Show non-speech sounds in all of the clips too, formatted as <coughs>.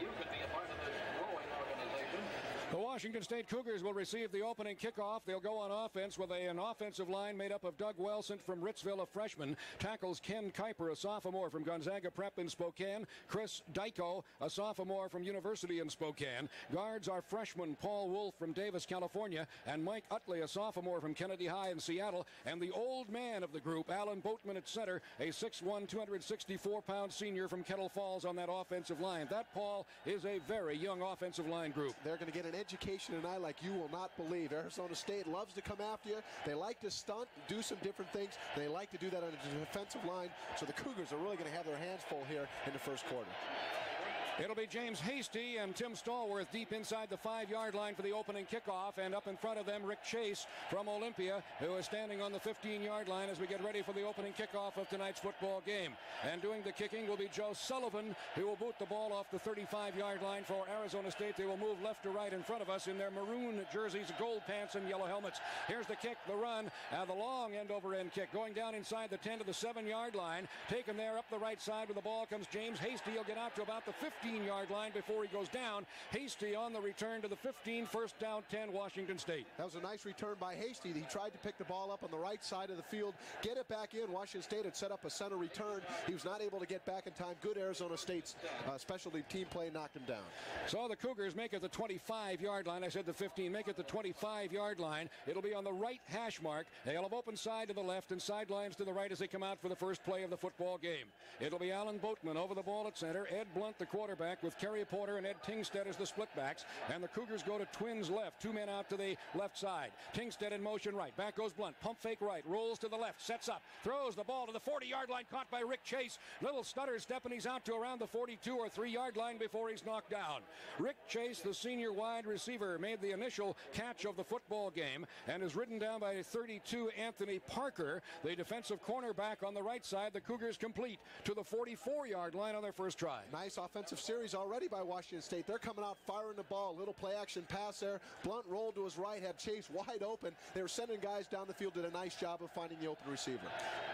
you could be a part of this growing organization. The Washington State Cougars will receive the opening kickoff. They'll go on offense with a, an offensive line made up of Doug Wilson from Ritzville, a freshman, tackles Ken Kuiper, a sophomore from Gonzaga Prep in Spokane, Chris Dyko, a sophomore from University in Spokane. Guards are freshman Paul Wolf from Davis, California, and Mike Utley, a sophomore from Kennedy High in Seattle, and the old man of the group, Alan Boatman at center, a 6'1", 264-pound senior from Kettle Falls on that offensive line. That, Paul, is a very young offensive line group. They're going to get an education tonight like you will not believe. Arizona State loves to come after you. They like to stunt, do some different things. They like to do that on the defensive line. So the Cougars are really going to have their hands full here in the first quarter. It'll be James Hasty and Tim Stallworth deep inside the five yard line for the opening kickoff, and up in front of them, Rick Chase from Olympia, who is standing on the 15 yard line as we get ready for the opening kickoff of tonight's football game. And doing the kicking will be Joe Sullivan, who will boot the ball off the 35 yard line for Arizona State. They will move left to right in front of us in their maroon jerseys, gold pants, and yellow helmets. Here's the kick, the run, and the long end over end kick going down inside the 10 to the 7 yard line. Taken there up the right side where the ball comes James Hasty. He'll get out to about the 15 15 yard line before he goes down. Hasty on the return to the 15, first down 10, Washington State. That was a nice return by Hasty. He tried to pick the ball up on the right side of the field, get it back in. Washington State had set up a center return. He was not able to get back in time. Good Arizona State's uh, specialty team play knocked him down. So the Cougars make it the 25 yard line. I said the 15, make it the 25 yard line. It'll be on the right hash mark. They'll have open side to the left and sidelines to the right as they come out for the first play of the football game. It'll be Alan Boatman over the ball at center. Ed Blunt, the quarterback, with Kerry Porter and Ed Tingstad as the split backs. And the Cougars go to twins left. Two men out to the left side. Tingstad in motion right. Back goes Blunt. Pump fake right. Rolls to the left. Sets up. Throws the ball to the 40 yard line. Caught by Rick Chase. Little stutter step and he's out to around the 42 or 3 yard line before he's knocked down. Rick Chase, the senior wide receiver, made the initial catch of the football game and is ridden down by 32 Anthony Parker, the defensive cornerback on the right side. The Cougars complete to the 44 yard line on their first try. Nice offensive series already by Washington State. They're coming out firing the ball. Little play action pass there. Blunt rolled to his right, had Chase wide open. They were sending guys down the field, did a nice job of finding the open receiver.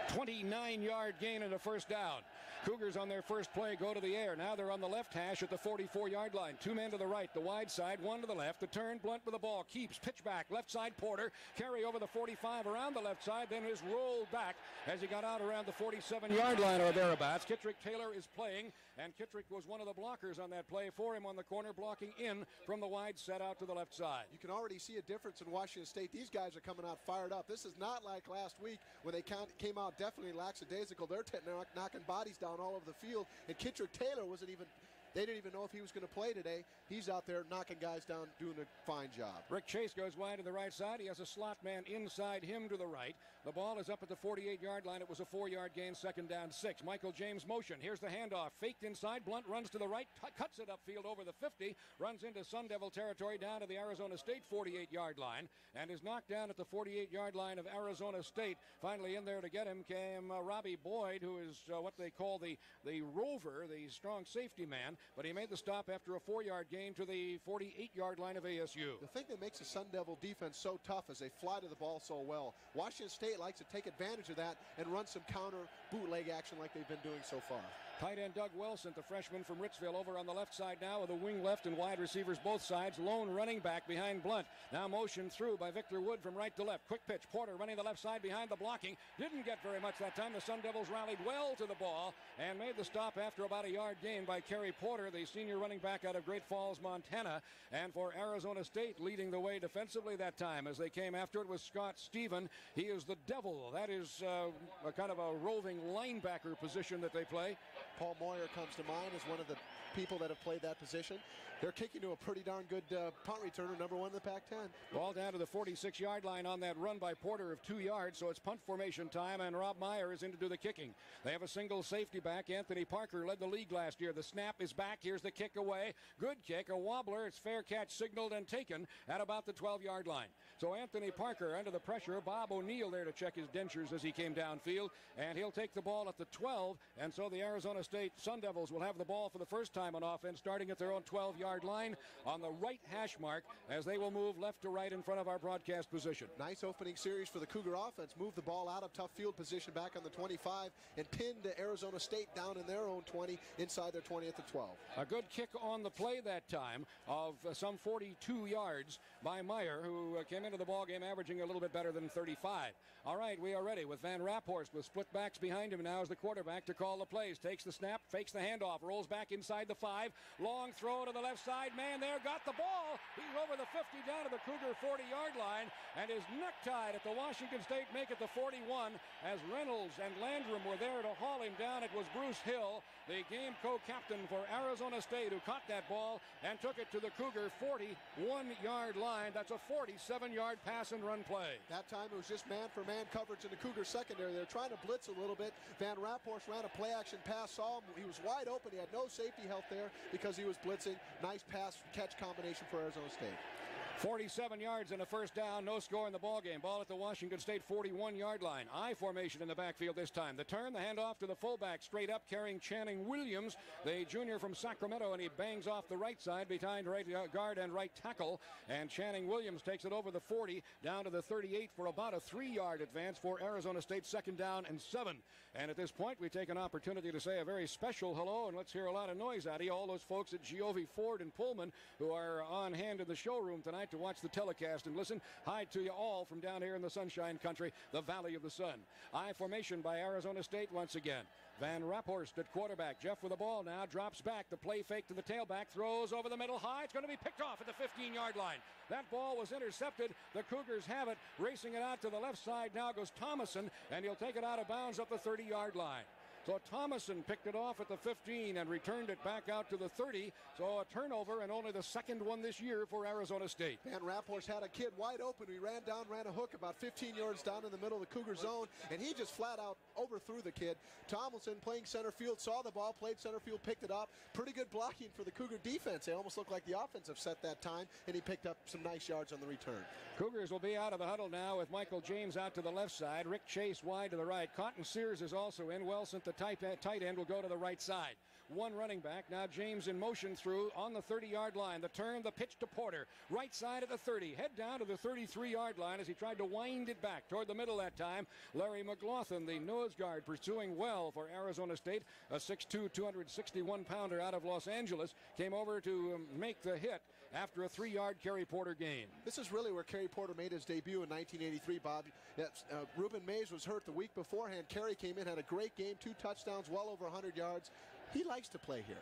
29 yard gain and a first down. Cougars on their first play go to the air. Now they're on the left hash at the 44 yard line. Two men to the right, the wide side, one to the left. The turn, Blunt with the ball. Keeps, pitch back, left side Porter. Carry over the 45 around the left side, then is rolled back as he got out around the 47 yard line or thereabouts. Kittrick Taylor is playing, and Kittrick was one of the blockers on that play for him on the corner, blocking in from the wide set out to the left side. You can already see a difference in Washington State. These guys are coming out fired up. This is not like last week when they came out definitely lackadaisical. They're t- knocking bodies down all over the field, and Kittrick Taylor wasn't even they didn't even know if he was going to play today. He's out there knocking guys down, doing a fine job. Rick Chase goes wide to the right side. He has a slot man inside him to the right. The ball is up at the 48 yard line. It was a four yard gain, second down six. Michael James motion. Here's the handoff. Faked inside. Blunt runs to the right, t- cuts it upfield over the 50, runs into Sun Devil territory down to the Arizona State 48 yard line, and is knocked down at the 48 yard line of Arizona State. Finally, in there to get him came uh, Robbie Boyd, who is uh, what they call the, the rover, the strong safety man but he made the stop after a four yard gain to the 48 yard line of ASU. The thing that makes the Sun Devil defense so tough is they fly to the ball so well. Washington State likes to take advantage of that and run some counter bootleg action like they've been doing so far. Tight end Doug Wilson, the freshman from Ritzville, over on the left side now with a wing left and wide receivers both sides. Lone running back behind Blunt. Now motion through by Victor Wood from right to left. Quick pitch. Porter running the left side behind the blocking. Didn't get very much that time. The Sun Devils rallied well to the ball and made the stop after about a yard gain by Kerry Porter, the senior running back out of Great Falls, Montana. And for Arizona State, leading the way defensively that time as they came after it was Scott Stephen. He is the devil. That is uh, a kind of a roving linebacker position that they play. Paul Moyer comes to mind as one of the people that have played that position. They're kicking to a pretty darn good uh, punt returner, number one in the Pac 10. Ball down to the 46 yard line on that run by Porter of two yards, so it's punt formation time, and Rob Meyer is in to do the kicking. They have a single safety back. Anthony Parker led the league last year. The snap is back. Here's the kick away. Good kick, a wobbler. It's fair catch signaled and taken at about the 12 yard line. So Anthony Parker under the pressure. Bob O'Neill there to check his dentures as he came downfield, and he'll take the ball at the 12, and so the Arizona State Sun Devils will have the ball for the first time on offense, starting at their own 12 yard line on the right hash mark as they will move left to right in front of our broadcast position. Nice opening series for the Cougar offense. Move the ball out of tough field position back on the 25 and pinned to Arizona State down in their own 20 inside their 20 at the 12. A good kick on the play that time of uh, some 42 yards by Meyer, who uh, came into the ball game averaging a little bit better than 35. All right, we are ready with Van Raaphorst with split backs behind him now as the quarterback to call the plays. Takes the snap, fakes the handoff, rolls back inside the five. Long throw to the left side. Man there got the ball. He's over the 50 down to the Cougar 40 yard line and is necktied at the Washington State make it the 41 as Reynolds and Landrum were there to haul him down. It was Bruce Hill, the game co-captain for Arizona State, who caught that ball and took it to the Cougar 41 yard line. That's a 47 yard pass and run play. That time it was just man for man coverage in the Cougar secondary. They're trying to blitz a little bit. Van Raaphorst ran a play action pass, saw him. He was wide open. He had no safety help there because he was blitzing. Nice pass catch combination for Arizona State. 47 yards and a first down, no score in the ball game. Ball at the Washington State 41 yard line. I formation in the backfield this time. The turn, the handoff to the fullback, straight up carrying Channing Williams, the junior from Sacramento, and he bangs off the right side behind right uh, guard and right tackle. And Channing Williams takes it over the 40 down to the 38 for about a three yard advance for Arizona State, second down and seven. And at this point, we take an opportunity to say a very special hello and let's hear a lot of noise out of you. All those folks at Giove Ford and Pullman who are on hand in the showroom tonight to watch the telecast and listen. Hi to you all from down here in the Sunshine Country, the Valley of the Sun. I formation by Arizona State once again. Van Raaphorst at quarterback. Jeff with the ball now drops back. The play fake to the tailback, throws over the middle high. It's going to be picked off at the 15 yard line. That ball was intercepted. The Cougars have it. Racing it out to the left side now goes Thomason, and he'll take it out of bounds up the 30 yard line. So Thomason picked it off at the 15 and returned it back out to the 30. So a turnover and only the second one this year for Arizona State. Van Raaphorst had a kid wide open. He ran down, ran a hook about 15 yards down in the middle of the Cougar zone, and he just flat out overthrew the kid. Tomlinson playing center field, saw the ball, played center field, picked it up. Pretty good blocking for the Cougar defense. They almost looked like the offensive set that time, and he picked up some nice yards on the return. Cougars will be out of the huddle now with Michael James out to the left side, Rick Chase wide to the right. Cotton Sears is also in. Wilson, the tight, tight end, will go to the right side. One running back. Now James in motion through on the 30 yard line. The turn, the pitch to Porter. Right side of the 30. Head down to the 33 yard line as he tried to wind it back toward the middle that time. Larry McLaughlin, the nose guard, pursuing well for Arizona State. A 6'2, 261 pounder out of Los Angeles came over to um, make the hit after a three yard Kerry Porter gain. This is really where Kerry Porter made his debut in 1983, Bob. Uh, Rueben Mayes was hurt the week beforehand. Kerry came in, had a great game, two touchdowns, well over 100 yards. He likes to play here.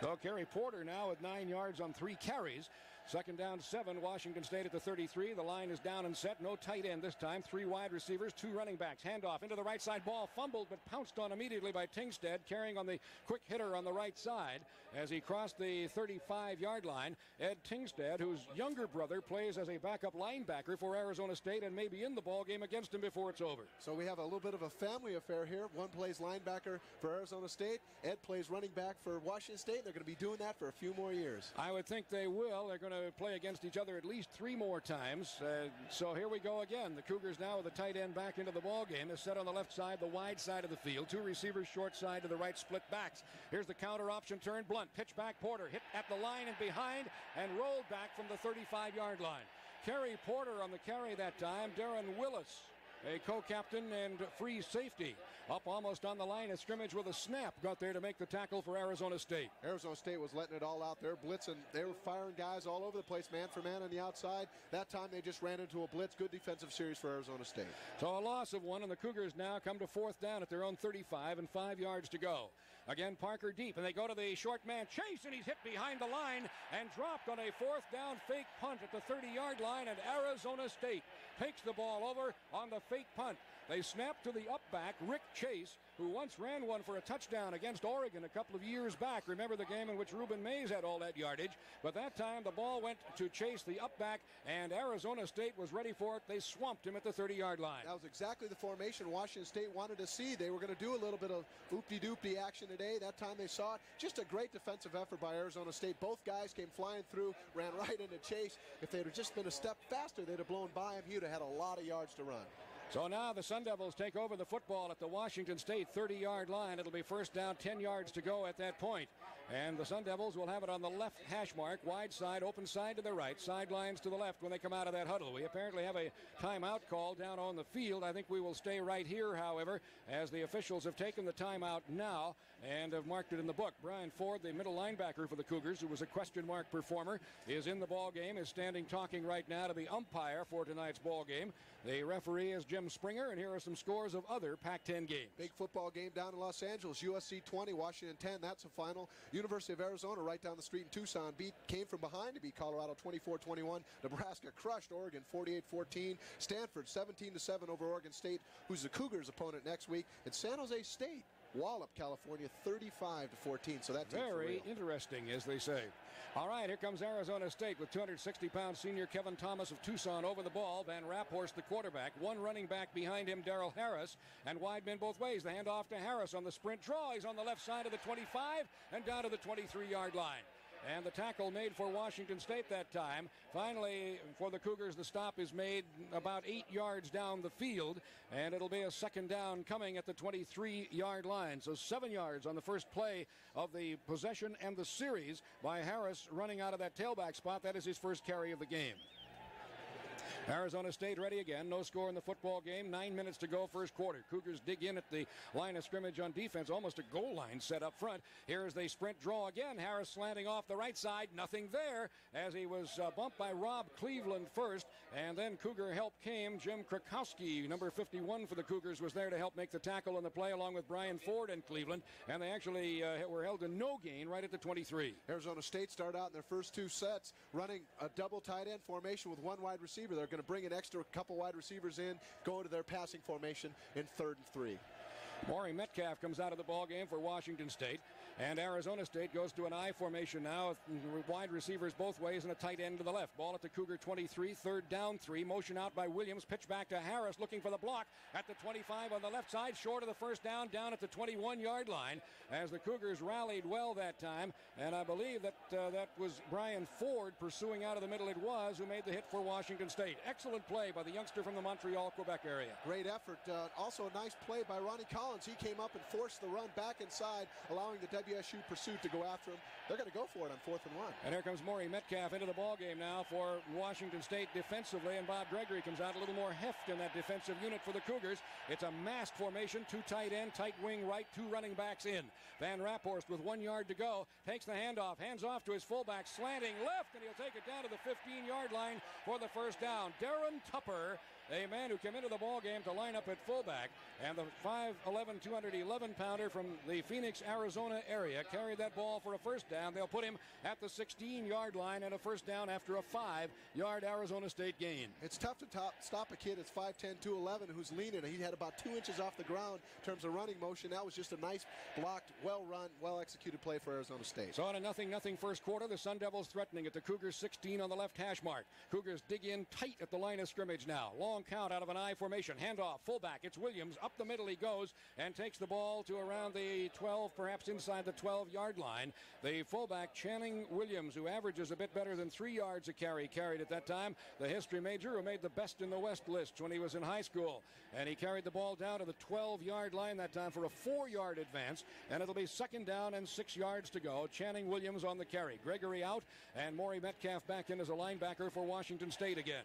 So Kerry Porter now with nine yards on three carries. Second down, seven. Washington State at the 33. The line is down and set. No tight end this time. Three wide receivers, two running backs. Handoff into the right side. Ball fumbled but pounced on immediately by Tingstad, carrying on the quick hitter on the right side as he crossed the 35 yard line. Ed Tingstad, whose younger brother plays as a backup linebacker for Arizona State and may be in the ball game against him before it's over. So we have a little bit of a family affair here. One plays linebacker for Arizona State. Ed plays running back for Washington State. They're going to be doing that for a few more years. I would think they will. They're going to play against each other at least three more times. Uh, so here we go again. The Cougars now with the tight end back into the ball game is set on the left side, the wide side of the field. Two receivers short side to the right, split backs. Here's the counter option turn blunt. Pitch back Porter hit at the line and behind and rolled back from the 35 yard line. Kerry Porter on the carry that time. Darren Willis a co-captain and free safety. Up almost on the line of scrimmage with a snap. Got there to make the tackle for Arizona State. Arizona State was letting it all out there, blitzing. They were firing guys all over the place, man for man on the outside. That time they just ran into a blitz. Good defensive series for Arizona State. So a loss of one, and the Cougars now come to fourth down at their own 35 and five yards to go. Again, Parker deep, and they go to the short man Chase, and he's hit behind the line and dropped on a fourth down fake punt at the 30 yard line, and Arizona State takes the ball over on the fake punt. They snap to the up back, Rick Chase, who once ran one for a touchdown against Oregon a couple of years back. Remember the game in which Rueben Mayes had all that yardage? But that time the ball went to Chase, the up back, and Arizona State was ready for it. They swamped him at the 30 yard line. That was exactly the formation Washington State wanted to see. They were going to do a little bit of oopty doopty action today. That time they saw it. Just a great defensive effort by Arizona State. Both guys came flying through, ran right into Chase. If they'd have just been a step faster, they'd have blown by him. He'd have had a lot of yards to run. So now the Sun Devils take over the football at the Washington State 30 yard line. It'll be first down, 10 yards to go at that point. And the Sun Devils will have it on the left hash mark, wide side, open side to the right, sidelines to the left when they come out of that huddle. We apparently have a timeout call down on the field. I think we will stay right here, however, as the officials have taken the timeout now and have marked it in the book. Brian Ford, the middle linebacker for the Cougars, who was a question mark performer, is in the ball game, is standing talking right now to the umpire for tonight's ball game. The referee is Jim Springer, and here are some scores of other Pac-10 games. Big football game down in Los Angeles. USC 20, Washington 10. That's a final. University of Arizona right down the street in Tucson beat came from behind to beat Colorado 24-21. Nebraska crushed Oregon 48-14. Stanford 17-7 over Oregon State, who's the Cougars' opponent next week. And San Jose State wallop California 35 to 14. So that's very interesting, as they say. All right, here comes Arizona State with 260-pound senior Kevin Thomas of Tucson over the ball. Van Raaphorst, the quarterback. One running back behind him, Daryl Harris. And wide men both ways. The handoff to Harris on the sprint draw. He's on the left side of the 25 and down to the 23-yard line. And the tackle made for Washington State that time. Finally, for the Cougars, the stop is made about eight yards down the field, and it'll be a second down coming at the 23 yard line. So seven yards on the first play of the possession and the series by Harris running out of that tailback spot. That is his first carry of the game. Arizona State ready again. No score in the football game. Nine minutes to go, first quarter. Cougars dig in at the line of scrimmage on defense. Almost a goal line set up front. Here as they sprint draw again. Harris slanting off the right side. Nothing there as he was uh, bumped by Rob Cleveland first. And then Cougar help came. Jim Krakowski, number 51 for the Cougars, was there to help make the tackle on the play along with Brian Ford and Cleveland. And they actually uh, were held to no gain right at the 23. Arizona State started out in their first two sets running a double tight end formation with one wide receiver. They're going to bring an extra couple wide receivers in, go to their passing formation in third and three. Maury Metcalf comes out of the ball game for Washington State. And Arizona State goes to an I formation now wide receivers both ways and a tight end to the left. Ball at the Cougar 23, third down three. Motion out by Williams. Pitch back to Harris looking for the block at the 25 on the left side. Short of the first down, down at the 21 yard line as the Cougars rallied well that time. And I believe that uh, that was Brian Ford pursuing out of the middle. It was who made the hit for Washington State. Excellent play by the youngster from the Montreal, Quebec area. Great effort. Uh, also a nice play by Ronnie Collins. He came up and forced the run back inside, allowing the WSU pursuit to go after him. They're going to go for it on fourth and one. And here comes Maury Metcalf into the ball game now for Washington State defensively, and Bob Gregory comes out a little more heft in that defensive unit for the Cougars. It's a masked formation, two tight end, tight wing right, two running backs in. Van Raaphorst with one yard to go takes the handoff, hands off to his fullback, slanting left, and he'll take it down to the 15 yard line for the first down. Darren Tupper a man who came into the ball game to line up at fullback. And the 5'11", 211 pounder from the Phoenix, Arizona area carried that ball for a first down. They'll put him at the 16 yard line and a first down after a five yard Arizona State gain. It's tough to top, stop a kid that's 5'10", 211 who's leaning. He had about two inches off the ground in terms of running motion. That was just a nice blocked, well run, well executed play for Arizona State. So on a nothing nothing first quarter, the Sun Devils threatening at the Cougars 16 on the left hash mark. Cougars dig in tight at the line of scrimmage now. Long count out of an I formation. Handoff, fullback. It's Williams. Up the middle he goes and takes the ball to around the 12, perhaps inside the 12 yard line. The fullback, Channing Williams, who averages a bit better than three yards a carry, carried at that time. The history major who made the best in the West lists when he was in high school. And he carried the ball down to the 12 yard line that time for a four yard advance. And it'll be second down and six yards to go. Channing Williams on the carry. Gregory out and Maury Metcalf back in as a linebacker for Washington State again.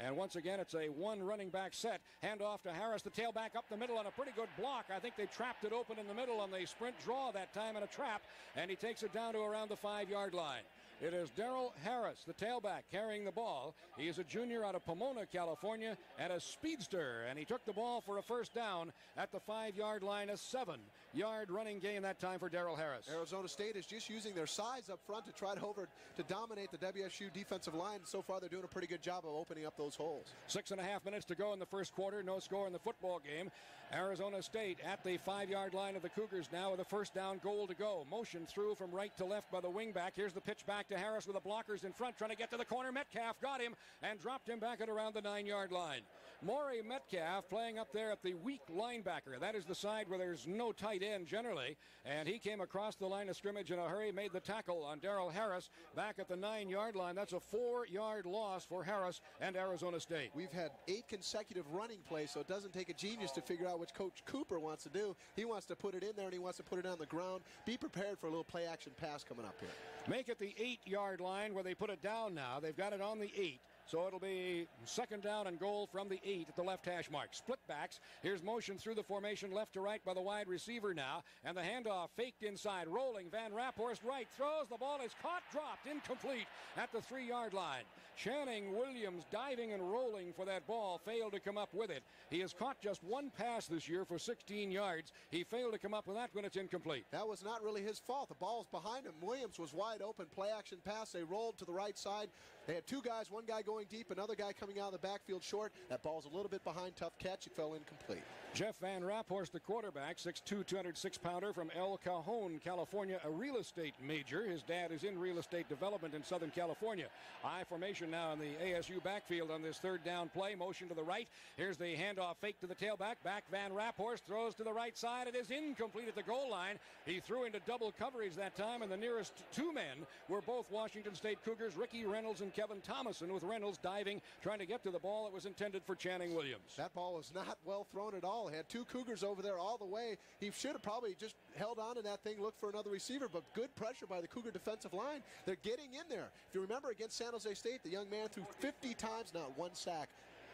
And once again, it's a one running back set. Hand off to Harris, the tailback up the middle on a pretty good block. I think they trapped it open in the middle on the sprint draw that time in a trap, and he takes it down to around the five yard line. It is Daryl Harris, the tailback, carrying the ball. He is a junior out of Pomona, California, and a speedster. And he took the ball for a first down at the five yard line, a seven yard running game that time for Daryl Harris. Arizona State is just using their size up front to try to over to dominate the WSU defensive line. So far, they're doing a pretty good job of opening up those holes. Six and a half minutes to go in the first quarter. No score in the football game. Arizona State at the five yard line of the Cougars now with a first down goal to go. Motion through from right to left by the wingback. Here's the pitch back to Harris with the blockers in front, trying to get to the corner. Metcalf got him and dropped him back at around the nine yard line. Maury Metcalf playing up there at the weak linebacker. That is the side where there's no tight end generally. And he came across the line of scrimmage in a hurry, made the tackle on Daryl Harris back at the nine yard line. That's a four yard loss for Harris and Arizona State. We've had eight consecutive running plays, so it doesn't take a genius to figure out which Coach Cooper wants to do. He wants to put it in there and he wants to put it on the ground. Be prepared for a little play action pass coming up here. Make it the eight yard line where they put it down now. They've got it on the eight. So it'll be second down and goal from the eight at the left hash mark. Split backs. Here's motion through the formation left to right by the wide receiver now. And the handoff faked inside. Rolling. Van Raaphorst right. Throws. The ball is caught. Dropped. Incomplete at the three yard line. Channing Williams diving and rolling for that ball. Failed to come up with it. He has caught just one pass this year for 16 yards. He failed to come up with that when it's incomplete. That was not really his fault. The ball was behind him. Williams was wide open. Play action pass. They rolled to the right side. They had two guys, one guy going deep, another guy coming out of the backfield short. That ball's a little bit behind. Tough catch. It fell incomplete. Jeff Van Raaphorst, the quarterback, 6'2", 206 pounder from El Cajon, California, a real estate major. His dad is in real estate development in Southern California. I formation now in the ASU backfield on this third down play. Motion to the right. Here's the handoff fake to the tailback. Back Van Raaphorst throws to the right side. It is incomplete at the goal line. He threw into double coverage that time, and the nearest two men were both Washington State Cougars, Ricky Reynolds and Kevin Thomason, with Reynolds diving, trying to get to the ball that was intended for Channing Williams. That ball was not well thrown at all. Had two Cougars over there all the way. He should have probably just held on to that thing, looked for another receiver, but good pressure by the Cougar defensive line. They're getting in there. If you remember against San Jose State, the young man threw 50 times, not one sack.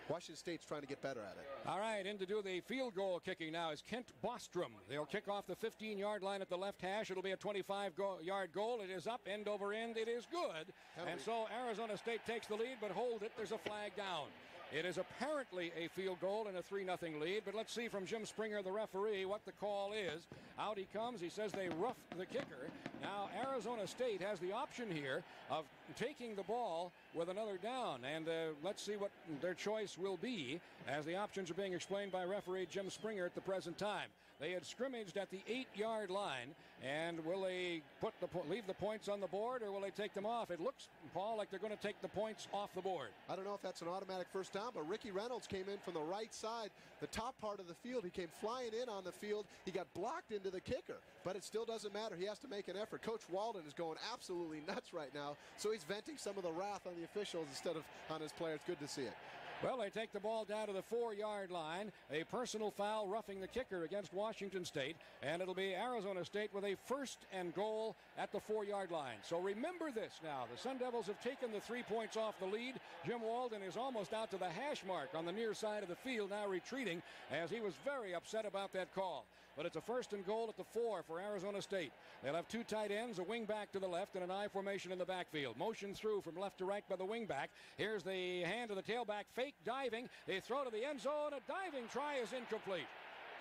Washington State's trying to get better at it. All right, in to do the field goal kicking now is Kent Bostrom. They'll kick off the 15 yard line at the left hash. It'll be a 25 go- yard goal. It is up, end over end. It is good. And so Arizona State takes the lead, but hold it. There's a flag down. It is apparently a field goal and a 3 0 lead, but let's see from Jim Springer, the referee, what the call is. Out he comes. He says they roughed the kicker. Now, Arizona State has the option here of taking the ball with another down, and uh, let's see what their choice will be as the options are being explained by referee Jim Springer at the present time. They had scrimmaged at the eight yard line, and will they put the leave the points on the board or will they take them off? It looks, Paul, like they're going to take the points off the board. I don't know if that's an automatic first down, but Ricky Reynolds came in from the right side, the top part of the field. He came flying in on the field. He got blocked into the kicker, but it still doesn't matter. He has to make an effort. Coach Walden is going absolutely nuts right now, so he's venting some of the wrath on the officials instead of on his players. Good to see it. Well, they take the ball down to the four yard line. A personal foul roughing the kicker against Washington State. And it'll be Arizona State with a first and goal at the four yard line. So remember this now. The Sun Devils have taken the three points off the lead. Jim Walden is almost out to the hash mark on the near side of the field, now retreating as he was very upset about that call. But it's a first and goal at the four for Arizona State. They'll have two tight ends, a wing back to the left, and an I formation in the backfield. Motion through from left to right by the wing back. Here's the hand of the tailback, fake diving. They throw to the end zone. A diving try is incomplete.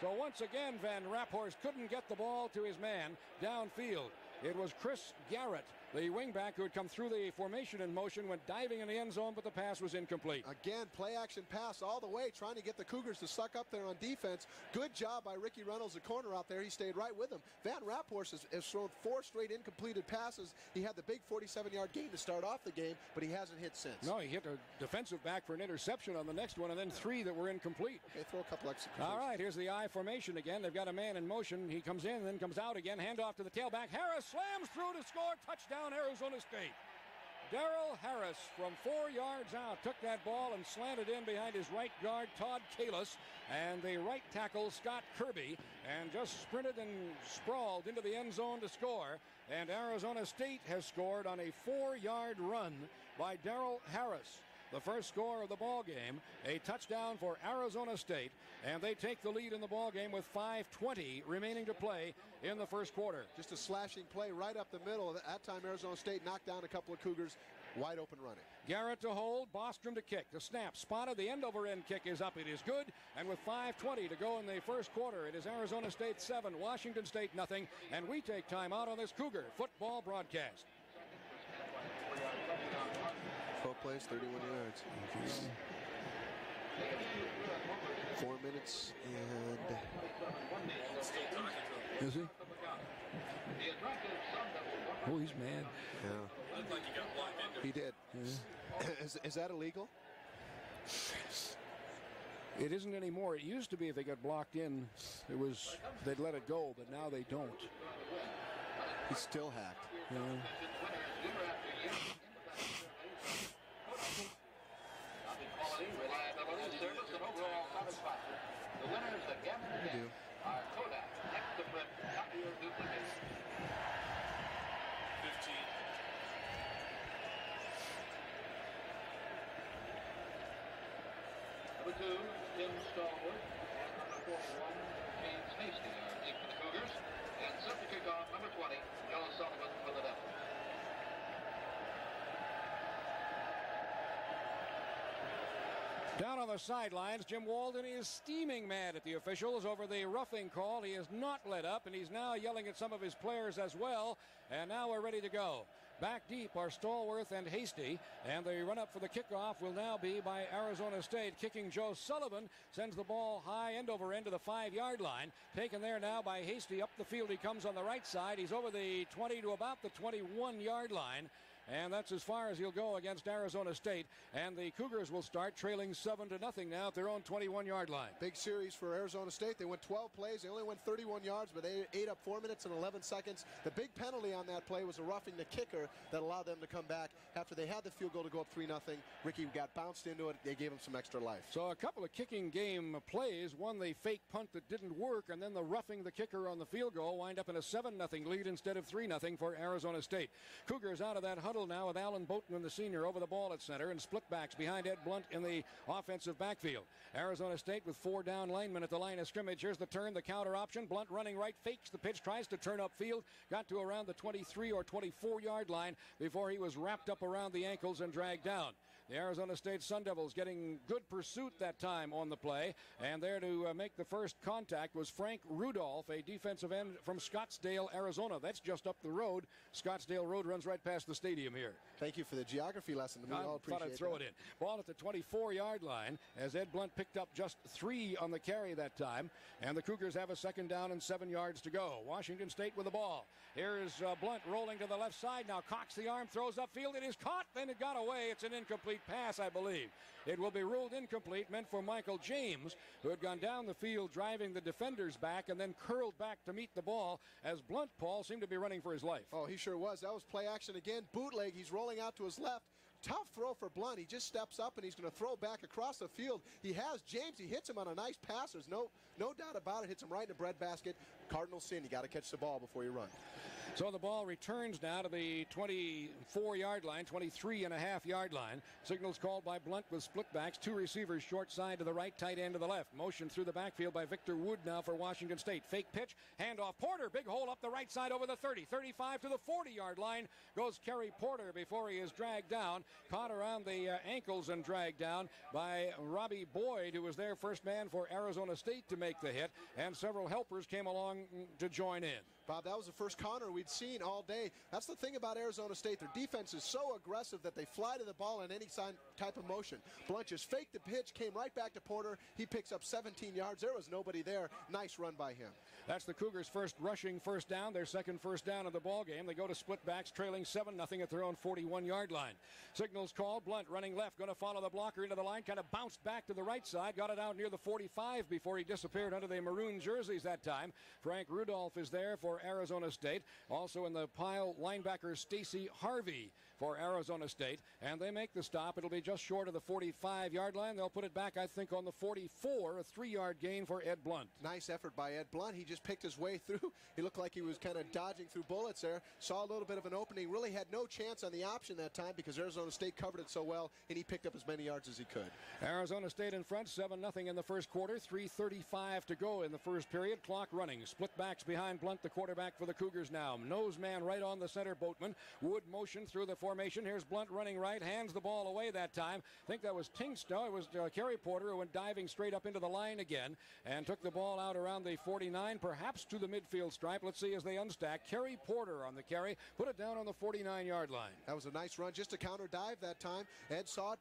So once again, Van Raaphorst couldn't get the ball to his man downfield. It was Chris Garrett, the wingback who had come through the formation in motion, went diving in the end zone, but the pass was incomplete. Again, play action pass all the way, trying to get the Cougars to suck up there on defense. Good job by Ricky Reynolds, the corner out there. He stayed right with him. Van Raaphorst has, has thrown four straight incompleted passes. He had the big 47-yard gain to start off the game, but he hasn't hit since. No, he hit a defensive back for an interception on the next one, and then three that were incomplete. Okay, throw a couple extra. All right, here's the I formation again. They've got a man in motion. He comes in then comes out again. Handoff to the tailback. Harris slams through to score. Touchdown, Arizona State. Daryl Harris from four yards out took that ball and slanted in behind his right guard, Todd Kalis, and the right tackle, Scott Kirby, and just sprinted and sprawled into the end zone to score. And Arizona State has scored on a four yard run by Daryl Harris the first score of the ball game, a touchdown for Arizona State, and they take the lead in the ball game with 5:20 remaining to play in the first quarter. Just a slashing play right up the middle. At that time, Arizona State knocked down a couple of Cougars, wide open running. Garrett to hold, Bostrom to kick. The snap spotted. The end over end kick is up. It is good. And with 5:20 to go in the first quarter, it is Arizona State seven, Washington State nothing, and we take time out on this Cougar football broadcast. 12 plays, 31 yards. Four minutes and Is he? Oh, he's mad. yeah. He did. Is, is that illegal? It isn't anymore. It used to be if they got blocked in, it was they'd let it go, but now they don't. He's still hacked. Yeah. Quality, reliability, service, and overall satisfaction. The winners again and again are Kodak, next to print, duplicate. 15. Number two, Tim Stallworth. And number 41, James Hasty are deep for the Cougars. And set to kick off, number 20, Joe Sullivan for the Devils. Down on the sidelines, Jim Walden is steaming mad at the officials over the roughing call. He is not let up, and he's now yelling at some of his players as well. And now we're ready to go. Back deep are Stallworth and Hasty, and the run up for the kickoff will now be by Arizona State. Kicking Joe Sullivan sends the ball high end over end to the five yard line. Taken there now by Hasty. Up the field he comes on the right side. He's over the 20 to about the 21 yard line. And that's as far as he'll go against Arizona State. And the Cougars will start trailing 7 to nothing now at their own 21 yard line. Big series for Arizona State. They went 12 plays. They only went 31 yards, but they ate up 4 minutes and 11 seconds. The big penalty on that play was a roughing the kicker that allowed them to come back after they had the field goal to go up 3 0. Ricky got bounced into it. They gave him some extra life. So a couple of kicking game plays. One, the fake punt that didn't work, and then the roughing the kicker on the field goal wind up in a 7 0 lead instead of 3 0 for Arizona State. Cougars out of that huddle now with Alan Boatman, the senior, over the ball at center, and split backs behind Ed Blunt in the offensive backfield. Arizona State with four down linemen at the line of scrimmage. Here's the turn, the counter option. Blunt running right, fakes the pitch, tries to turn upfield, got to around the 23 or 24 yard line before he was wrapped up around the ankles and dragged down. The Arizona State Sun Devils getting good pursuit that time on the play, and there to uh, make the first contact was Frank Rudolph, a defensive end from Scottsdale, Arizona. That's just up the road. Scottsdale Road runs right past the stadium here. Thank you for the geography lesson. We I all thought appreciate I'd throw that. it in. Ball at the 24 yard line as Ed Blunt picked up just three on the carry that time. And the Cougars have a second down and seven yards to go. Washington State with the ball. Here's uh, Blunt rolling to the left side. Now cocks the arm, throws upfield. It is caught, then it got away. It's an incomplete pass, I believe. It will be ruled incomplete, meant for Michael James, who had gone down the field driving the defenders back and then curled back to meet the ball as Blunt, Paul, seemed to be running for his life. Oh, he sure was. That was play action again. Bootleg. He's rolling out to his left. Tough throw for Blunt. He just steps up and he's going to throw back across the field. He has James. He hits him on a nice pass. There's no no doubt about it. Hits him right in the breadbasket. Cardinal sin. You got to catch the ball before you run. So the ball returns now to the 24 yard line, 23 and a half yard line. Signals called by Blunt with split backs. Two receivers short side to the right, tight end to the left. Motion through the backfield by Victor Wood now for Washington State. Fake pitch, handoff. Porter, big hole up the right side over the 30, 35 to the 40 yard line. Goes Kerry Porter before he is dragged down. Caught around the uh, ankles and dragged down by Robbie Boyd, who was their first man for Arizona State to make the hit. And several helpers came along to join in. Bob, that was the first counter we'd seen all day. That's the thing about Arizona State. Their defense is so aggressive that they fly to the ball in any sign, type of motion. Blunt just faked the pitch, came right back to Porter. He picks up 17 yards. There was nobody there. Nice run by him. That's the Cougars' first rushing first down, their second first down of the ball game. They go to split backs, trailing 7 0 at their own 41 yard line. Signals called. Blunt running left, going to follow the blocker into the line, kind of bounced back to the right side, got it out near the 45 before he disappeared under the maroon jerseys that time. Frank Rudolph is there for Arizona State. Also in the pile, linebacker Stacy Harvey for Arizona State. And they make the stop. It'll be just short of the 45 yard line. They'll put it back, I think, on the 44, a three yard gain for Ed Blunt. Nice effort by Ed Blunt. He just picked his way <laughs> through. He looked like he was kind of dodging through bullets there. Saw a little bit of an opening. Really had no chance on the option that time because Arizona State covered it so well, and he picked up as many yards as he could. Arizona State in front, 7 0 in the first quarter, 3.35 to go in the first period. Clock running. Split backs behind Blunt, the quarterback for the Cougars now. Nose man right on the center, Boatman. Wood motion through the formation. Here's Blunt running right, hands the ball away that time. I think that was Tingstad. It was uh, Kerry Porter who went diving straight up into the line again and took the ball out around the 49, perhaps to the midfield stripe. Let's see as they unstack. Kerry Porter on the carry, put it down on the 49 yard line. That was a nice run, just a counter dive that time. Ed saw it.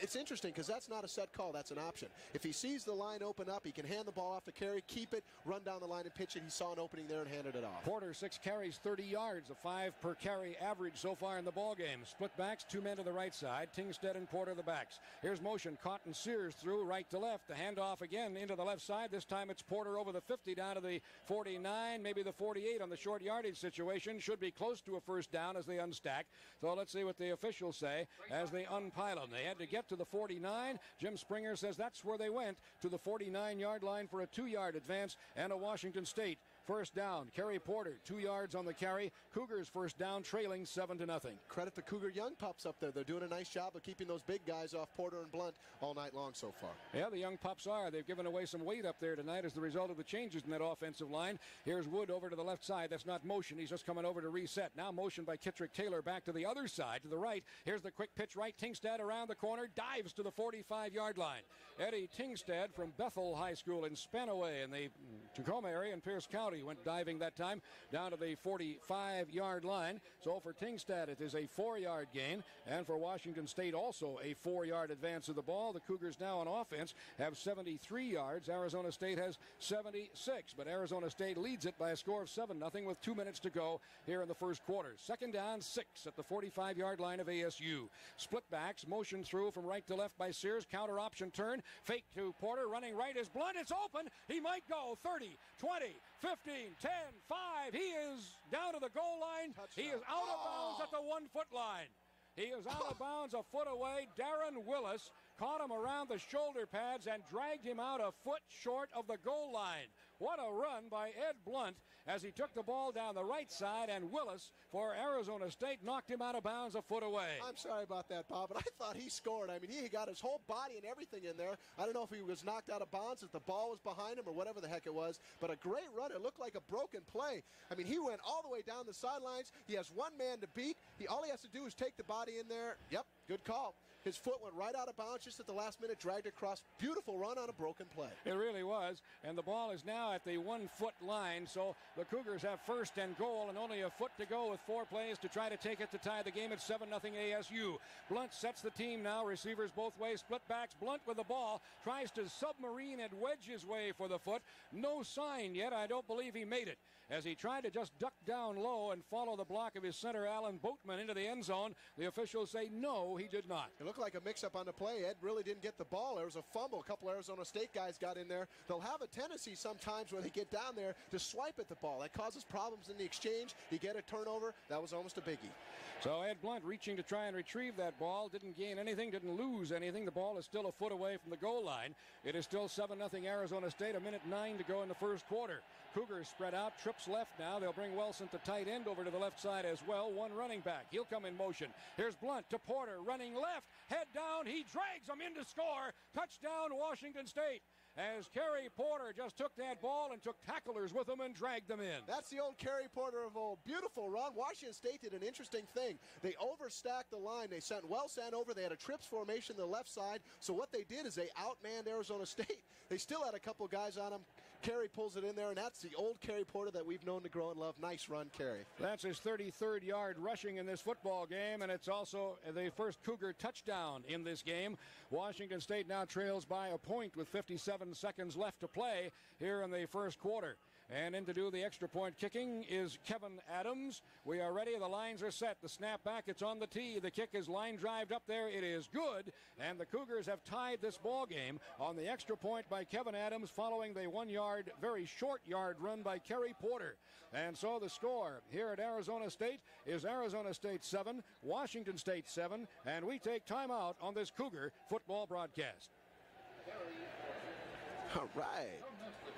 It's interesting because that's not a set call, that's an option. If he sees the line open up, he can hand the ball off to Kerry, keep it, run down the line and pitch it. He saw an opening there and handed it off. Porter, six carries, 30 yards, a five per carry average so far in the ball game. Split backs, two men to the right side. Tingstad and Porter the backs. Here's motion. Cotton Sears through right to left. The handoff again into the left side. This time it's Porter over the 50 down to the 49, maybe the 48 on the short yardage situation. Should be close to a first down as they unstack. So let's see what the officials say as they unpile them. They had to get to the 49. Jim Springer says that's where they went to the 49 yard line for a two yard advance and a Washington State First down, Kerry Porter, two yards on the carry. Cougars first down, trailing seven to nothing. Credit the Cougar young pups up there. They're doing a nice job of keeping those big guys off Porter and Blunt all night long so far. Yeah, the young pups are. They've given away some weight up there tonight as the result of the changes in that offensive line. Here's Wood over to the left side. That's not motion. He's just coming over to reset. Now motion by Kittrick Taylor back to the other side, to the right. Here's the quick pitch right. Tingstad around the corner, dives to the 45 yard line. Eddie Tingstad from Bethel High School in Spanaway in the Tacoma area in Pierce County went diving that time down to the 45 yard line. So for Tingstad, it is a four yard gain. And for Washington State, also a four yard advance of the ball. The Cougars now on offense have 73 yards. Arizona State has 76. But Arizona State leads it by a score of 7 0 with two minutes to go here in the first quarter. Second down, six at the 45 yard line of ASU. Split backs, motion through from right to left by Sears. Counter option turn. Fake to Porter. Running right is Blunt. It's open. He might go 30, 20, 15, 10, 5. He is down to the goal line. Touchdown. He is out of bounds at the one foot line. He is out of bounds a foot away. Darren Willis caught him around the shoulder pads and dragged him out a foot short of the goal line. What a run by Ed Blunt as he took the ball down the right side, and Willis for Arizona State knocked him out of bounds a foot away. I'm sorry about that, Bob, but I thought he scored. I mean, he got his whole body and everything in there. I don't know if he was knocked out of bounds, if the ball was behind him, or whatever the heck it was, but a great run. It looked like a broken play. I mean, he went all the way down the sidelines. He has one man to beat. He All he has to do is take the body in there. Yep, good call. His foot went right out of bounds just at the last minute, dragged across. Beautiful run on a broken play. It really was. And the ball is now at the one foot line. So the Cougars have first and goal and only a foot to go with four plays to try to take it to tie the game at 7 0 ASU. Blunt sets the team now. Receivers both ways, split backs. Blunt with the ball tries to submarine and wedge his way for the foot. No sign yet. I don't believe he made it as he tried to just duck down low and follow the block of his center, Alan Boatman, into the end zone. The officials say no, he did not. It looked like a mix up on the play. Ed really didn't get the ball. There was a fumble. A couple Arizona State guys got in there. They'll have a tendency sometimes when they get down there to swipe at the ball. That causes problems in the exchange. You get a turnover. That was almost a biggie. So Ed Blunt reaching to try and retrieve that ball. Didn't gain anything, didn't lose anything. The ball is still a foot away from the goal line. It is still 7 0 Arizona State. A minute nine to go in the first quarter. Cougars spread out, trips left now. They'll bring Wilson to tight end over to the left side as well. One running back. He'll come in motion. Here's Blunt to Porter running left. Head down. He drags them in to score. Touchdown, Washington State as Kerry Porter just took that ball and took tacklers with him and dragged them in. That's the old Kerry Porter of old. Beautiful run. Washington State did an interesting thing. They overstacked the line. They sent Wilson over. They had a trips formation to the left side. So what they did is they outmanned Arizona State. They still had a couple guys on them. Kerry pulls it in there, and that's the old Kerry Porter that we've known to grow and love. Nice run, Kerry. That's his 33rd yard rushing in this football game, and it's also the first Cougar touchdown in this game. Washington State now trails by a point with 57 seconds left to play here in the first quarter. And in to do the extra point kicking is Kevin Adams. We are ready. The lines are set. The snap back, it's on the tee. The kick is line drived up there. It is good. And the Cougars have tied this ball game on the extra point by Kevin Adams following the one yard, very short yard run by Kerry Porter. And so the score here at Arizona State is Arizona State 7, Washington State 7, and we take time out on this Cougar football broadcast. All right.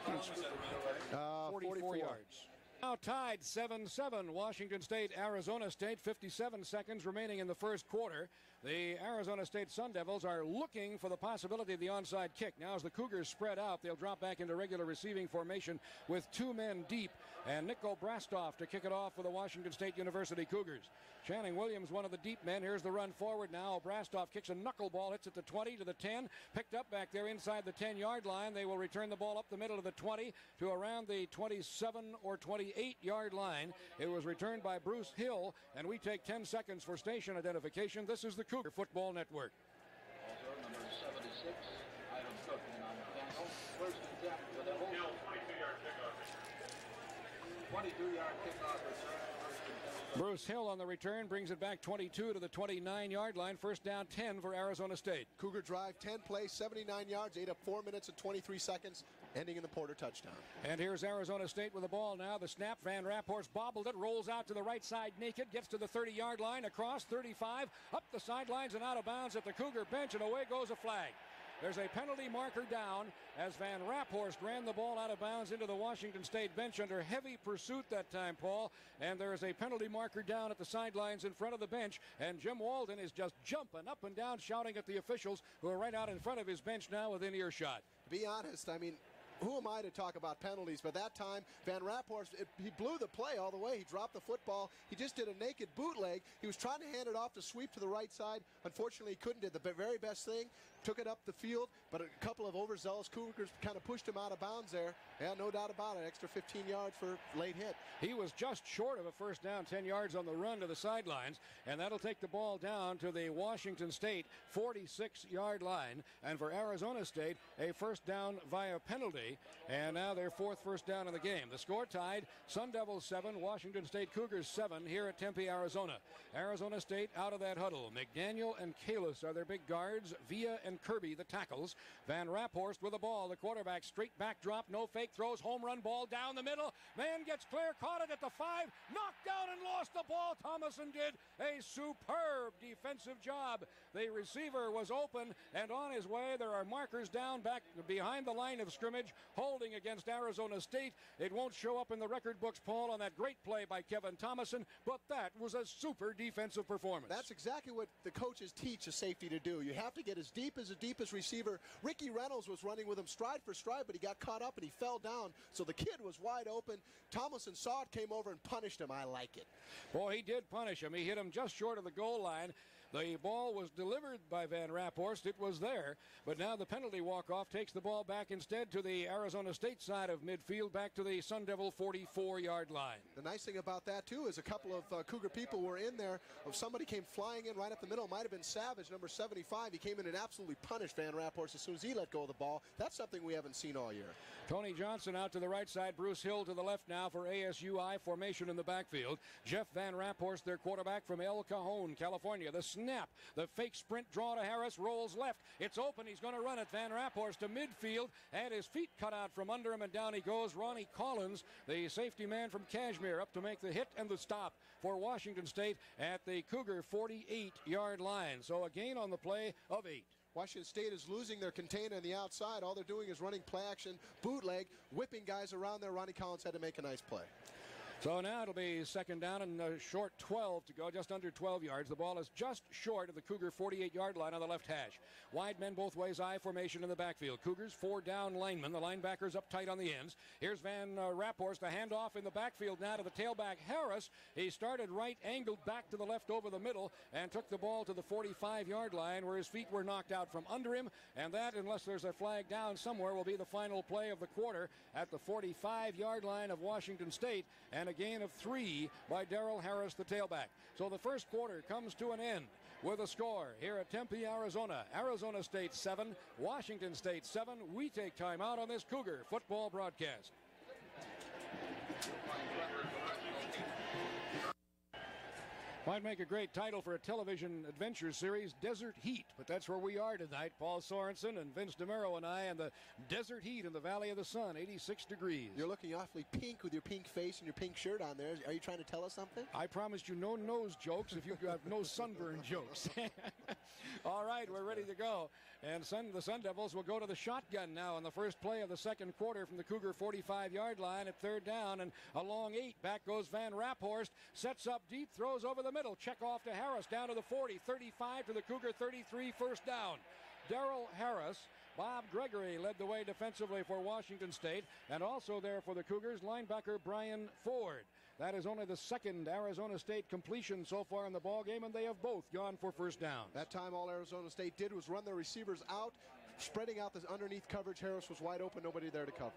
Uh, 44, 44 yards. Now tied 7 7. Washington State, Arizona State, 57 seconds remaining in the first quarter. The Arizona State Sun Devils are looking for the possibility of the onside kick. Now, as the Cougars spread out, they'll drop back into regular receiving formation with two men deep and Nico Brastoff to kick it off for the Washington State University Cougars. Channing Williams, one of the deep men. Here's the run forward now. Brastoff kicks a knuckleball, hits it the 20 to the 10, picked up back there inside the 10 yard line. They will return the ball up the middle of the 20 to around the 27 or 28 yard line. It was returned by Bruce Hill, and we take 10 seconds for station identification. This is the Cougar Football Network. Also, number 76, Ivan Cook in on the tackle. First attempt for the whole 22-yard kickoff return. First attempt. Bruce Hill on the return brings it back 22 to the 29 yard line. First down 10 for Arizona State. Cougar drive, 10 plays, 79 yards, ate up 4 minutes and 23 seconds, ending in the Porter touchdown. And here's Arizona State with the ball now. The snap, Van Raaphorst bobbled it, rolls out to the right side naked, gets to the 30 yard line, across 35, up the sidelines and out of bounds at the Cougar bench, and away goes a flag. There's a penalty marker down as Van Raaphorst ran the ball out of bounds into the Washington State bench under heavy pursuit that time, Paul. And there's a penalty marker down at the sidelines in front of the bench. And Jim Walden is just jumping up and down, shouting at the officials who are right out in front of his bench now within earshot. To be honest, I mean, who am I to talk about penalties? But that time, Van Raaphorst, it, he blew the play all the way. He dropped the football. He just did a naked bootleg. He was trying to hand it off to sweep to the right side. Unfortunately, he couldn't. Did the very best thing. Took it up the field, but a couple of overzealous Cougars kind of pushed him out of bounds there. Yeah, no doubt about it. Extra 15 yards for late hit. He was just short of a first down, 10 yards on the run to the sidelines, and that'll take the ball down to the Washington State 46 yard line. And for Arizona State, a first down via penalty, and now their fourth first down in the game. The score tied Sun Devils 7, Washington State Cougars 7 here at Tempe, Arizona. Arizona State out of that huddle. McDaniel and Kalis are their big guards. Villa and Kirby the tackles. Van Raaphorst with the ball. The quarterback straight back drop, no fake throws, home run ball down the middle. Man gets clear, caught it at the five, knocked down and lost the ball. Thomason did a superb defensive job. The receiver was open and on his way. There are markers down back behind the line of scrimmage, holding against Arizona State. It won't show up in the record books, Paul, on that great play by Kevin Thomason, but that was a super defensive performance. That's exactly what the coaches teach a safety to do. You have to get as deep as the deepest receiver. Ricky Reynolds was running with him stride for stride, but he got caught up and he fell down. So the kid was wide open. Thomason saw it, came over and punished him. I like it. Boy, he did punish him. He hit him just short of the goal line. The ball was delivered by Van Raaphorst. It was there, but now the penalty walk-off takes the ball back instead to the Arizona State side of midfield, back to the Sun Devil 44-yard line. The nice thing about that too is a couple of uh, Cougar people were in there. If somebody came flying in right up the middle, might have been Savage, number 75. He came in and absolutely punished Van Raaphorst as soon as he let go of the ball. That's something we haven't seen all year. Tony Johnson out to the right side. Bruce Hill to the left now for ASUI formation in the backfield. Jeff Van Raaphorst, their quarterback from El Cajon, California. The snap, the fake sprint draw to Harris, rolls left. It's open. He's going to run it. Van Raaphorst to midfield, and his feet cut out from under him, and down he goes. Ronnie Collins, the safety man from Cashmere, up to make the hit and the stop for Washington State at the Cougar 48 yard line. So a gain on the play of eight. Washington State is losing their container on the outside. All they're doing is running play action, bootleg, whipping guys around there. Ronnie Collins had to make a nice play. So now it'll be second down and a short 12 to go, just under 12 yards. The ball is just short of the Cougar 48 yard line on the left hash. Wide men both ways, I formation in the backfield. Cougars, four down linemen. The linebackers up tight on the ends. Here's Van uh, Raaphorst, the handoff in the backfield now to the tailback Harris. He started right, angled back to the left over the middle, and took the ball to the 45 yard line where his feet were knocked out from under him. And that, unless there's a flag down somewhere, will be the final play of the quarter at the 45 yard line of Washington State. And a gain of three by Daryl Harris, the tailback. So the first quarter comes to an end with a score here at Tempe, Arizona. Arizona State 7, Washington State 7. We take time out on this Cougar football broadcast. Might make a great title for a television adventure series, Desert Heat. But that's where we are tonight. Paul Sorensen and Vince DeMero and I in the Desert Heat in the Valley of the Sun, 86 degrees. You're looking awfully pink with your pink face and your pink shirt on there. Are you trying to tell us something? I promised you no nose jokes if you have no <laughs> sunburn jokes. <laughs> All right, we're ready to go. And Sun, the Sun Devils will go to the shotgun now in the first play of the second quarter from the Cougar 45 yard line at third down. And a long eight. Back goes Van Raaphorst. Sets up deep, throws over the middle. Check off to Harris down to the 40, 35 to the Cougar 33, first down. Daryl Harris Bob Gregory led the way defensively for Washington State, and also there for the Cougars, linebacker Brian Ford. That is only the second Arizona State completion so far in the ball game, and they have both gone for first downs. That time, all Arizona State did was run their receivers out, spreading out this underneath coverage. Harris was wide open, nobody there to cover.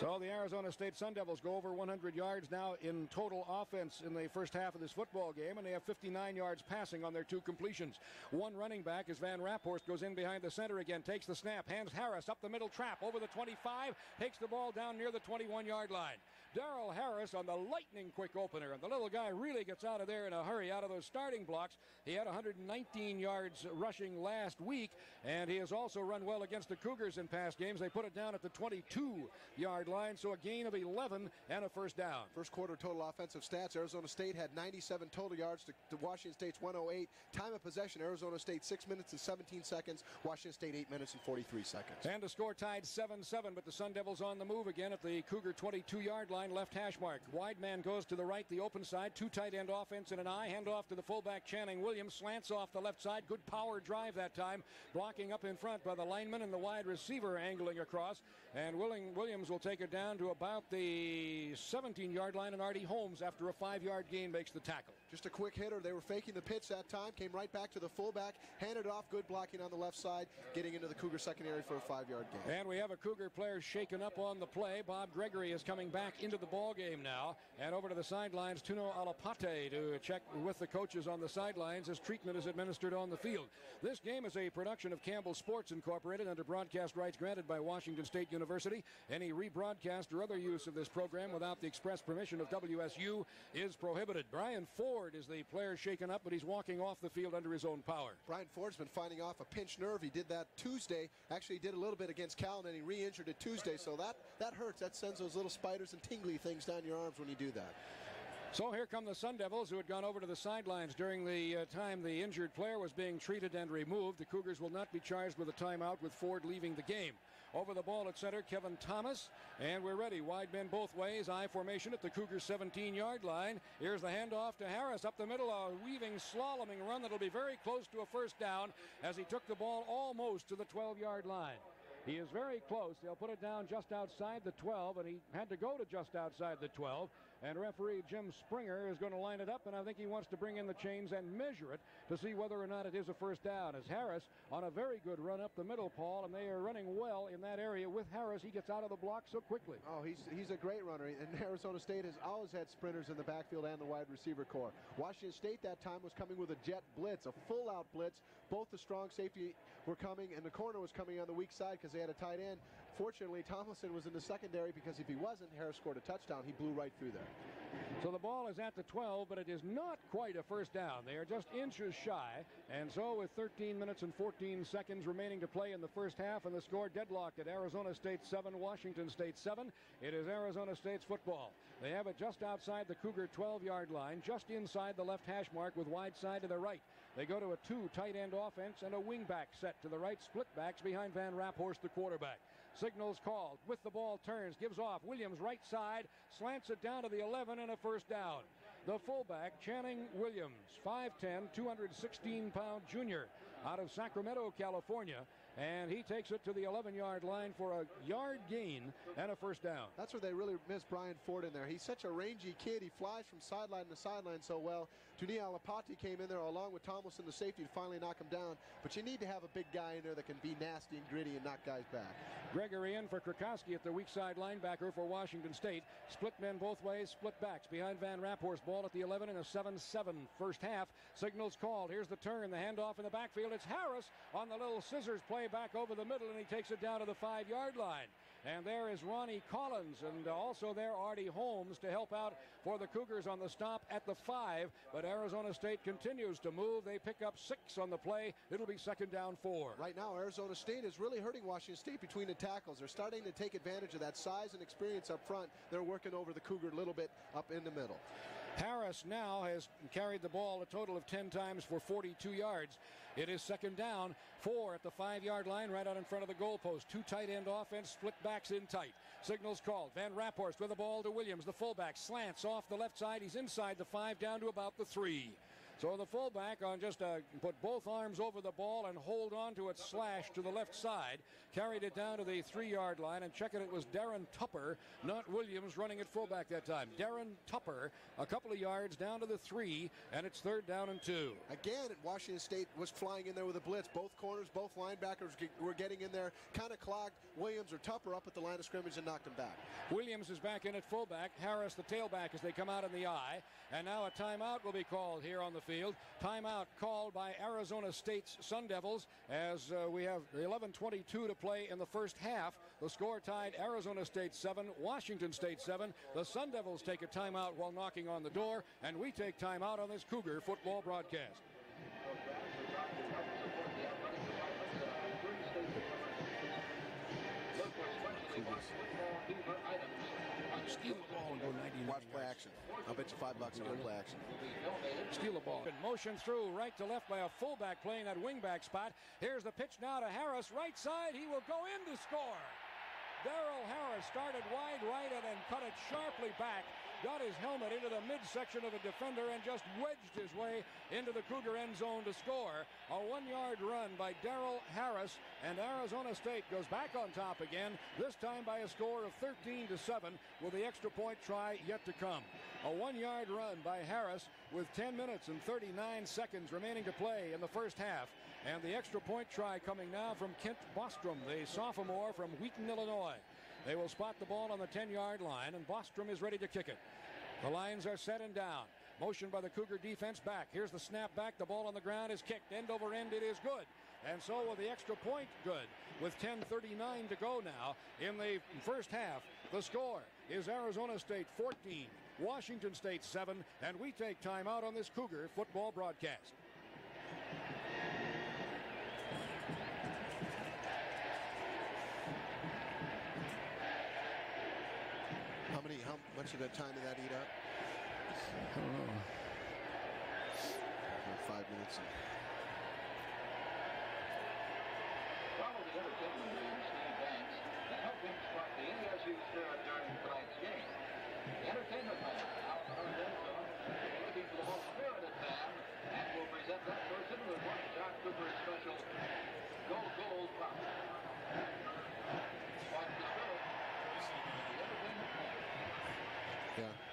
So the Arizona State Sun Devils go over 100 yards now in total offense in the first half of this football game, and they have 59 yards passing on their two completions. One running back as Van Raaphorst goes in behind the center again, takes the snap, hands Harris up the middle trap over the 25, takes the ball down near the 21 yard line. Darrell Harris on the lightning quick opener, and the little guy really gets out of there in a hurry out of those starting blocks. He had 119 yards rushing last week, and he has also run well against the Cougars in past games. They put it down at the 22 yard line, so a gain of 11 and a first down. First quarter total offensive stats Arizona State had 97 total yards to, to Washington State's 108. Time of possession Arizona State 6 minutes and 17 seconds, Washington State 8 minutes and 43 seconds. And the score tied 7 7, but the Sun Devils on the move again at the Cougar 22 yard line line, left hash mark. Wide man goes to the right, the open side. Two tight end offense and an eye. Hand off to the fullback Channing Williams. Slants off the left side. Good power drive that time. Blocking up in front by the lineman and the wide receiver angling across. And Williams will take it down to about the 17 yard line. And Artie Holmes, after a five yard gain, makes the tackle. Just a quick hitter. They were faking the pitch that time. Came right back to the fullback. Handed off. Good blocking on the left side. Getting into the Cougar secondary for a five yard gain. And we have a Cougar player shaken up on the play. Bob Gregory is coming back into the ball game now. And over to the sidelines, Tuno Alipate to check with the coaches on the sidelines as treatment is administered on the field. This game is a production of Campbell Sports Incorporated under broadcast rights granted by Washington State University. Any rebroadcast or other use of this program without the express permission of WSU is prohibited. Brian Ford is the player shaken up, but he's walking off the field under his own power. Brian Ford's been fighting off a pinched nerve. He did that Tuesday. Actually, he did a little bit against Cal, and then he re-injured it Tuesday. So that that hurts. That sends those little spiders and tingly things down your arms when you do that. So here come the Sun Devils, who had gone over to the sidelines during the uh, time the injured player was being treated and removed. The Cougars will not be charged with a timeout with Ford leaving the game. Over the ball at center, Kevin Thomas. And we're ready. Wide men both ways. I formation at the Cougars 17 yard line. Here's the handoff to Harris up the middle. A weaving, slaloming run that'll be very close to a first down as he took the ball almost to the 12 yard line. He is very close. They'll put it down just outside the 12, and he had to go to just outside the 12. And referee Jim Springer is going to line it up, and I think he wants to bring in the chains and measure it to see whether or not it is a first down. As Harris on a very good run up the middle, Paul, and they are running well in that area with Harris. He gets out of the block so quickly. Oh, he's he's a great runner, and Arizona State has always had sprinters in the backfield and the wide receiver core. Washington State that time was coming with a jet blitz, a full-out blitz. Both the strong safety were coming, and the corner was coming on the weak side because they had a tight end. Fortunately, Tomlinson was in the secondary because if he wasn't, Harris scored a touchdown. He blew right through there. So the ball is at the 12, but it is not quite a first down. They are just inches shy. And so, with 13 minutes and 14 seconds remaining to play in the first half, and the score deadlocked at Arizona State 7, Washington State 7, it is Arizona State's football. They have it just outside the Cougar 12 yard line, just inside the left hash mark with wide side to the right. They go to a two tight end offense and a wingback set to the right, split backs behind Van Raaphorst, the quarterback. Signals called. With the ball turns, gives off. Williams right side, slants it down to the 11 and a first down. The fullback, Channing Williams, 5'10, 216 pound junior out of Sacramento, California and he takes it to the 11 yard line for a yard gain and a first down. That's where they really miss Brian Ford in there. He's such a rangy kid. He flies from sideline to sideline so well. Tuni Alipate came in there along with Tomlinson, the safety, to finally knock him down. But you need to have a big guy in there that can be nasty and gritty and knock guys back. Gregory in for Krakowski at the weak side linebacker for Washington State. Split men both ways, split backs. Behind Van Raaphorst, ball at the 11 in a 7 7 first half. Signals called. Here's the turn, the handoff in the backfield. It's Harris on the little scissors play back over the middle, and he takes it down to the five yard line. And there is Ronnie Collins, and also there Artie Holmes to help out for the Cougars on the stop at the five. But Arizona State continues to move. They pick up six on the play. It'll be second down four. Right now, Arizona State is really hurting Washington State between the tackles. They're starting to take advantage of that size and experience up front. They're working over the Cougar a little bit up in the middle. Harris now has carried the ball a total of 10 times for 42 yards. It is second down, four at the five yard line, right out in front of the goalpost. Two tight end offense, split backs in tight. Signals called. Van Raaphorst with the ball to Williams, the fullback, slants off the left side. He's inside the five, down to about the three. So the fullback on just uh, put both arms over the ball and hold on to its slash to the left side, carried it down to the three-yard line, and checking it was Darren Tupper, not Williams, running at fullback that time. Darren Tupper, a couple of yards down to the three, and it's third down and two. Again, Washington State was flying in there with a blitz. Both corners, both linebackers were getting in there, kind of clogged Williams or Tupper up at the line of scrimmage and knocked him back. Williams is back in at fullback. Harris, the tailback, as they come out in the eye. And now a timeout will be called here on the field. Timeout called by Arizona State's Sun Devils as uh, we have 11:22 to play in the first half. The score tied Arizona State 7, Washington State 7. The Sun Devils take a timeout while knocking on the door, and we take timeout on this Cougar football broadcast. Steal the ball and go 99 Watch play action. I'll bet you five bucks on play action. Steal the ball. Motion through right to left by a fullback playing that wingback spot. Here's the pitch now to Harris. Right side. He will go in to score. Daryl Harris started wide right and then cut it sharply back got his helmet into the midsection of a defender and just wedged his way into the Cougar end zone to score. A one-yard run by Daryl Harris, and Arizona State goes back on top again, this time by a score of 13 to 7, with the extra point try yet to come. A one-yard run by Harris with 10 minutes and 39 seconds remaining to play in the first half. And the extra point try coming now from Kent Bostrom, the sophomore from Wheaton, Illinois. They will spot the ball on the 10 yard line, and Bostrom is ready to kick it. The lines are set and down. Motion by the Cougar defense back. Here's the snap back. The ball on the ground is kicked. End over end, it is good. And so will the extra point good. With 10.39 to go now in the first half, the score is Arizona State 14, Washington State 7, and we take time out on this Cougar football broadcast. Much of the time did that eat up? I don't know. five minutes. And... Follow the entertainment man, Steve Banks, and help him spot the NSU spirit during tonight's game. The entertainment man, out on the zone, looking for the most spirited man, and will present that person with one John Cooper's special Go Gold Pop. Yeah.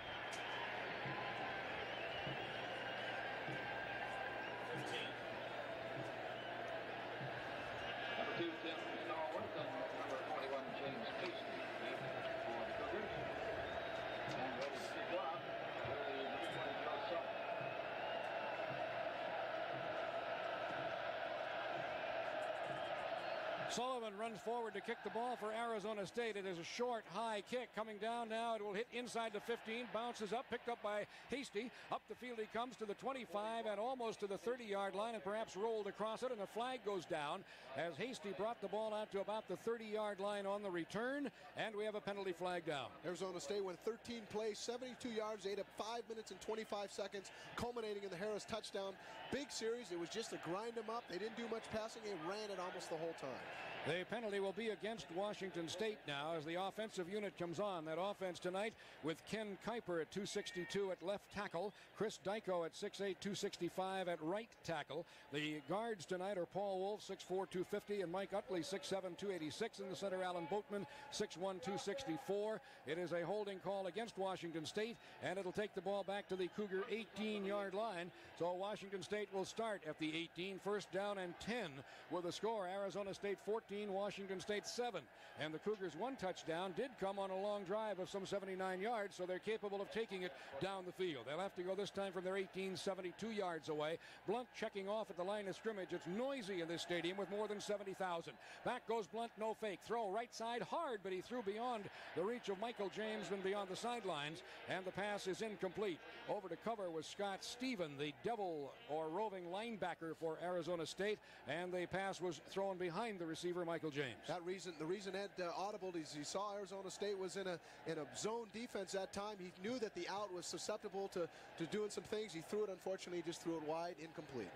Sullivan runs forward to kick the ball for Arizona State. It is a short, high kick coming down now. It will hit inside the 15, bounces up, picked up by Hasty. Up the field he comes to the 25 and almost to the 30 yard line and perhaps rolled across it. And the flag goes down as Hasty brought the ball out to about the 30 yard line on the return. And we have a penalty flag down. Arizona State went 13 plays, 72 yards, ate up 5 minutes and 25 seconds, culminating in the Harris touchdown. Big series. It was just to grind them up. They didn't do much passing. They ran it almost the whole time. The penalty will be against Washington State now as the offensive unit comes on. That offense tonight with Ken Kuiper at 262 at left tackle, Chris Dyko at 6'8, 265 at right tackle. The guards tonight are Paul Wolf, 6'4, 250, and Mike Utley, 6'7, 286 in the center. Alan Boatman, 6'1, 264. It is a holding call against Washington State, and it'll take the ball back to the Cougar 18 yard line. So Washington State will start at the 18, first down and 10 with a score. Arizona State 14. 14, Washington State 7. And the Cougars' one touchdown did come on a long drive of some 79 yards, so they're capable of taking it down the field. They'll have to go this time from their 18, 72 yards away. Blunt checking off at the line of scrimmage. It's noisy in this stadium with more than 70,000. Back goes Blunt, no fake. Throw right side hard, but he threw beyond the reach of Michael James and beyond the sidelines, and the pass is incomplete. Over to cover was Scott Stephen, the devil or roving linebacker for Arizona State, and the pass was thrown behind the receiver receiver Michael James. That reason, the reason Ed uh, audible is he saw Arizona State was in a in a zone defense that time. He knew that the out was susceptible to to doing some things. He threw it. Unfortunately, just threw it wide, incomplete.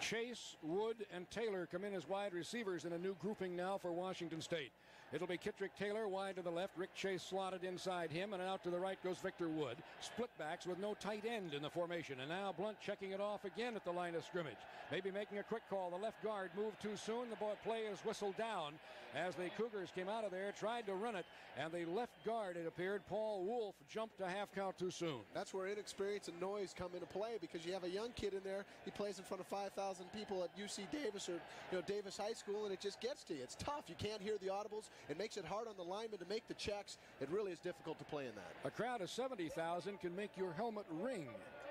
Chase, Wood, and Taylor come in as wide receivers in a new grouping now for Washington State. It'll be Kittrick Taylor wide to the left. Rick Chase slotted inside him, and out to the right goes Victor Wood. Split backs with no tight end in the formation. And now Blunt checking it off again at the line of scrimmage. Maybe making a quick call. The left guard moved too soon. The ball play is whistled down as the Cougars came out of there, tried to run it, and the left guard, it appeared, Paul Wolf, jumped a half count too soon. That's where inexperience and noise come into play because you have a young kid in there. He plays in front of 5,000 people at UC Davis or you know Davis High School, and it just gets to you. It's tough. You can't hear the audibles. It makes it hard on the lineman to make the checks. It really is difficult to play in that. A crowd of 70,000 can make your helmet ring.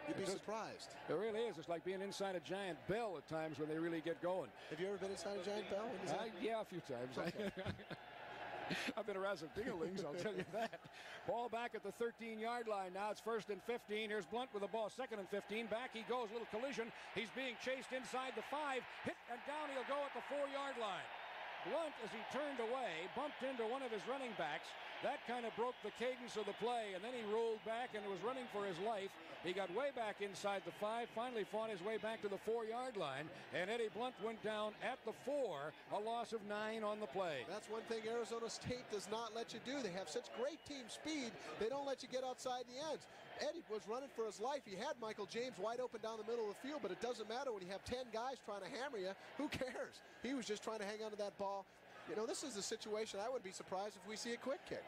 You'd be It's surprised. It really is. It's like being inside a giant bell at times when they really get going. Have you ever been inside a giant bell? Uh, yeah, a few times. <laughs> I've been around some dinglings, I'll tell you <laughs> that. Ball back at the 13 yard line. Now it's first and 15. Here's Blunt with the ball. Second and 15. Back he goes. Little collision. He's being chased inside the five. Hit and down he'll go at the four yard line. Blunt, as he turned away, bumped into one of his running backs. That kind of broke the cadence of the play, and then he rolled back and was running for his life. He got way back inside the five, finally fought his way back to the four yard line, and Eddie Blunt went down at the four, a loss of nine on the play. That's one thing Arizona State does not let you do. They have such great team speed, they don't let you get outside the ends. Eddie was running for his life. He had Michael James wide open down the middle of the field, but it doesn't matter when you have 10 guys trying to hammer you. Who cares? He was just trying to hang on to that ball. You know, this is a situation I would be surprised if we see a quick kick.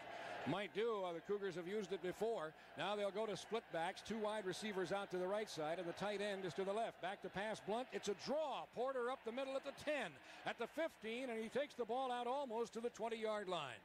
Might do. Uh, the Cougars have used it before. Now they'll go to split backs. Two wide receivers out to the right side, and the tight end is to the left. Back to pass Blunt. It's a draw. Porter up the middle at the 10, at the 15, and he takes the ball out almost to the 20 yard line.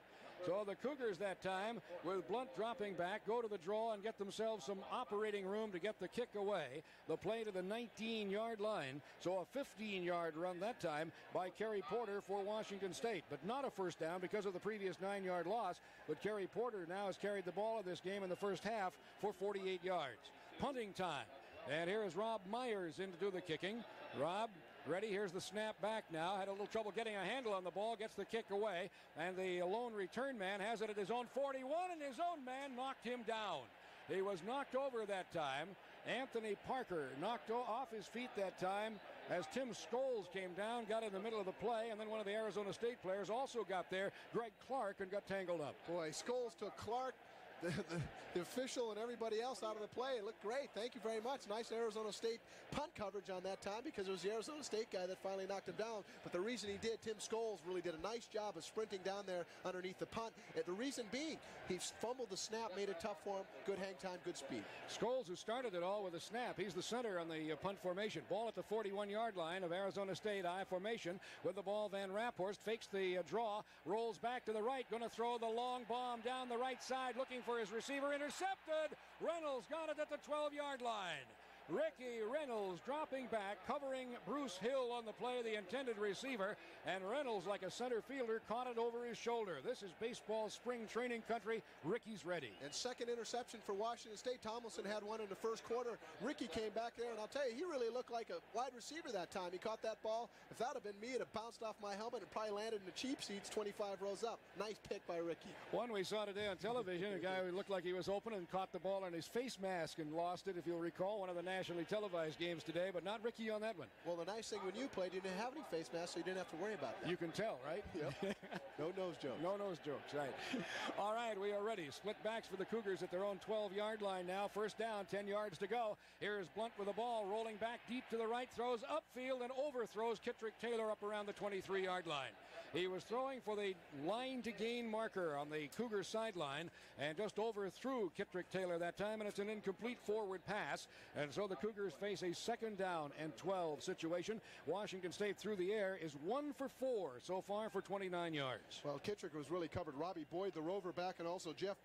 So the Cougars that time, with Blunt dropping back, go to the draw and get themselves some operating room to get the kick away. The play to the 19 yard line. So a 15 yard run that time by Kerry Porter for Washington State. But not a first down because of the previous nine yard loss. But Kerry Porter now has carried the ball in this game in the first half for 48 yards. Punting time. And here is Rob Myers in to do the kicking. Rob Ready, here's the snap back now. Had a little trouble getting a handle on the ball, gets the kick away, and the lone return man has it at his own 41, and his own man knocked him down. He was knocked over that time. Anthony Parker knocked off his feet that time as Tim Scholes came down, got in the middle of the play, and then one of the Arizona State players also got there, Greg Clark, and got tangled up. Boy, Scholes took Clark, the, the, the official, and everybody else out of the play. It looked great. Thank you very much. Nice Arizona State punt coverage on that time because it was the Arizona State guy that finally knocked him down. But the reason he did, Tim Scholes really did a nice job of sprinting down there underneath the punt. And the reason being, he fumbled the snap, made it tough for him. Good hang time, good speed. Scholes, who started it all with a snap, he's the center on the uh, punt formation. Ball at the 41 yard line of Arizona State I formation. With the ball, Van Raaphorst fakes the uh, draw, rolls back to the right, going to throw the long bomb down the right side, looking for his receiver. Intercepted! Reynolds got it at the 12 yard line. Ricky Reynolds dropping back, covering Bruce Hill on the play, the intended receiver, and Reynolds, like a center fielder, caught it over his shoulder. This is baseball spring training country. Ricky's ready. And second interception for Washington State. Tomlinson had one in the first quarter. Ricky came back there, and I'll tell you, he really looked like a wide receiver that time. He caught that ball. If that had been me, it'd have bounced off my helmet and probably landed in the cheap seats 25 rows up. Nice pick by Ricky. One we saw today on television, a guy who looked like he was open and caught the ball on his face mask and lost it, if you'll recall, one of the nationally televised games today, but not Ricky on that one. Well, the nice thing when you played, you didn't have any face masks, so you didn't have to worry about that. You can tell, right? Yep. <laughs> no nose jokes. No nose jokes, right. <laughs> All right, we are ready. Split backs for the Cougars at their own 12 yard line now. First down, 10 yards to go. Here's Blunt with the ball, rolling back deep to the right, throws upfield and overthrows Kittrick Taylor up around the 23 yard line. He was throwing for the line to gain marker on the Cougar sideline and just overthrew Kittrick Taylor that time, and it's an incomplete forward pass. And so the Cougars face a second down and 12 situation. Washington State through the air is one for four so far for 29 yards. Well, Kittrick was really covered. Robbie Boyd, the rover back, and also Jeff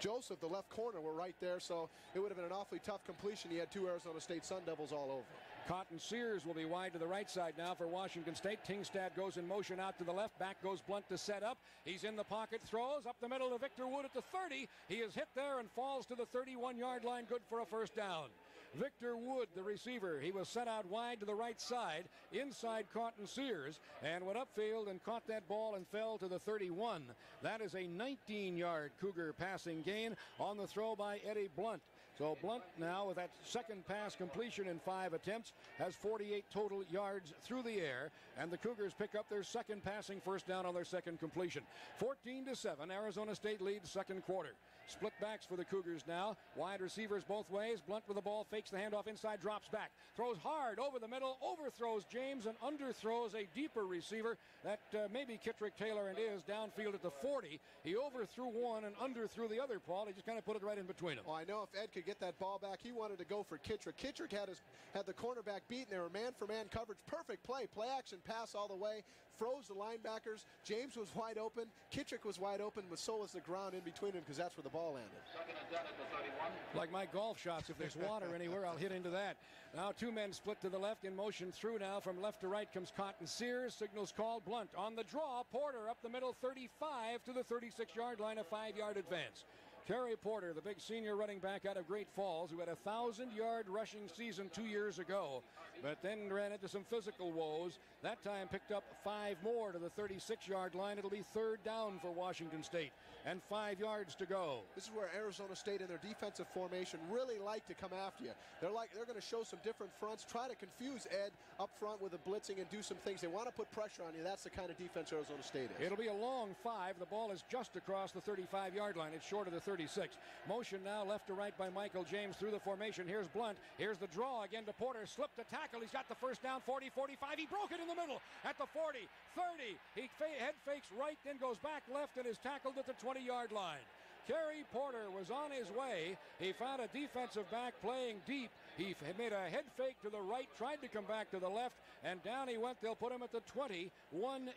Joseph, the left corner, were right there, so it would have been an awfully tough completion. He had two Arizona State Sun Devils all over. Cotton Sears will be wide to the right side now for Washington State. Tingstad goes in motion out to the left. Back goes Blunt to set up. He's in the pocket, throws up the middle to Victor Wood at the 30. He is hit there and falls to the 31 yard line, good for a first down. Victor Wood, the receiver, he was set out wide to the right side, inside Cotton Sears, and went upfield and caught that ball and fell to the 31. That is a 19 yard Cougar passing gain on the throw by Eddie Blunt. So Blunt now with that second pass completion in five attempts has 48 total yards through the air, and the Cougars pick up their second passing first down on their second completion. 14 to 7, Arizona State leads second quarter. Split backs for the Cougars now. Wide receivers both ways. Blunt with the ball, fakes the handoff inside, drops back. Throws hard over the middle, overthrows James, and underthrows a deeper receiver that uh, maybe Kittrick Taylor and is downfield at the 40. He overthrew one and underthrew the other, Paul. He just kind of put it right in between them. Well, I know if Ed could get that ball back, he wanted to go for Kittrick. Kittrick had his had the cornerback beaten there, man for man coverage, perfect play, play action pass all the way, froze the linebackers. James was wide open, Kittrick was wide open, but so was the ground in between them because that's where the ball landed. Second and 10 at the 31. Like my golf shots, if there's water anywhere, I'll hit into that. Now two men split to the left in motion through now. From left to right comes Cotton Sears. Signals called Blunt on the draw. Porter up the middle, 35 to the 36 yard line, a five yard advance. Kerry Porter, the big senior running back out of Great Falls, who had a thousand yard rushing season two years ago, but then ran into some physical woes. That time picked up five more to the 36 yard line. It'll be third down for Washington State and five yards to go. This is where Arizona State in their defensive formation really like to come after you. They're like they're going to show some different fronts, try to confuse Ed up front with the blitzing and do some things. They want to put pressure on you. That's the kind of defense Arizona State is. It'll be a long five. The ball is just across the 35 yard line. It's short of the 36. Motion now left to right by Michael James through the formation. Here's Blunt. Here's the draw again to Porter. Slipped the tackle. He's got the first down 40 45. He broke it in the middle at the 40 30. He fa- head fakes right, then goes back left and is tackled at the 20 yard line. Kerry Porter was on his way. He found a defensive back playing deep. He made a head fake to the right, tried to come back to the left, and down he went. They'll put him at the 21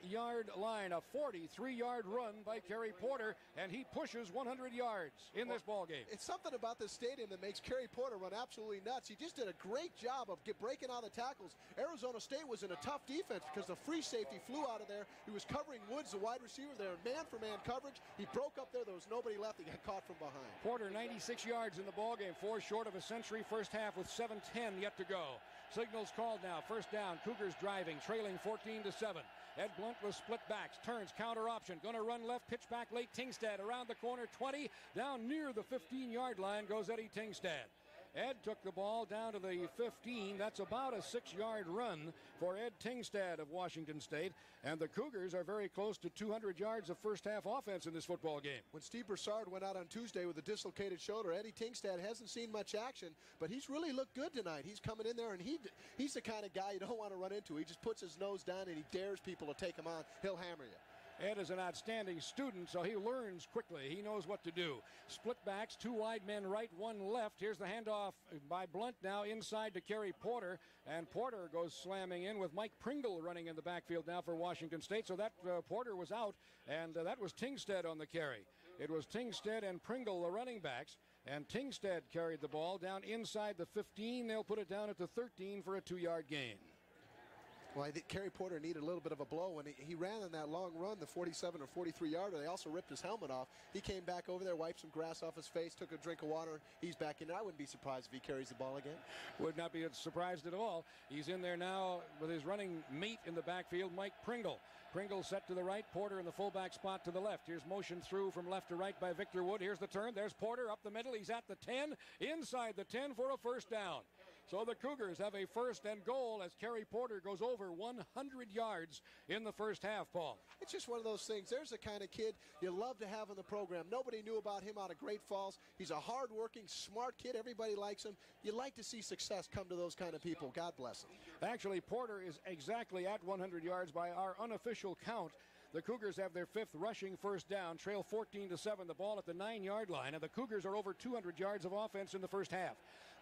yard line. A 43 yard run by Kerry Porter, and he pushes 100 yards in this ball game. It's something about this stadium that makes Kerry Porter run absolutely nuts. He just did a great job of get, breaking out of the tackles. Arizona State was in a tough defense because the free safety flew out of there. He was covering Woods, the wide receiver, there, man for man coverage. He broke up there. There was nobody left. He got caught from behind. Porter 96 yards in the ball game, four short of a century first half with 7:10 yet to go. Signals called now. First down. Cougars driving, trailing 14 to 7. Ed Blunt with split backs, turns counter option, going to run left, pitch back late. Tingstad around the corner, 20 down near the 15 yard line goes Eddie Tingstad. Ed took the ball down to the 15. That's about a six yard run for Ed Tingstad of Washington State. And the Cougars are very close to 200 yards of first half offense in this football game. When Steve Broussard went out on Tuesday with a dislocated shoulder, Eddie Tingstad hasn't seen much action, but he's really looked good tonight. He's coming in there, and he he's the kind of guy you don't want to run into. He just puts his nose down and he dares people to take him on. He'll hammer you. Ed is an outstanding student, so he learns quickly. He knows what to do. Split backs, two wide men right, one left. Here's the handoff by Blunt now inside to Kerry Porter, and Porter goes slamming in with Mike Pringle running in the backfield now for Washington State. So that uh, Porter was out, and uh, that was Tingstad on the carry. It was Tingstad and Pringle, the running backs, and Tingstad carried the ball down inside the 15. They'll put it down at the 13 for a two yard gain. Well, I think Kerry Porter needed a little bit of a blow when he, he ran on that long run, the 47 or 43 yarder. They also ripped his helmet off. He came back over there, wiped some grass off his face, took a drink of water. He's back in. I wouldn't be surprised if he carries the ball again. Would not be surprised at all. He's in there now with his running mate in the backfield, Mike Pringle. Pringle set to the right, Porter in the fullback spot to the left. Here's motion through from left to right by Victor Wood. Here's the turn. There's Porter up the middle. He's at the 10, inside the 10 for a first down. So the Cougars have a first and goal as Kerry Porter goes over 100 yards in the first half, Paul. It's just one of those things. There's the kind of kid you love to have in the program. Nobody knew about him out of Great Falls. He's a hard-working, smart kid. Everybody likes him. You like to see success come to those kind of people. God bless him. Actually, Porter is exactly at 100 yards by our unofficial count. The Cougars have their fifth rushing first down, trail 14 to 7, the ball at the nine yard line, and the Cougars are over 200 yards of offense in the first half.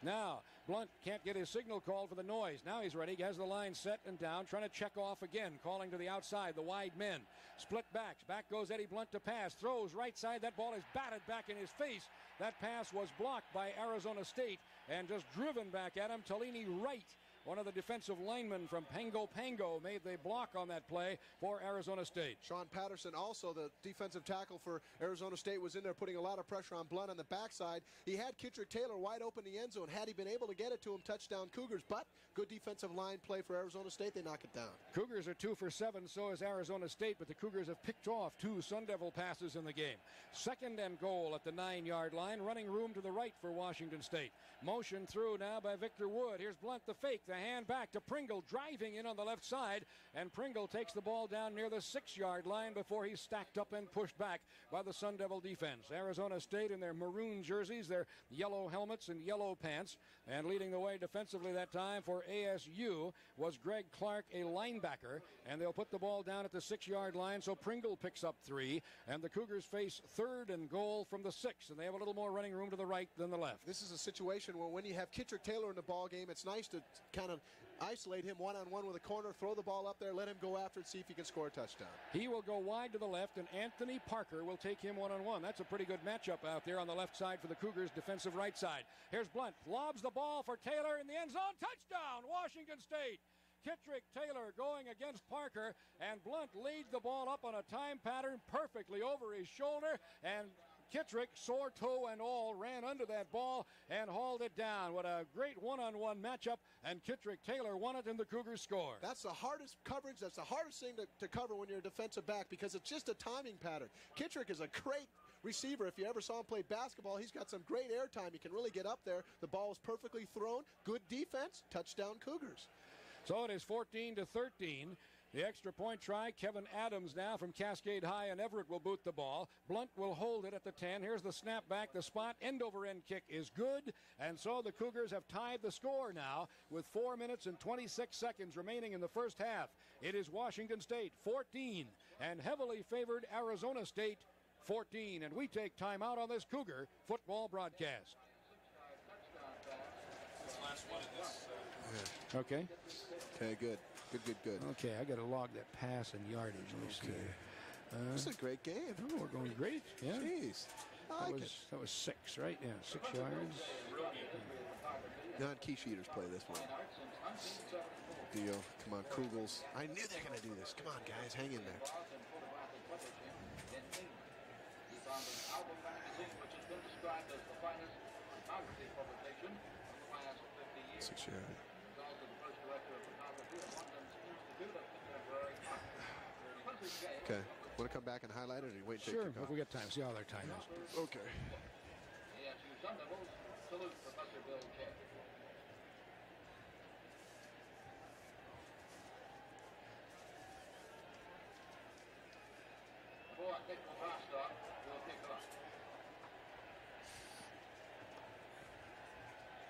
Now, Blunt can't get his signal called for the noise. Now he's ready. He has the line set and down, trying to check off again, calling to the outside, the wide men. Split backs. Back goes Eddie Blunt to pass. Throws right side. That ball is batted back in his face. That pass was blocked by Arizona State and just driven back at him. Talini Wright One of the defensive linemen from Pango Pango made the block on that play for Arizona State. Sean Patterson, also the defensive tackle for Arizona State, was in there putting a lot of pressure on Blunt on the backside. He had Kittrick Taylor wide open in the end zone. Had he been able to get it to him, touchdown Cougars. But good defensive line play for Arizona State. They knock it down. Cougars are two for seven, so is Arizona State, but the Cougars have picked off two Sun Devil passes in the game. Second and goal at the nine yard line, running room to the right for Washington State. Motion through now by Victor Wood. Here's Blunt the fake, hand back to Pringle, driving in on the left side, and Pringle takes the ball down near the six yard line before he's stacked up and pushed back by the Sun Devil defense. Arizona State in their maroon jerseys, their yellow helmets, and yellow pants, and leading the way defensively that time for ASU was Greg Clark, a linebacker, and they'll put the ball down at the six yard line, so Pringle picks up three, and the Cougars face third and goal from the six, and they have a little more running room to the right than the left. This is a situation where when you have Kittrick Taylor in the ball game, it's nice to kind of isolate him one on one with a corner, throw the ball up there, let him go after it, see if he can score a touchdown. He will go wide to the left, and Anthony Parker will take him one on one. That's a pretty good matchup out there on the left side for the Cougars' defensive right side. Here's Blunt, lobs the ball for Taylor in the end zone. Touchdown, Washington State. Kittrick Taylor going against Parker, and Blunt leads the ball up on a time pattern perfectly over his shoulder, and Kittrick, sore toe and all, ran under that ball and hauled it down. What a great one-on-one matchup, and Kittrick Taylor won it, and the Cougars score. That's the hardest coverage. That's the hardest thing to, to cover when you're a defensive back because it's just a timing pattern. Kittrick is a great receiver. If you ever saw him play basketball, he's got some great air time. He can really get up there. The ball was perfectly thrown. Good defense. Touchdown Cougars. So it is 14 to 13. The extra point try, Kevin Adams now from Cascade High, and Everett will boot the ball. Blunt will hold it at the 10. Here's the snap back. The spot end over end kick is good. And so the Cougars have tied the score now with 4 minutes and 26 seconds remaining in the first half. It is Washington State 14 and heavily favored Arizona State 14. And we take time out on this Cougar football broadcast. Okay. Okay, good. Good, good, good. Okay, I got to log that pass and yardage. Let me see. Uh, This is a great game. oh, we're going great. Yeah. Jeez. I That like was, it. that was six, right? Yeah, six yards. Non-key sheeters play this one. Deal. Come on, Kugels. I knew they're going to do this. Come on, guys. Hang in there. He founded Album Magazine, which has been described as the finest photography publication of the last 50 years. Six yard. He's also the first director of photography at London's Institute of Contemporary Art. Hunter's game Okay. Want to come back and highlight it, or you wait Sure, take if kickoff? we get time. See how their time is. Okay. ASU Sun Devils salute Professor Bill Jay. Boy, Nick Rostock will pick it up.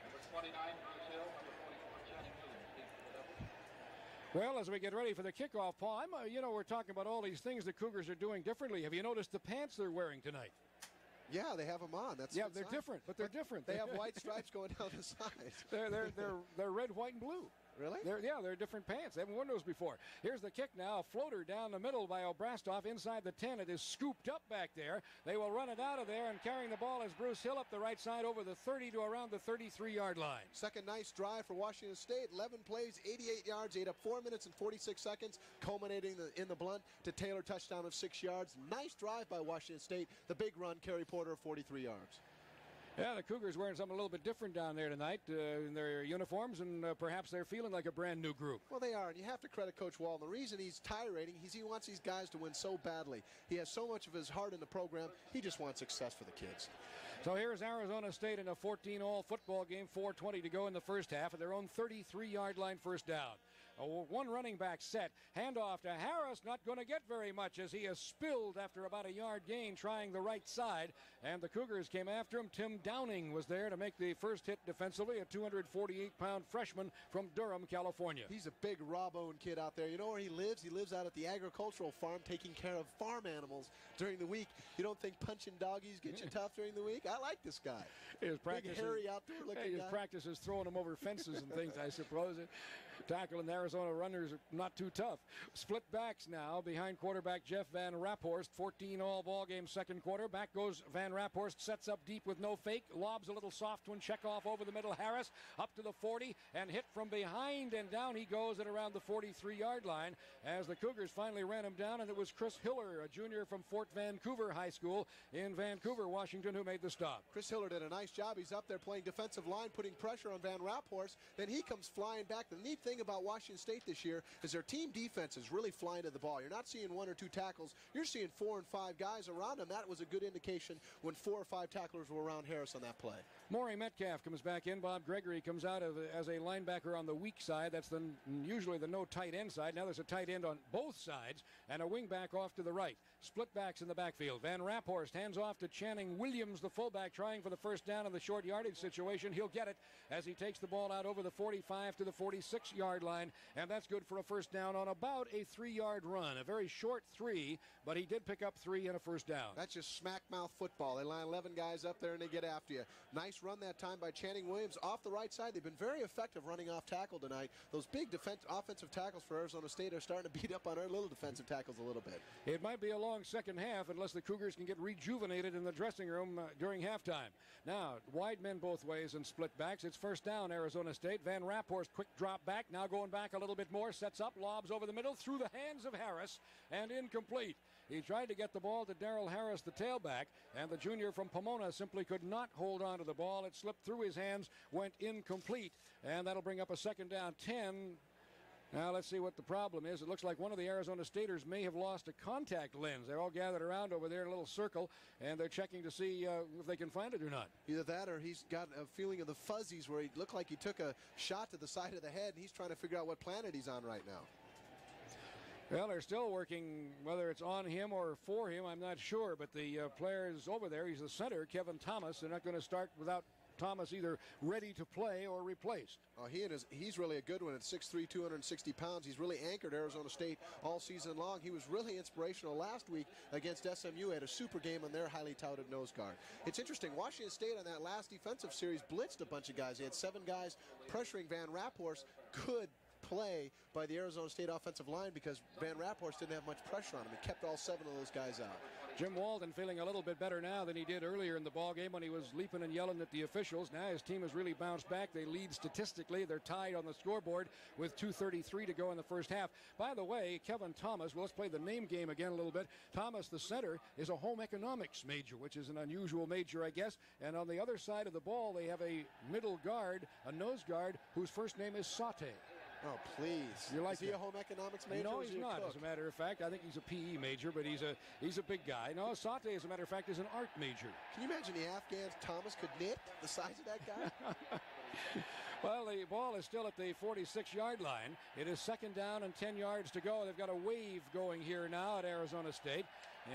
Number 29, Bruce Hill. Number 44, Channing Williams. Deep for the Devils. Well, as we get ready for the kickoff, Paul, I'm, uh, you know, we're talking about all these things the Cougars are doing differently. Have you noticed the pants they're wearing tonight? Yeah, they have them on. That's Yeah, they're nice. different, but they're different. They have <laughs> white stripes going down the sides. They're they're they're they're red, white, and blue. Really? They're, yeah, they're different pants. They haven't worn those before. Here's the kick now. A floater down the middle by Obrastoff inside the 10. It is scooped up back there. They will run it out of there, and carrying the ball is Bruce Hill up the right side over the 30 to around the 33 yard line. Second nice drive for Washington State. 11 plays, 88 yards, ate up 4 minutes and 46 seconds, culminating the, in the blunt to Taylor touchdown of 6 yards. Nice drive by Washington State. The big run, Kerry Porter 43 yards. Yeah, the Cougars wearing something a little bit different down there tonight uh, in their uniforms, and uh, perhaps they're feeling like a brand new group. Well, they are, and you have to credit Coach Wall. The reason he's tirade is he wants these guys to win so badly. He has so much of his heart in the program. He just wants success for the kids. So here's Arizona State in a 14 all football game, 4.20 to go in the first half, at their own 33 yard line first down. A one running back set. Handoff to Harris, not going to get very much as he is spilled after about a yard gain trying the right side. And the Cougars came after him. Tim Downing was there to make the first hit defensively, a 248 pound freshman from Durham, California. He's a big raw bone kid out there. You know where he lives? He lives out at the agricultural farm taking care of farm animals during the week. You don't think punching doggies get you mm. tough during the week? I like this guy. His Big, practices, hairy, outdoor-looking hey, his guy. practices throwing them over fences and things, I suppose. <laughs> tackle, and the Arizona runners not too tough. Split backs now behind quarterback Jeff Van Raaphorst. 14 all ball game second quarter. Back goes Van Raaphorst, sets up deep with no fake, lobs a little soft one, check off over the middle. Harris up to the 40 and hit from behind, and down he goes at around the 43 yard line as the Cougars finally ran him down, and it was Chris Hiller, a junior from Fort Vancouver High School in Vancouver, Washington, who made the stop. Chris Hiller did a nice job. He's up there playing defensive line, putting pressure on Van Raaphorst. Then he comes flying back. The neat thing about Washington State this year is their team defense is really flying to the ball. You're not seeing one or two tackles. You're seeing four and five guys around him. That was a good indication when four or five tacklers were around Harris on that play. Maury Metcalf comes back in. Bob Gregory comes out of, as a linebacker on the weak side. That's the usually the no tight end side. Now there's a tight end on both sides and a wing back off to the right. Split backs in the backfield. Van Raaphorst hands off to Channing Williams, the fullback, trying for the first down in the short yardage situation. He'll get it as he takes the ball out over the 45 to the 46 yard line, and that's good for a first down on about a three yard run. A very short three, but he did pick up three and a first down. That's just smack mouth football. They line 11 guys up there and they get after you. Nice run that time by Channing Williams off the right side. They've been very effective running off tackle tonight. Those big defense, offensive tackles for Arizona State are starting to beat up on our little defensive tackles a little bit. It might be a long second half unless the Cougars can get rejuvenated in the dressing room uh, during halftime. Now, wide men both ways and split backs. It's first down, Arizona State. Van Raaphorst, quick drop back. Now going back a little bit more. Sets up, lobs over the middle through the hands of Harris and incomplete. He tried to get the ball to Daryl Harris, the tailback, and the junior from Pomona simply could not hold on to the ball. It slipped through his hands, went incomplete, and that'll bring up a second down 10 now let's see what the problem is. It looks like one of the Arizona Staters may have lost a contact lens. They're all gathered around over there in a little circle, and they're checking to see uh, if they can find it or not. Either that or he's got a feeling of the fuzzies where he looked like he took a shot to the side of the head, and he's trying to figure out what planet he's on right now. Well, they're still working, whether it's on him or for him, I'm not sure. But the uh, player is over there. He's the center, Kevin Thomas. They're not going to start without Thomas either ready to play or replaced. Oh, he is, he's really a good one at 6'3", 260 pounds. He's really anchored Arizona State all season long. He was really inspirational last week against SMU. at a super game on their highly touted nose guard. It's interesting. Washington State on that last defensive series blitzed a bunch of guys. They had seven guys pressuring Van Raaphorst. Good play by the Arizona State offensive line because Van Raaphorst didn't have much pressure on him. He kept all seven of those guys out. Jim Walden feeling a little bit better now than he did earlier in the ball game when he was leaping and yelling at the officials. Now his team has really bounced back. They lead statistically. They're tied on the scoreboard with 2:33 to go in the first half. By the way, Kevin Thomas. Well, let's play the name game again a little bit. Thomas, the center, is a home economics major, which is an unusual major, I guess. And on the other side of the ball, they have a middle guard, a nose guard, whose first name is Saute. Oh, please. You like is he a home economics major? No, he's he not. As a matter of fact, I think he's a PE major, but he's a he's a big guy. No, Sate, as a matter of fact, is an art major. Can you imagine the Afghans Thomas could knit the size of that guy? <laughs> Well, the ball is still at the 46 yard line. It is second down and 10 yards to go. They've got a wave going here now at Arizona State.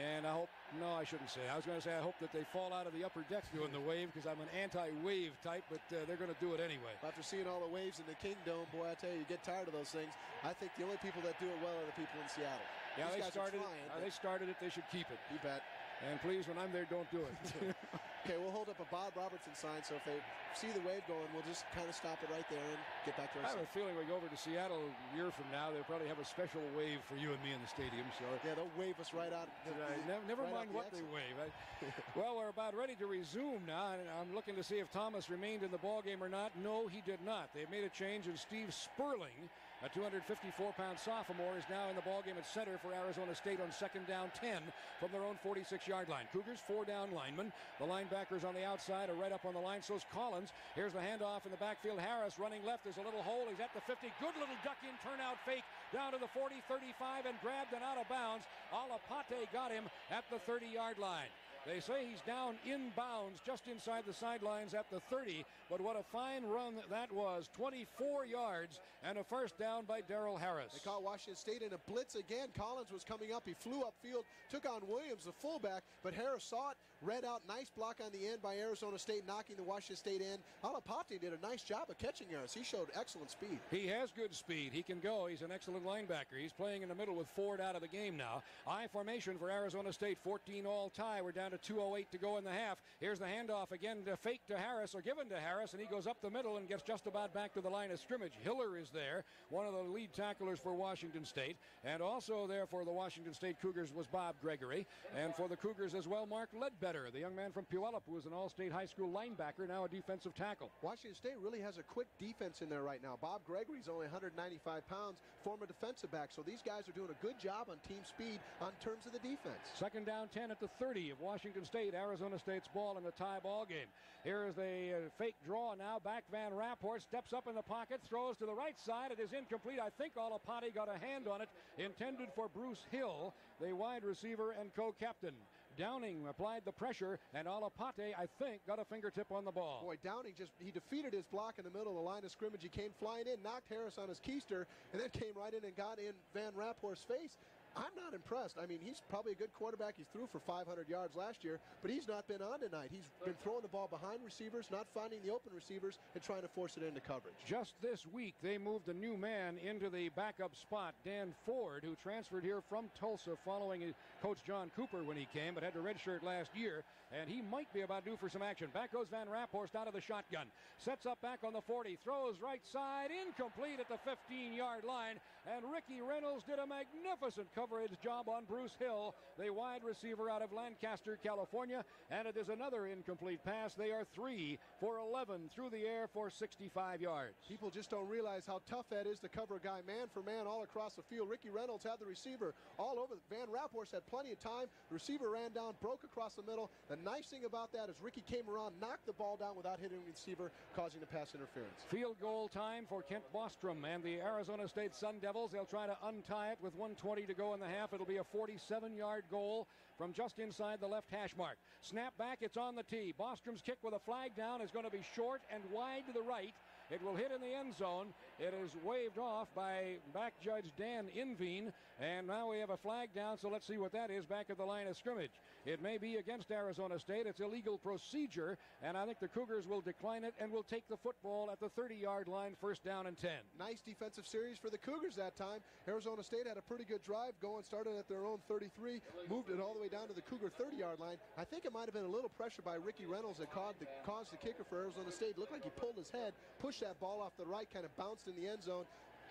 And I hope, no, I shouldn't say. I was going to say I hope that they fall out of the upper deck doing the wave because I'm an anti wave type, but uh, they're going to do it anyway. After seeing all the waves in the Kingdom, boy, I tell you, you get tired of those things. I think the only people that do it well are the people in Seattle. Yeah, These they started, trying, it, uh, they started it. They should keep it. You bet. And please, when I'm there, don't do it. <laughs> Okay, we'll hold up a Bob Robertson sign, so if they see the wave going, we'll just kind of stop it right there and get back to I our have a feeling we go over to Seattle a year from now, they'll probably have a special wave for you and me in the stadium. So Yeah, they'll wave us right out. the- Uh, the- ne- never right mind the what they wave. I- <laughs> well, we're about ready to resume now, and I'm looking to see if Thomas remained in the ball game or not. No, he did not. They've made a change, and Steve Sperling, a 254-pound sophomore, is now in the ball game at center for Arizona State on second down 10 from their own 46-yard line. Cougars four down linemen. The linebackers on the outside are right up on the line. So's Collins. Here's the handoff in the backfield. Harris running left. There's a little hole. He's at the 50. Good little duck in turnout fake down to the 40, 35, and grabbed and out of bounds. Alipate got him at the 30-yard line. They say he's down inbounds just inside the sidelines at the 30, but what a fine run that was. 24 yards and a first down by Daryl Harris. They caught Washington State in a blitz again. Collins was coming up. He flew upfield, took on Williams, the fullback, but Harris saw it, read out. Nice block on the end by Arizona State, knocking the Washington State end. Alipate did a nice job of catching Harris. He showed excellent speed. He has good speed. He can go. He's an excellent linebacker. He's playing in the middle with Ford out of the game now. I formation for Arizona State. 14 all tie. We're down to to 2.08 to go in the half. Here's the handoff again to fake to Harris or given to Harris, and he goes up the middle and gets just about back to the line of scrimmage. Hiller is there, one of the lead tacklers for Washington State, and also there for the Washington State Cougars was Bob Gregory, and for the Cougars as well, Mark Ledbetter, the young man from Puyallup who was an all-state high school linebacker, now a defensive tackle. Washington State really has a quick defense in there right now. Bob Gregory's only 195 pounds, former defensive back, so these guys are doing a good job on team speed on terms of the defense. Second down 10 at the 30 of Washington State, Arizona State's ball in the tie ball game. Here is the uh, fake draw now. Back Van Raaphorst steps up in the pocket, throws to the right side. It is incomplete. I think Alipate got a hand on it, intended for Bruce Hill, the wide receiver and co-captain. Downing applied the pressure, and Alipate, I think, got a fingertip on the ball. Boy, Downing just, he defeated his block in the middle of the line of scrimmage. He came flying in, knocked Harris on his keister, and then came right in and got in Van Raaphorst's face. I'm not impressed. I mean, he's probably a good quarterback. He's threw for 500 yards last year, but he's not been on tonight. He's been throwing the ball behind receivers, not finding the open receivers, and trying to force it into coverage. Just this week, they moved a new man into the backup spot, Dan Ford, who transferred here from Tulsa following Coach John Cooper when he came, but had to redshirt last year, and he might be about due for some action. Back goes Van Raaphorst out of the shotgun. Sets up back on the 40, throws right side, incomplete at the 15-yard line, and Ricky Reynolds did a magnificent coverage job on Bruce Hill, the wide receiver out of Lancaster, California. And it is another incomplete pass. They are three for 11 through the air for 65 yards. People just don't realize how tough that is to cover a guy man for man all across the field. Ricky Reynolds had the receiver all over. Van Raaphorst had plenty of time. The receiver ran down, broke across the middle. The nice thing about that is Ricky came around, knocked the ball down without hitting the receiver, causing the pass interference. Field goal time for Kent Bostrom and the Arizona State Sun Devils. They'll try to untie it with 120 to go in the half. It'll be a 47 yard goal from just inside the left hash mark. Snap back, it's on the tee. Bostrom's kick with a flag down is going to be short and wide to the right. It will hit in the end zone. It is waved off by back judge Dan Inveen. And now we have a flag down, so let's see what that is back at the line of scrimmage. It may be against Arizona State. It's illegal procedure, and I think the Cougars will decline it and will take the football at the 30 yard line, first down and 10. Nice defensive series for the Cougars that time. Arizona State had a pretty good drive going, started at their own 33, moved it all the way down to the Cougar 30 yard line. I think it might have been a little pressure by Ricky Reynolds that caused the, caused the kicker for Arizona State. Looked like he pulled his head, pushed that ball off the right, kind of bounced in the end zone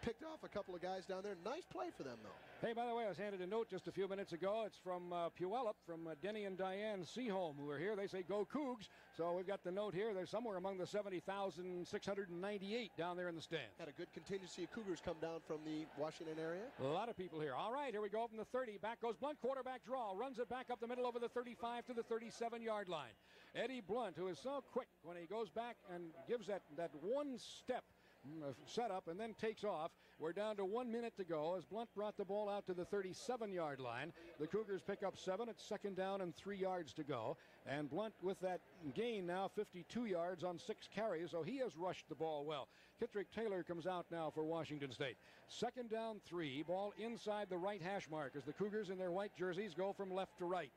picked off a couple of guys down there. Nice play for them, though. Hey, by the way, I was handed a note just a few minutes ago. It's from uh, Puyallup, from uh, Denny and Diane Seaholm, who are here. They say, go Cougs. So we've got the note here. They're somewhere among the 70,698 down there in the stands. Had a good contingency of Cougars come down from the Washington area. A lot of people here. All right, here we go from the 30. Back goes Blunt, quarterback draw. Runs it back up the middle over the 35 to the 37-yard line. Eddie Blunt, who is so quick when he goes back and gives that, that one step Mm, set up and then takes off. We're down to one minute to go as Blunt brought the ball out to the 37 yard line. The Cougars pick up seven. It's second down and three yards to go. And Blunt with that gain now 52 yards on six carries, so he has rushed the ball well. Kitrick Taylor comes out now for Washington State. Second down three, ball inside the right hash mark as the Cougars in their white jerseys go from left to right.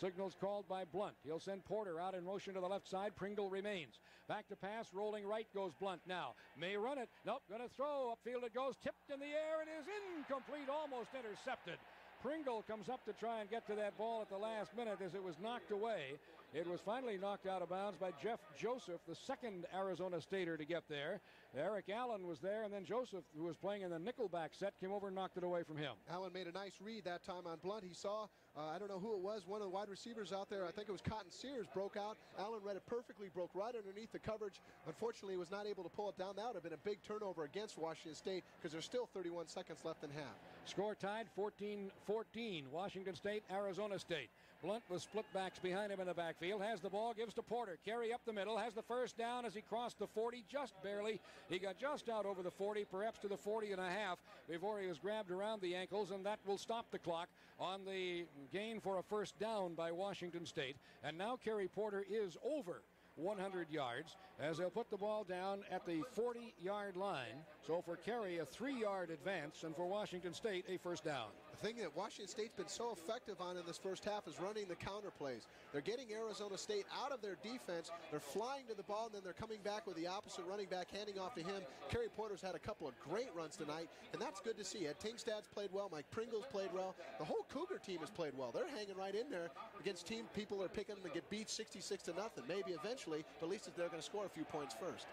Signals called by Blunt. He'll send Porter out in motion to the left side. Pringle remains. Back to pass. Rolling right goes Blunt now. May run it. Nope. Going to throw. Upfield it goes. Tipped in the air. It is incomplete. Almost intercepted. Pringle comes up to try and get to that ball at the last minute as it was knocked away. It was finally knocked out of bounds by Jeff Joseph, the second Arizona Stater to get there. Eric Allen was there, and then Joseph, who was playing in the nickelback set, came over and knocked it away from him. Allen made a nice read that time on Blunt. He saw, uh, I don't know who it was, one of the wide receivers out there, I think it was Cotton Sears, broke out. Allen read it perfectly, broke right underneath the coverage. Unfortunately, was not able to pull it down. That would have been a big turnover against Washington State because there's still 31 seconds left in half. Score tied 14 14. Washington State, Arizona State. Blunt with split backs behind him in the backfield. Has the ball, gives to Porter. Carry up the middle. Has the first down as he crossed the 40, just barely. He got just out over the 40, perhaps to the 40 and a half, before he was grabbed around the ankles, and that will stop the clock on the gain for a first down by Washington State. And now Kerry Porter is over 100 yards as they'll put the ball down at the 40 yard line. So for Kerry, a three-yard advance, and for Washington State, a first down. The thing that Washington State's been so effective on in this first half is running the counter plays. They're getting Arizona State out of their defense. They're flying to the ball, and then they're coming back with the opposite running back, handing off to him. Kerry Porter's had a couple of great runs tonight, and that's good to see. Ed Tingstad's played well. Mike Pringle's played well. The whole Cougar team has played well. They're hanging right in there against team people are picking them to get beat 66 to nothing. Maybe eventually, but at least they're going to score a few points first.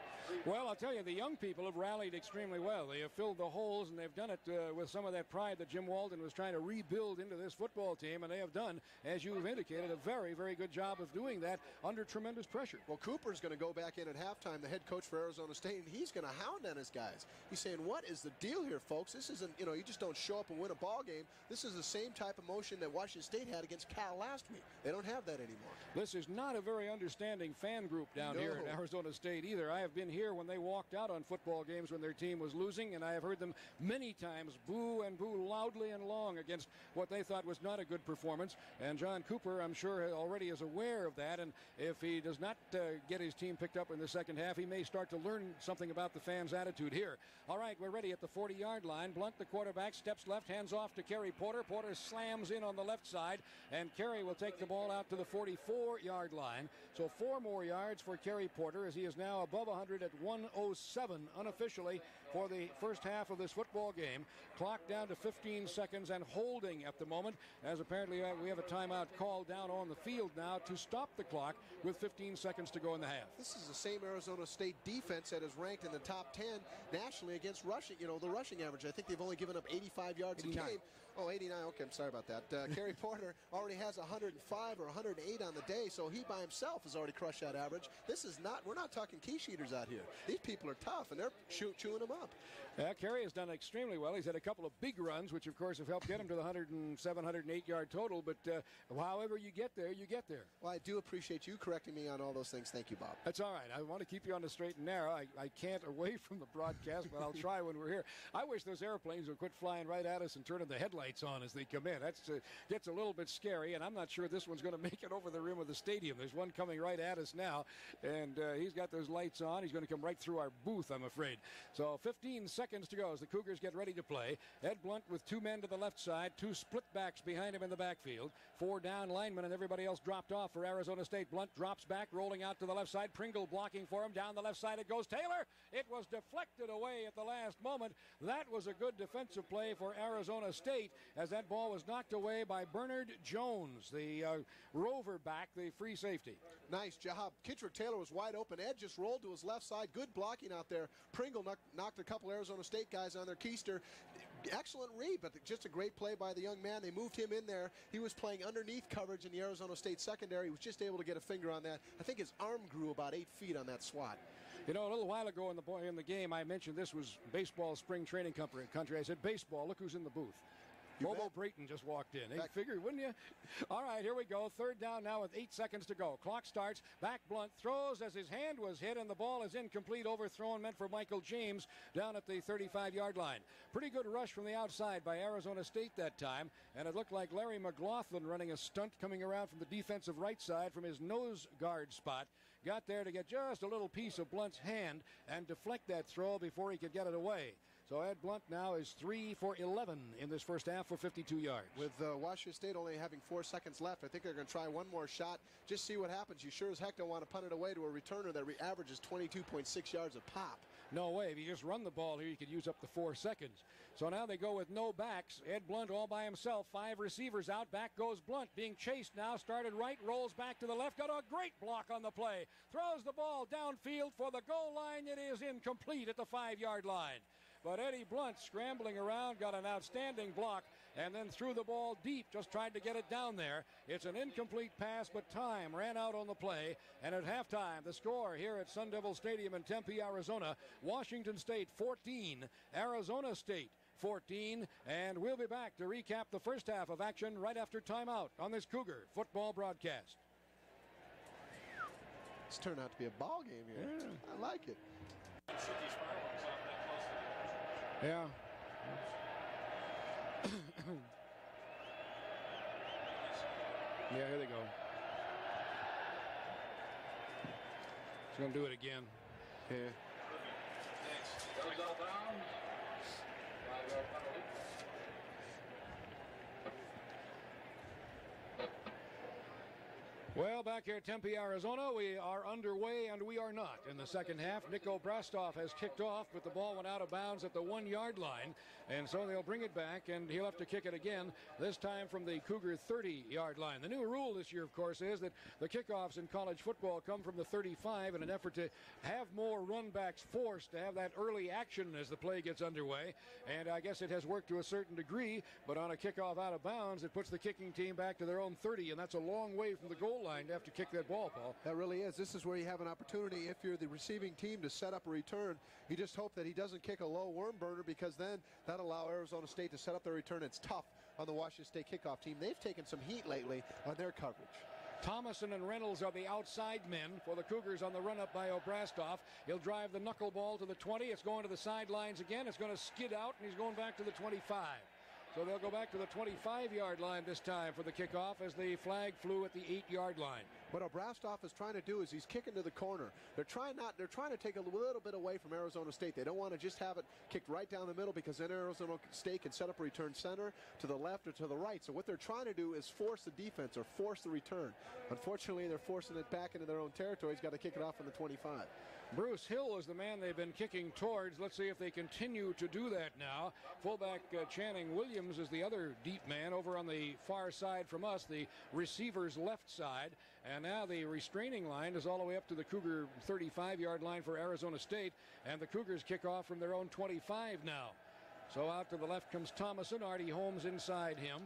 Well, I'll tell you, the young people have rallied extremely well. They have filled the holes, and they've done it uh, with some of that pride that Jim Walden was trying to rebuild into this football team, and they have done, as you've indicated, a very, very good job of doing that under tremendous pressure. Well, Cooper's going to go back in at halftime, the head coach for Arizona State, and he's going to hound on his guys. He's saying, "What is the deal here, folks? This isn't, you know, you just don't show up and win a ball game. This is the same type of motion that Washington State had against Cal last week. They don't have that anymore." This is not a very understanding fan group down No. here in Arizona State either. I have been here when they walked out on football games when their team was losing, and I have heard them many times boo and boo loudly and long against what they thought was not a good performance. And John Cooper, I'm sure, already is aware of that. And if he does not uh, get his team picked up in the second half, he may start to learn something about the fans' attitude here. All right, we're ready at the 40 yard line. Blunt, the quarterback, steps left, hands off to Kerry Porter. Porter slams in on the left side, and Kerry will take the ball out to the 44 yard line. So four more yards for Kerry Porter as he is now above 100 at 107 unofficially for the first half of this football game. Clock down to 15 seconds and holding at the moment, as apparently uh, we have a timeout called down on the field now to stop the clock with 15 seconds to go in the half. This is the same Arizona State defense that is ranked in the top 10 nationally against rushing, you know, the rushing average. I think they've only given up 85 yards 89. a game. Oh, 89. Okay, I'm sorry about that. Uh, <laughs> Kerry Porter already has 105 or 108 on the day, so he by himself has already crushed that average. This is not, we're not talking key sheeters out here. These people are tough, and they're chew, chewing them up. Yeah, Kerry has done extremely well. He's had a couple of big runs, which of course have helped get him to the 107, 108 yard total. But uh, however you get there, you get there. Well, I do appreciate you correcting me on all those things. Thank you, Bob. That's all right. I want to keep you on the straight and narrow. I, I can't <laughs> away from the broadcast, but I'll try when we're here. I wish those airplanes would quit flying right at us and turning the headlights on as they come in. That's uh, gets a little bit scary, and I'm not sure this one's going <laughs> to make it over the rim of the stadium. There's one coming right at us now, and uh, he's got those lights on. He's going to come right through our booth, I'm afraid. So 15 seconds to go as the Cougars get ready to play. Ed Blunt with two men to the left side, two split backs behind him in the backfield, four down linemen, and everybody else dropped off for Arizona State. Blunt drops back, rolling out to the left side. Pringle blocking for him. Down the left side it goes. Taylor. It was deflected away at the last moment. That was a good defensive play for Arizona State as that ball was knocked away by Bernard Jones, the uh, rover back, the free safety. Nice job. Kitrick Taylor was wide open. Ed just rolled to his left side. Good blocking out there. Pringle knocked a couple Arizona State guys on their keister. Excellent read, but just a great play by the young man. They moved him in there. He was playing underneath coverage in the Arizona State secondary. He was just able to get a finger on that. I think his arm grew about eight feet on that swat. You know, a little while ago in the boy in the game, I mentioned this was baseball spring training country. I said, "Baseball, look who's in the booth." You Bobo bet. Brayton just walked in. Hey, Back- figured, wouldn't you? All right, here we go. Third down now with eight seconds to go. Clock starts. Back Blunt throws as his hand was hit, and the ball is incomplete. Overthrown, meant for Michael James down at the 35-yard line. Pretty good rush from the outside by Arizona State that time, and it looked like Larry McLaughlin running a stunt coming around from the defensive right side from his nose guard spot. Got there to get just a little piece of Blunt's hand and deflect that throw before he could get it away. So Ed Blunt now is 3 for 11 in this first half for 52 yards. With uh, Washington State only having four seconds left, I think they're going to try one more shot. Just see what happens. You sure as heck don't want to punt it away to a returner that re- averages 22.6 yards a pop. No way. If you just run the ball here, you could use up the four seconds. So now they go with no backs. Ed Blunt all by himself. Five receivers out. Back goes Blunt. Being chased now. Started right. Rolls back to the left. Got a great block on the play. Throws the ball downfield for the goal line. It is incomplete at the five yard line. But Eddie Blunt scrambling around got an outstanding block and then threw the ball deep, just tried to get it down there. It's an incomplete pass, but time ran out on the play. And at halftime, the score here at Sun Devil Stadium in Tempe, Arizona Washington State 14, Arizona State 14. And we'll be back to recap the first half of action right after timeout on this Cougar football broadcast. It's turned out to be a ball game here. I like it. Yeah. <coughs> yeah, here they go. He's going to do it again. Yeah. Goes out of bounds. Five-yard penalty. Well, back here at Tempe, Arizona, we are underway and we are not in the second half. Nico Brastov has kicked off, but the ball went out of bounds at the one yard line, and so they'll bring it back and he'll have to kick it again, this time from the Cougar 30 yard line. The new rule this year, of course, is that the kickoffs in college football come from the 35 in an effort to have more runbacks forced to have that early action as the play gets underway. And I guess it has worked to a certain degree, but on a kickoff out of bounds, it puts the kicking team back to their own 30, and that's a long way from the goal line to have to kick that ball, Paul. That really is. This is where you have an opportunity if you're the receiving team to set up a return. You just hope that he doesn't kick a low worm burner because then that'll allow Arizona State to set up their return. It's tough on the Washington State kickoff team. They've taken some heat lately on their coverage. Thomason and Reynolds are the outside men for the Cougars on the run up by Obrastoff. He'll drive the knuckleball to the 20. It's going to the sidelines again. It's going to skid out, and he's going back to the 25. So they'll go back to the 25 yard line this time for the kickoff as the flag flew at the 8 yard line. What Obrastoff is trying to do is he's kicking to the corner. They're trying not they're trying to take a little bit away from Arizona State. They don't want to just have it kicked right down the middle because then Arizona State can set up a return center to the left or to the right. So what they're trying to do is force the defense or force the return. Unfortunately, they're forcing it back into their own territory. He's got to kick it off on the 25. Bruce Hill is the man they've been kicking towards. Let's see if they continue to do that now. Fullback uh, Channing Williams is the other deep man over on the far side from us, the receiver's left side. And now the restraining line is all the way up to the Cougar 35 yard line for Arizona State. And the Cougars kick off from their own 25 now. So out to the left comes Thomason, Artie Holmes inside him.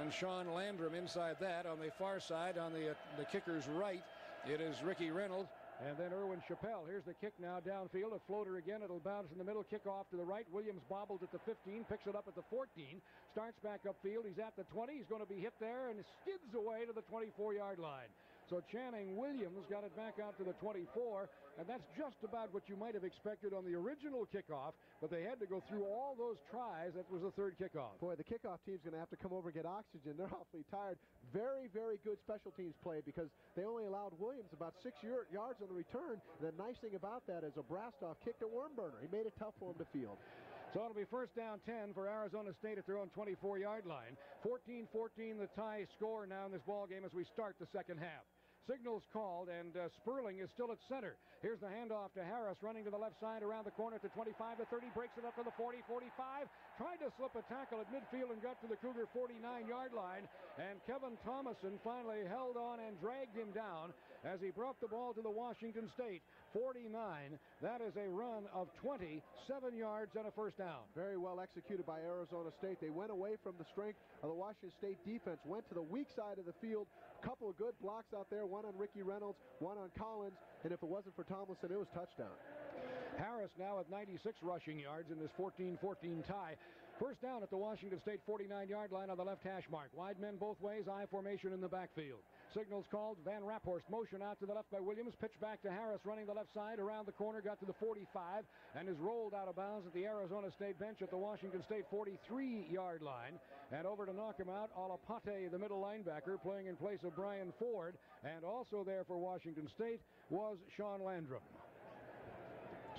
And Sean Landrum inside that. On the far side, on the, uh, the kicker's right, it is Ricky Reynolds. And then Irwin Chappelle. Here's the kick now downfield. A floater again. It'll bounce in the middle. Kick off to the right. Williams bobbled at the 15. Picks it up at the 14. Starts back upfield. He's at the 20. He's going to be hit there and skids away to the 24 yard line. So Channing Williams got it back out to the 24, and that's just about what you might have expected on the original kickoff, but they had to go through all those tries. That was the third kickoff. Boy, the kickoff team's going to have to come over and get oxygen. They're <laughs> awfully tired. Very, very good special teams play because they only allowed Williams about six yards on the return. The nice thing about that is Obrastoff kicked a worm burner. He made it tough for him to field. So it'll be first down 10 for Arizona State at their own 24 yard line. 14 14 the tie score now in this ball game as we start the second half. Signals called, and uh, Sperling is still at center. Here's the handoff to Harris, running to the left side around the corner to 25 to 30, breaks it up to the 40, 45. Tried to slip a tackle at midfield and got to the Cougar 49 yard line. And Kevin Thomason finally held on and dragged him down as he brought the ball to the Washington State 49. That is a run of 27 yards and a first down. Very well executed by Arizona State. They went away from the strength of the Washington State defense, went to the weak side of the field. A Couple of good blocks out there, one on Ricky Reynolds, one on Collins, and if it wasn't for Tomlinson, it was touchdown. Harris now with 96 rushing yards in this 14-14 tie. First down at the Washington State 49-yard line on the left hash mark. Wide men both ways, I formation in the backfield. Signals called. Van Raaphorst motion out to the left by Williams. Pitch back to Harris running the left side around the corner. Got to the 45 and is rolled out of bounds at the Arizona State bench at the Washington State 43-yard line. And over to knock him out, Alipate, the middle linebacker, playing in place of Brian Ford. And also there for Washington State was Sean Landrum.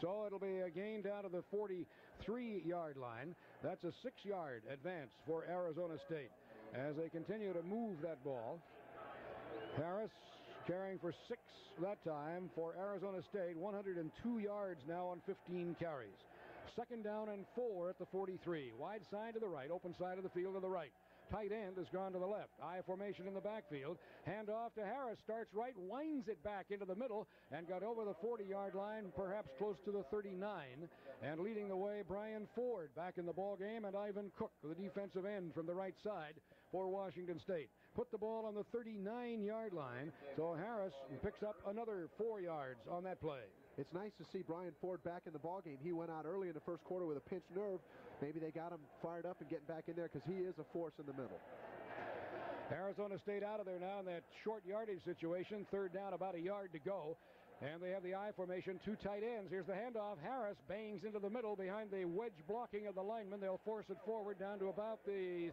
So it'll be a gain down to the 43 yard line. That's a six yard advance for Arizona State as they continue to move that ball. Harris carrying for six that time for Arizona State. 102 yards now on 15 carries. Second down and four at the 43. Wide side to the right, open side of the field to the right. Tight end has gone to the left. I formation in the backfield. Hand off to Harris. Starts right, winds it back into the middle, and got over the 40 yard line, perhaps close to the 39. And leading the way, Brian Ford back in the ball game, and Ivan Cook, the defensive end from the right side for Washington State. Put the ball on the 39 yard line, so Harris picks up another four yards on that play. It's nice to see Brian Ford back in the ball game. He went out early in the first quarter with a pinched nerve. Maybe they got him fired up and getting back in there because he is a force in the middle. Arizona State out of there now in that short yardage situation. Third down, about a yard to go. And they have the I formation, two tight ends. Here's the handoff. Harris bangs into the middle behind the wedge blocking of the lineman. They'll force it forward down to about the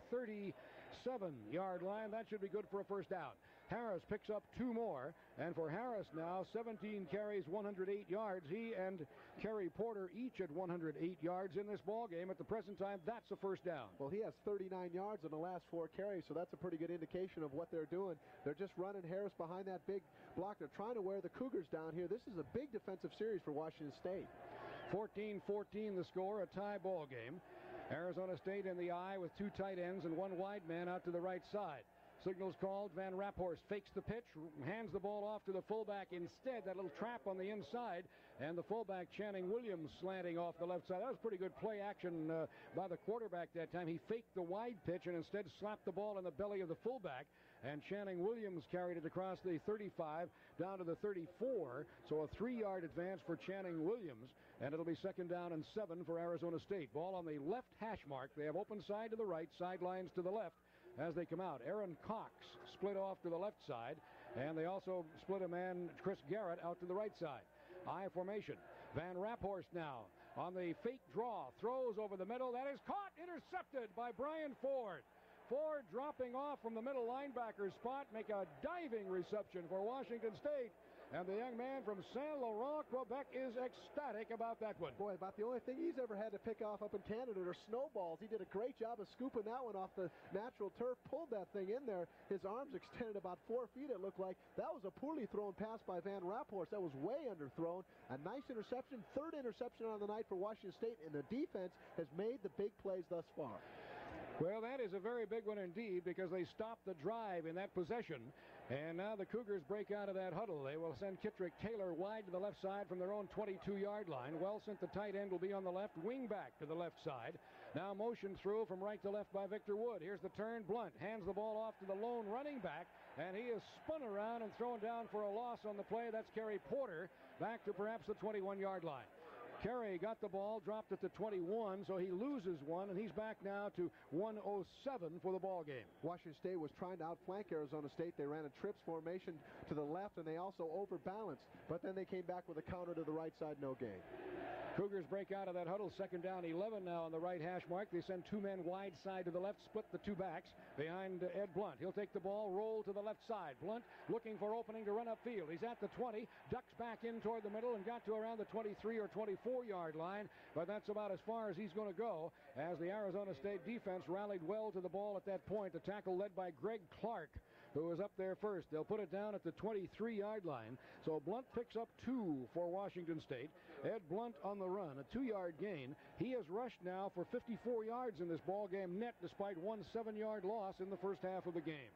37 yard line. That should be good for a first down. Harris picks up two more. And for Harris now, 17 carries, 108 yards. He and Kerry Porter each at 108 yards in this ball game. At the present time, that's a first down. Well, he has 39 yards in the last four carries, so that's a pretty good indication of what they're doing. They're just running Harris behind that big block. They're trying to wear the Cougars down here. This is a big defensive series for Washington State. 14-14 the score, a tie ball game. Arizona State in the eye with two tight ends and one wide man out to the right side. Signals called. Van Raaphorst fakes the pitch, hands the ball off to the fullback. Instead, that little trap on the inside, and the fullback Channing Williams slanting off the left side. That was pretty good play action uh, by the quarterback that time. He faked the wide pitch and instead slapped the ball in the belly of the fullback. And Channing Williams carried it across the 35 down to the 34. So a three-yard advance for Channing Williams, and it'll be second down and seven for Arizona State. Ball on the left hash mark. They have open side to the right, sidelines to the left as they come out. Aaron Cox split off to the left side, and they also split a man, Chris Garrett, out to the right side. I formation. Van Raaphorst now on the fake draw, throws over the middle. That is caught, intercepted by Brian Ford. Ford dropping off from the middle linebacker spot, make a diving reception for Washington State. And the young man from Saint Laurent, Quebec is ecstatic about that one. Boy, about the only thing he's ever had to pick off up in Canada are snowballs. He did a great job of scooping that one off the natural turf, pulled that thing in there. His arms extended about four feet, it looked like. That was a poorly thrown pass by Van Raaphorst. That was way underthrown. A nice interception, third interception on the night for Washington State, and the defense has made the big plays thus far. Well, that is a very big one indeed because they stopped the drive in that possession. And now the Cougars break out of that huddle. They will send Kitrick Taylor wide to the left side from their own 22-yard line. Wilson, the tight end, will be on the left, wing back to the left side. Now motion through from right to left by Victor Wood. Here's the turn. Blunt hands the ball off to the lone running back, and he is spun around and thrown down for a loss on the play. That's Kerry Porter back to perhaps the 21-yard line. Kerry got the ball, dropped it to 21, so he loses one, and he's back now to 107 for the ball game. Washington State was trying to outflank Arizona State. They ran a trips formation to the left, and they also overbalanced. But then they came back with a counter to the right side, no gain. Cougars break out of that huddle. Second down, 11 now on the right hash mark. They send two men wide side to the left, split the two backs behind Ed Blunt. He'll take the ball, roll to the left side. Blunt looking for opening to run upfield. He's at the 20, ducks back in toward the middle and got to around the 23 or 24 yard line, but that's about as far as he's going to go as the Arizona State defense rallied well to the ball at that point. The tackle led by Greg Clark who was up there first. They'll put it down at the 23-yard line. So Blunt picks up two for Washington State. Ed Blunt on the run, a two-yard gain. He has rushed now for 54 yards in this ball game net, despite one seven-yard loss in the first half of the game.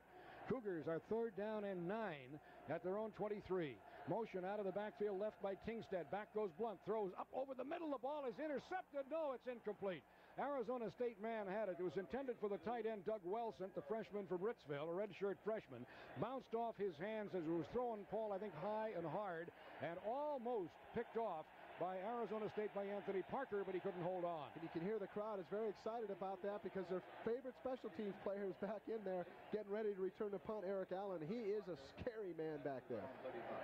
Cougars are third down and nine at their own 23. Motion out of the backfield left by Tingstad. Back goes Blunt. Throws up over the middle. The ball is intercepted. No, it's incomplete. Arizona State man had it. It was intended for the tight end Doug Wilson, the freshman from Ritzville, a redshirt freshman. Bounced off his hands as it was thrown, Paul, I think, high and hard, and almost picked off by Arizona State by Anthony Parker, but he couldn't hold on. And you can hear the crowd is very excited about that because their favorite special teams player is back in there getting ready to return the punt, Eric Allen. He is a scary man back there.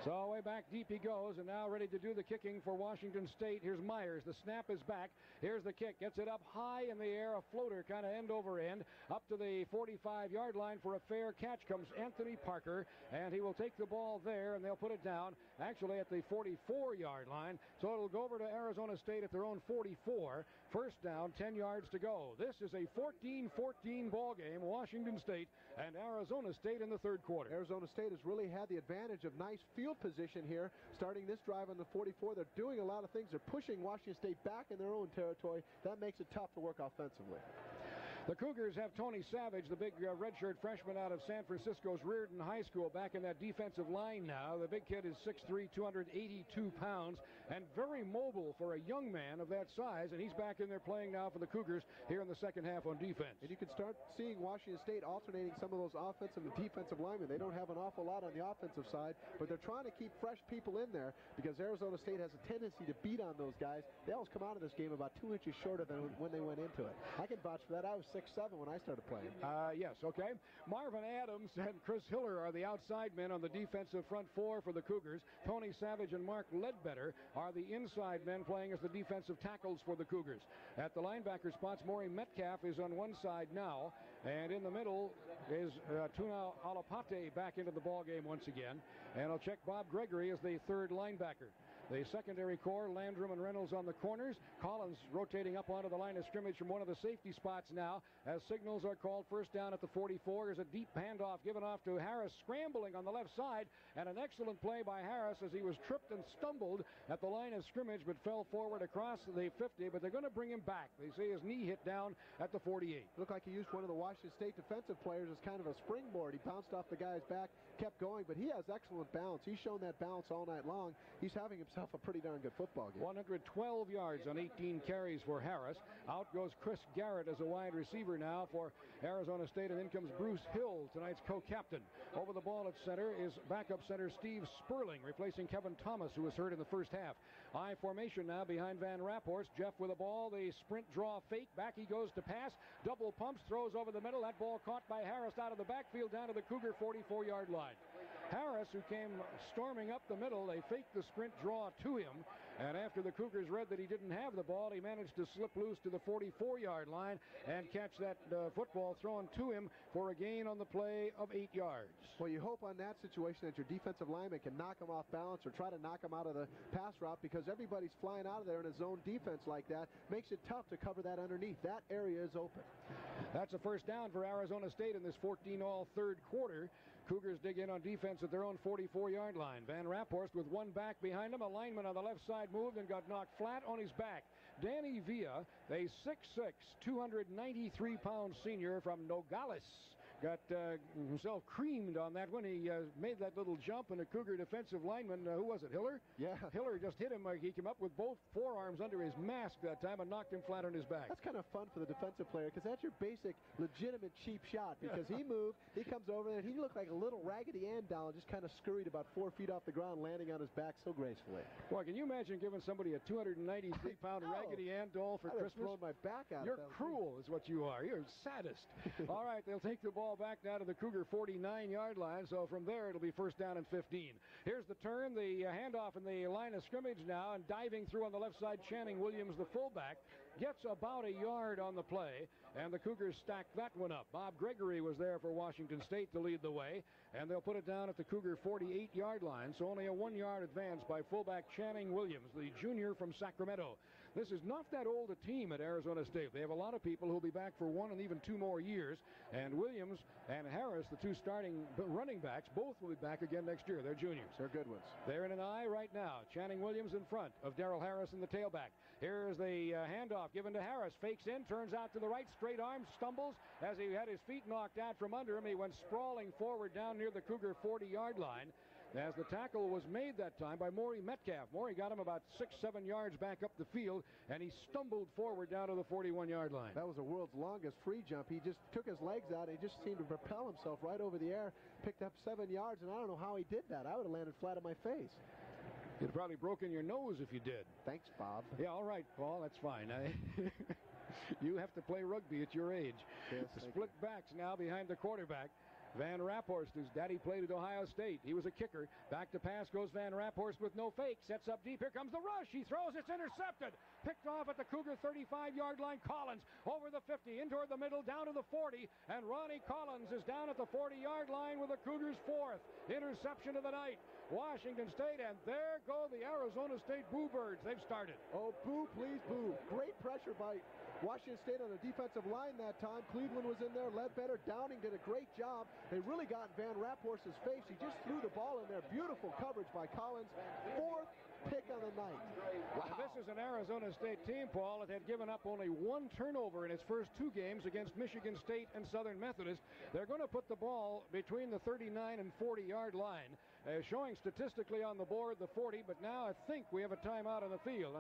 So way back deep he goes, and now ready to do the kicking for Washington State. Here's Myers. The snap is back. Here's the kick. Gets it up high in the air, a floater kind of end over end, up to the 45-yard line for a fair catch comes Anthony Parker, and he will take the ball there, and they'll put it down actually at the 44-yard line. So it'll go over to Arizona State at their own 44. First down, 10 yards to go. This is a 14-14 ball game. Washington State and Arizona State in the third quarter. Arizona State has really had the advantage of nice field position here. Starting this drive on the 44, they're doing a lot of things. They're pushing Washington State back in their own territory. That makes it tough to work offensively. The Cougars have Tony Savage, the big uh, redshirt freshman out of San Francisco's Riordan High School, back in that defensive line now. The big kid is 6'3", 282 pounds, and very mobile for a young man of that size, and he's back in there playing now for the Cougars here in the second half on defense. And you can start seeing Washington State alternating some of those offensive and defensive linemen. They don't have an awful lot on the offensive side, but they're trying to keep fresh people in there because Arizona State has a tendency to beat on those guys. They always come out of this game about two inches shorter than when they went into it. I can vouch for that. I was six seven when I started playing. Uh, yes, okay. Marvin Adams and Chris Hiller are the outside men on the defensive front four for the Cougars. Tony Savage and Mark Ledbetter are the inside men playing as the defensive tackles for the Cougars. At the linebacker spots, Maury Metcalf is on one side now, and in the middle is uh, Tuna Alipate back into the ball game once again. And I'll check Bob Gregory as the third linebacker. The secondary core, Landrum and Reynolds on the corners. Collins rotating up onto the line of scrimmage from one of the safety spots now as signals are called first down at the 44. There's a deep handoff given off to Harris, scrambling on the left side, and an excellent play by Harris as he was tripped and stumbled at the line of scrimmage but fell forward across the 50, but they're going to bring him back. They say his knee hit down at the 48. Looked like he used one of the Washington State defensive players as kind of a springboard. He bounced off the guy's back, kept going, but he has excellent balance. He's shown that balance all night long. He's having himself himself a pretty darn good football game. 112 yards on 18 carries for Harris. Out goes Chris Garrett as a wide receiver now for Arizona State, and in comes Bruce Hill, tonight's co-captain. Over the ball at center is backup center Steve Sperling, replacing Kevin Thomas, who was hurt in the first half. I formation now behind Van Raaphorst. Jeff with the ball, the sprint draw fake. Back he goes to pass. Double pumps, throws over the middle. That ball caught by Harris out of the backfield down to the Cougar 44-yard line. Harris, who came storming up the middle, they faked the sprint draw to him. And after the Cougars read that he didn't have the ball, he managed to slip loose to the 44-yard line and catch that uh, football thrown to him for a gain on the play of eight yards. Well, you hope on that situation that your defensive lineman can knock him off balance or try to knock him out of the pass route because everybody's flying out of there in a zone defense like that. Makes it tough to cover that underneath. That area is open. That's a first down for Arizona State in this 14-all third quarter. Cougars dig in on defense at their own 44-yard line. Van Raaphorst with one back behind him. A lineman on the left side moved and got knocked flat on his back. Danny Villa, a 6'6", 293-pound senior from Nogales, got uh, himself creamed on that one. He uh, made that little jump, and a Cougar defensive lineman, uh, who was it, Hiller? Yeah. Hiller just hit him. Like he came up with both forearms under his mask that time and knocked him flat on his back. That's kind of fun for the defensive player because that's your basic, legitimate cheap shot because he moved, he comes over there, and he looked like a little Raggedy Ann doll, and just kind of scurried about four feet off the ground, landing on his back so gracefully. Boy, can you imagine giving somebody a 293-pound <laughs> Raggedy Ann doll for I'd Christmas? my back out. You're cruel, is what you are. You're a sadist. <laughs> All right, they'll take the ball back now to the Cougar 49-yard line. So from there, it'll be first down and 15. Here's the turn, the uh, handoff in the line of scrimmage now, and diving through on the left side, Channing Williams, the fullback, gets about a yard on the play, and the Cougars stack that one up. Bob Gregory was there for Washington State to lead the way, and they'll put it down at the Cougar 48-yard line, so only a one-yard advance by fullback Channing Williams, the junior from Sacramento. This is not that old a team at Arizona State. They have a lot of people who'll be back for one and even two more years. And Williams and Harris, the two starting running backs, both will be back again next year. They're juniors. They're good ones. They're in an eye right now. Channing Williams in front of Daryl Harris in the tailback. Here's the uh, handoff given to Harris. Fakes in, turns out to the right, straight arm, stumbles as he had his feet knocked out from under him. He went sprawling forward down near the Cougar 40-yard line as the tackle was made that time by Maury Metcalf. Maury got him about six, seven yards back up the field, and he stumbled forward down to the 41-yard line. That was the world's longest free jump. He just took his legs out, and he just seemed to propel himself right over the air, picked up seven yards, and I don't know how he did that. I would have landed flat on my face. You'd have probably broken your nose if you did. Thanks, Bob. Yeah, all right, Paul. That's fine. <laughs> you have to play rugby at your age. Yes, split you. backs now behind the quarterback. Van Raaphorst, whose daddy played at Ohio State. He was a kicker. Back to pass goes Van Raaphorst with no fake. Sets up deep. Here comes the rush. He throws. It's intercepted. Picked off at the Cougar 35-yard line. Collins over the 50, in toward the middle, down to the 40. And Ronnie Collins is down at the 40-yard line with the Cougars' fourth interception of the night. Washington State, and there go the Arizona State Bluebirds. They've started. Oh, boo, please, boo. Great pressure by Washington State on the defensive line that time. Cleveland was in there, Ledbetter. Downing did a great job. They really got Van Raaphorst's face. He just threw the ball in there. Beautiful coverage by Collins. Fourth pick of the night. Wow. This is an Arizona State team, Paul, that had given up only one turnover in its first two games against Michigan State and Southern Methodist. They're going to put the ball between the 39 and 40 yard line, uh, showing statistically on the board the 40, but now I think we have a timeout on the field.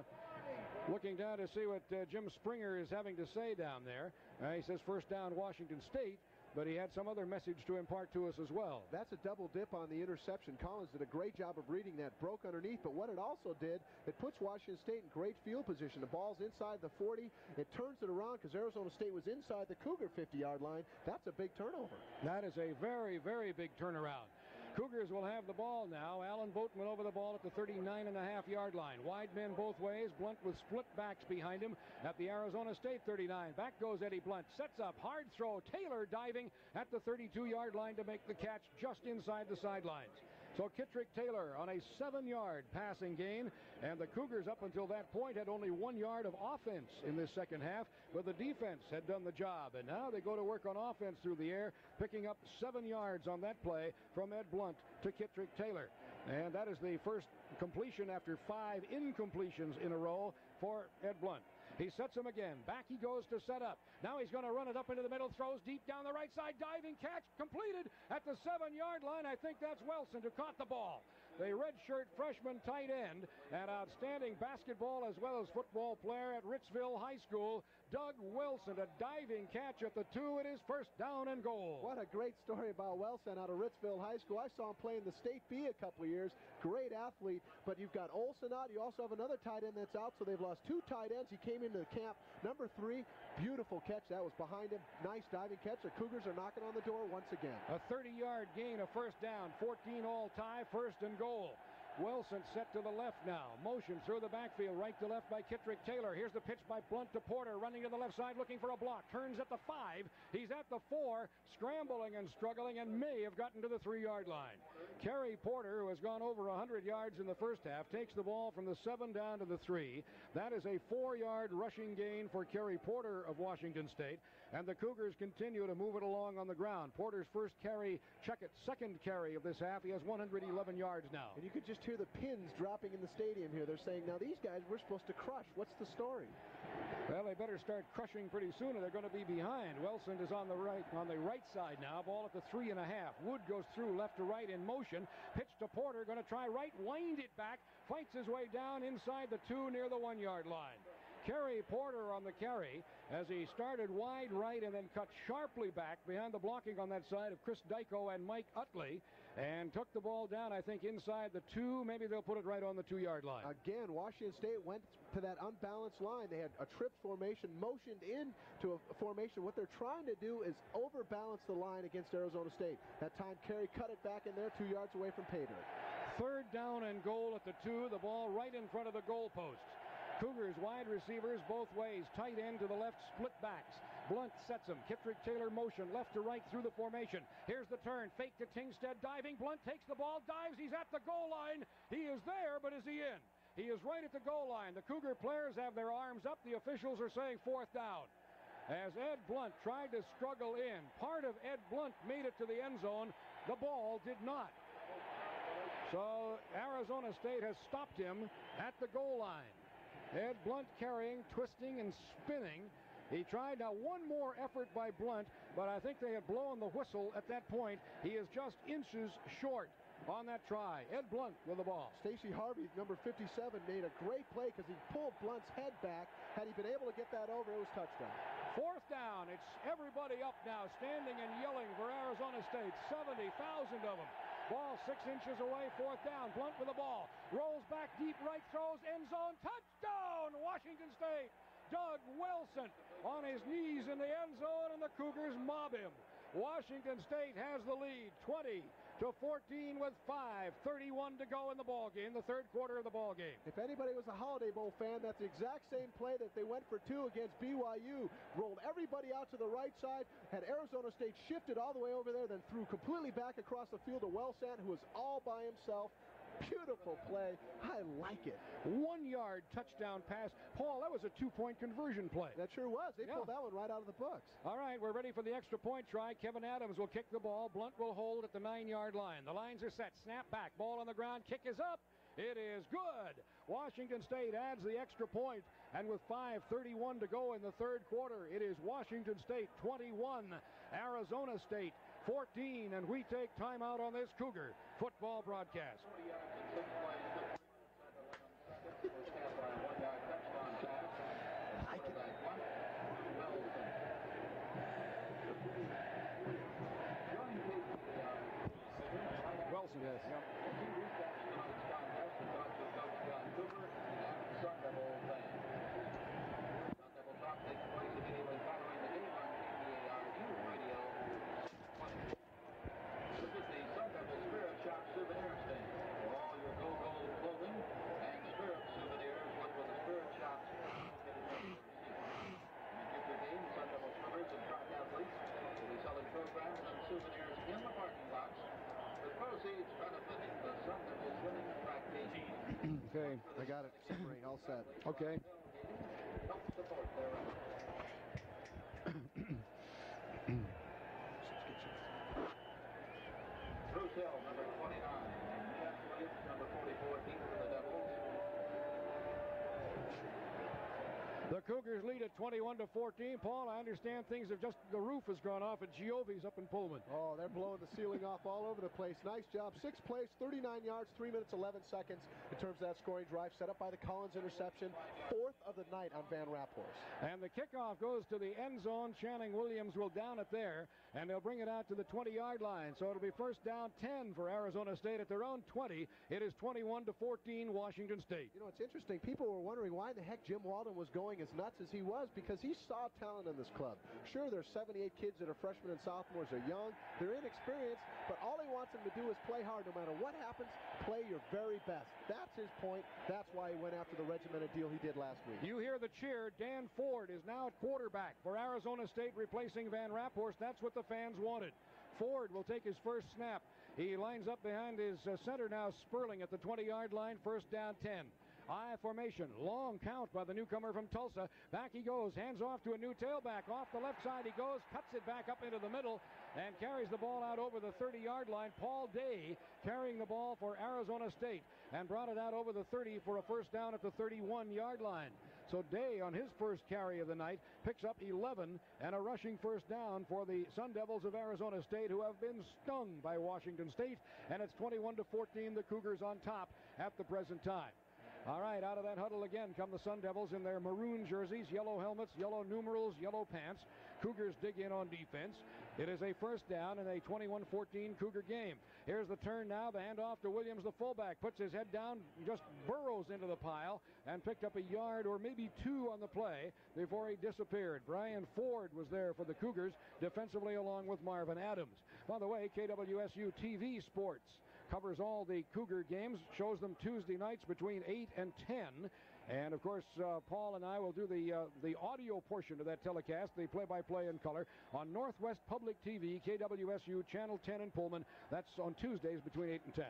Looking down to see what uh, Jim Springer is having to say down there. Uh, he says first down Washington State. but he had some other message to impart to us as well. That's a double dip on the interception. Collins did a great job of reading that, broke underneath, but what it also did, it puts Washington State in great field position. The ball's inside the 40. It turns it around because Arizona State was inside the Cougar 50-yard line. That's a big turnover. That is a very, very big turnaround. Cougars will have the ball now. Alan Boatman over the ball at the 39 and a half yard line. Wide men both ways. Blunt with split backs behind him at the Arizona State 39. Back goes Eddie Blunt. Sets up. Hard throw. Taylor diving at the 32 yard line to make the catch just inside the sidelines. So Kitrick Taylor on a seven yard passing gain. And the Cougars, up until that point, had only one yard of offense in this second half, but the defense had done the job. And now they go to work on offense through the air, picking up seven yards on that play from Ed Blunt to Kitrick Taylor. And that is the first completion after five incompletions in a row for Ed Blunt. He sets him again. Back he goes to set up. Now he's going to run it up into the middle, throws deep down the right side, diving catch completed at the seven yard line. I think that's Wilson who caught the ball the redshirt freshman tight end, an outstanding basketball as well as football player at Ritzville High School, Doug Wilson, a diving catch at the two. It is first down and goal. What a great story about Wilson out of Ritzville High School. I saw him play in the State B a couple of years. Great athlete, but you've got Olson out. You also have another tight end that's out, so they've lost two tight ends. He came into the camp number three. Beautiful catch. That was behind him. Nice diving catch. The Cougars are knocking on the door once again. A 30-yard gain, a first down, 14 all tie, first and goal. Wilson set to the left now. Motion through the backfield, right to left by Kitrick Taylor. Here's the pitch by Blunt to Porter, running to the left side, looking for a block. Turns at the five. He's at the four, scrambling and struggling, and may have gotten to the three-yard line. Kerry Porter, who has gone over 100 yards in the first half, takes the ball from the seven down to the three. That is a four-yard rushing gain for Kerry Porter of Washington State, and the Cougars continue to move it along on the ground. Porter's first carry, check it, second carry of this half. He has 111 yards now. And you could just hear the pins dropping in the stadium here. They're saying, now these guys we're supposed to crush. What's the story? Well, they better start crushing pretty soon, or they're going to be behind. Wilson is on the right on the right side now. Ball at the three and a half. Wood goes through left to right in motion. Pitch to Porter. Going to try right. Wind it back. Fights his way down inside the two near the one yard line. Kerry Porter on the carry as he started wide right and then cut sharply back behind the blocking on that side of Chris Dyko and Mike Utley and took the ball down, I think, inside the two. Maybe they'll put it right on the two yard line. Again, Washington State went to that unbalanced line. They had a trip formation, motioned in to a formation. What they're trying to do is overbalance the line against Arizona State. That time, Kerry cut it back in there, two yards away from pay dirt. Third down and goal at the two. The ball right in front of the goalposts. Cougars wide receivers both ways. Tight end to the left, split backs. Blunt sets him. Kitrick Taylor motion left to right through the formation. Here's the turn. Fake to Tingstad diving. Blunt takes the ball, dives. He's at the goal line. He is there, but is he in? He is right at the goal line. The Cougar players have their arms up. The officials are saying fourth down. As Ed Blunt tried to struggle in, part of Ed Blunt made it to the end zone. The ball did not. So Arizona State has stopped him at the goal line. Ed Blunt carrying, twisting, and spinning. He tried now one more effort by Blunt, but I think they had blown the whistle at that point. He is just inches short on that try. Ed Blunt with the ball. Stacy Harvey, number 57, made a great play because he pulled Blunt's head back. Had he been able to get that over, it was touchdown. Fourth down. It's everybody up now, standing and yelling for Arizona State. 70,000 of them. Ball six inches away, fourth down. Blunt with the ball. Rolls back deep right, throws end zone. Touchdown, Washington State. Doug Wilson on his knees in the end zone, and the Cougars mob him. Washington State has the lead, 20 to 14 with 5:31 to go in the ball game, the third quarter of the ball game. If anybody was a Holiday Bowl fan, that's the exact same play that they went for two against BYU. Rolled everybody out to the right side, had Arizona State shifted all the way over there, then threw completely back across the field to Wellsant, who was all by himself. Beautiful play. I like it. One yard touchdown pass. Paul, that was a two point conversion play. That sure was. They Yeah. pulled that one right out of the books. All right, we're ready for the extra point try. Kevin Adams will kick the ball. Blunt will hold at the nine yard line. The lines are set. Snap back. Ball on the ground. Kick is up. It is good. Washington State adds the extra point, and with 5.31 to go in the third quarter, it is Washington State 21, Arizona State 14, and we take timeout on this Cougar football broadcast. Thank you. I got it. Simmering, all set. Okay. Help support there. Bruce Hill, number 29. Jeff Williams, number 44, keeper of the Devils. The Cougars lead at 21 to 14. Paul, I understand things have just the roof has gone off at Giovi's up in Pullman. Oh, they're blowing the ceiling off all over the place. Nice job. Six plays, 39 yards, 3 minutes, 11 seconds in terms of that scoring drive set up by the Collins interception. Fourth of the night on Van Raaphorst. And the kickoff goes to the end zone. Channing Williams will down it there, and they'll bring it out to the 20-yard line. So it'll be first down 10 for Arizona State at their own 20. It is 21 to 14 Washington State. You know, it's interesting. People were wondering why the heck Jim Walden was going as as he was because he saw talent in this club. Sure, there's 78 kids that are freshmen and sophomores. They're young, they're inexperienced, but all he wants them to do is play hard. No matter what happens, play your very best. That's his point. That's why he went after the regimented deal he did last week. You hear the cheer. Dan Ford is now at quarterback for Arizona State, replacing Van Raaphorst. That's what the fans wanted. Ford will take his first snap. He lines up behind his uh, center now, Sperling at the 20-yard line, first down 10. I formation, long count by the newcomer from Tulsa. Back he goes, hands off to a new tailback. Off the left side he goes, cuts it back up into the middle, and carries the ball out over the 30-yard line. Paul Day carrying the ball for Arizona State and brought it out over the 30 for a first down at the 31-yard line. So Day on his first carry of the night picks up 11 and a rushing first down for the Sun Devils of Arizona State who have been stung by Washington State and it's 21 to 14 the Cougars on top at the present time. All right, out of that huddle again come the Sun Devils in their maroon jerseys, yellow helmets, yellow numerals, yellow pants. Cougars dig in on defense. It is a first down in a 21-14 Cougar game. Here's the turn now. The handoff to Williams, the fullback, puts his head down, just burrows into the pile, and picked up a yard or maybe two on the play before he disappeared. Brian Ford was there for the Cougars defensively along with Marvin Adams. By the way, KWSU TV Sports covers all the Cougar games, shows them Tuesday nights between 8 and 10. And of course, uh, Paul and I will do the uh, the audio portion of that telecast, the play-by-play in color, on Northwest Public TV, KWSU Channel 10 in Pullman. That's on Tuesdays between 8 and 10.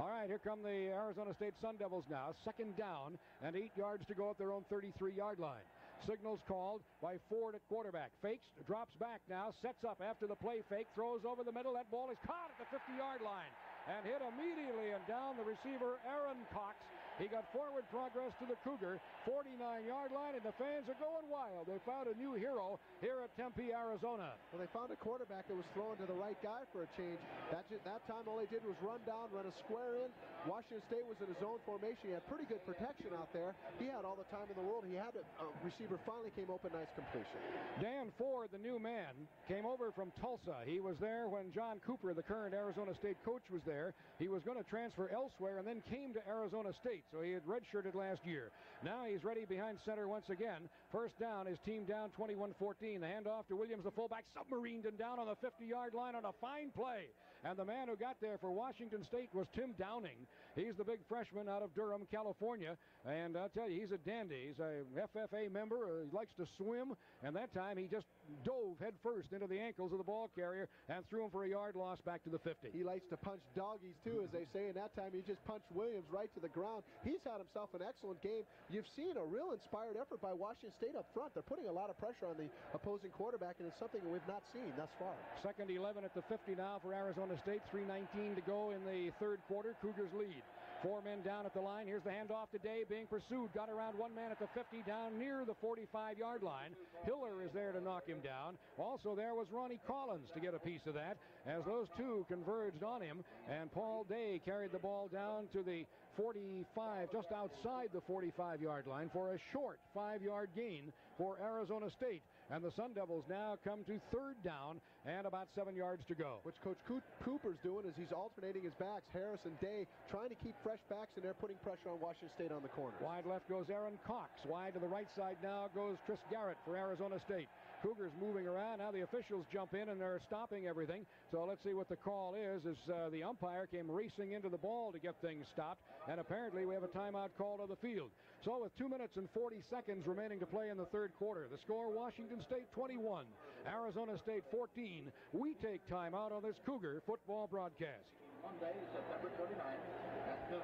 All right, here come the Arizona State Sun Devils now. Second down and eight yards to go at their own 33-yard line. Signals called by Ford at quarterback. Fakes, drops back now, sets up after the play fake, throws over the middle. That ball is caught at the 50-yard line and hit immediately and down the receiver, Aaron Cox. He got forward progress to the Cougar 49-yard line, and the fans are going wild. They found a new hero here at Tempe, Arizona. Well, they found a quarterback that was throwing to the right guy for a change. That, that time, all he did was run down, run a square in. Washington State was in a zone formation. He had pretty good protection out there. He had all the time in the world. He had a, a receiver finally came open, nice completion. Dan Ford, the new man, came over from Tulsa. He was there when John Cooper, the current Arizona State coach, was there. He was going to transfer elsewhere and then came to Arizona State so he had redshirted last year. Now he's ready behind center once again. First down, his team down 21-14. The handoff to Williams, the fullback, submarined and down on the 50-yard line on a fine play. And the man who got there for Washington State was Tim Downing. He's the big freshman out of Durham, California. And I'll tell you, he's a dandy. He's a FFA member. Uh, he likes to swim. And that time he just dove headfirst into the ankles of the ball carrier and threw him for a yard loss back to the 50. He likes to punch doggies, too, as they say. And that time he just punched Williams right to the ground. He's had himself an excellent game. You've seen a real inspired effort by Washington State up front. They're putting a lot of pressure on the opposing quarterback, and it's something we've not seen thus far. Second 11 at the 50 now for Arizona State. 3.19 to go in the third quarter. Cougars lead. Four men down at the line. Here's the handoff today being pursued. Got around one man at the 50 down near the 45 yard line. Hiller is there to knock him down. Also there was Ronnie Collins to get a piece of that as those two converged on him. And Paul Day carried the ball down to the 45, just outside the 45 yard line for a short five yard gain for Arizona State. And the Sun Devils now come to third down and about seven yards to go. Which Coach Cooper's doing is he's alternating his backs, Harris and Day, trying to keep fresh backs, and they're putting pressure on Washington State on the corner. Wide left goes Aaron Cox. Wide to the right side now goes Chris Garrett for Arizona State. Cougars moving around. Now the officials jump in and they're stopping everything. So let's see what the call is. As uh, the umpire came racing into the ball to get things stopped, and apparently we have a timeout called on the field. So with two minutes and 40 seconds remaining to play in the third quarter, the score: Washington State 21, Arizona State 14. We take time out on this Cougar football broadcast. Monday, September 29th at noon.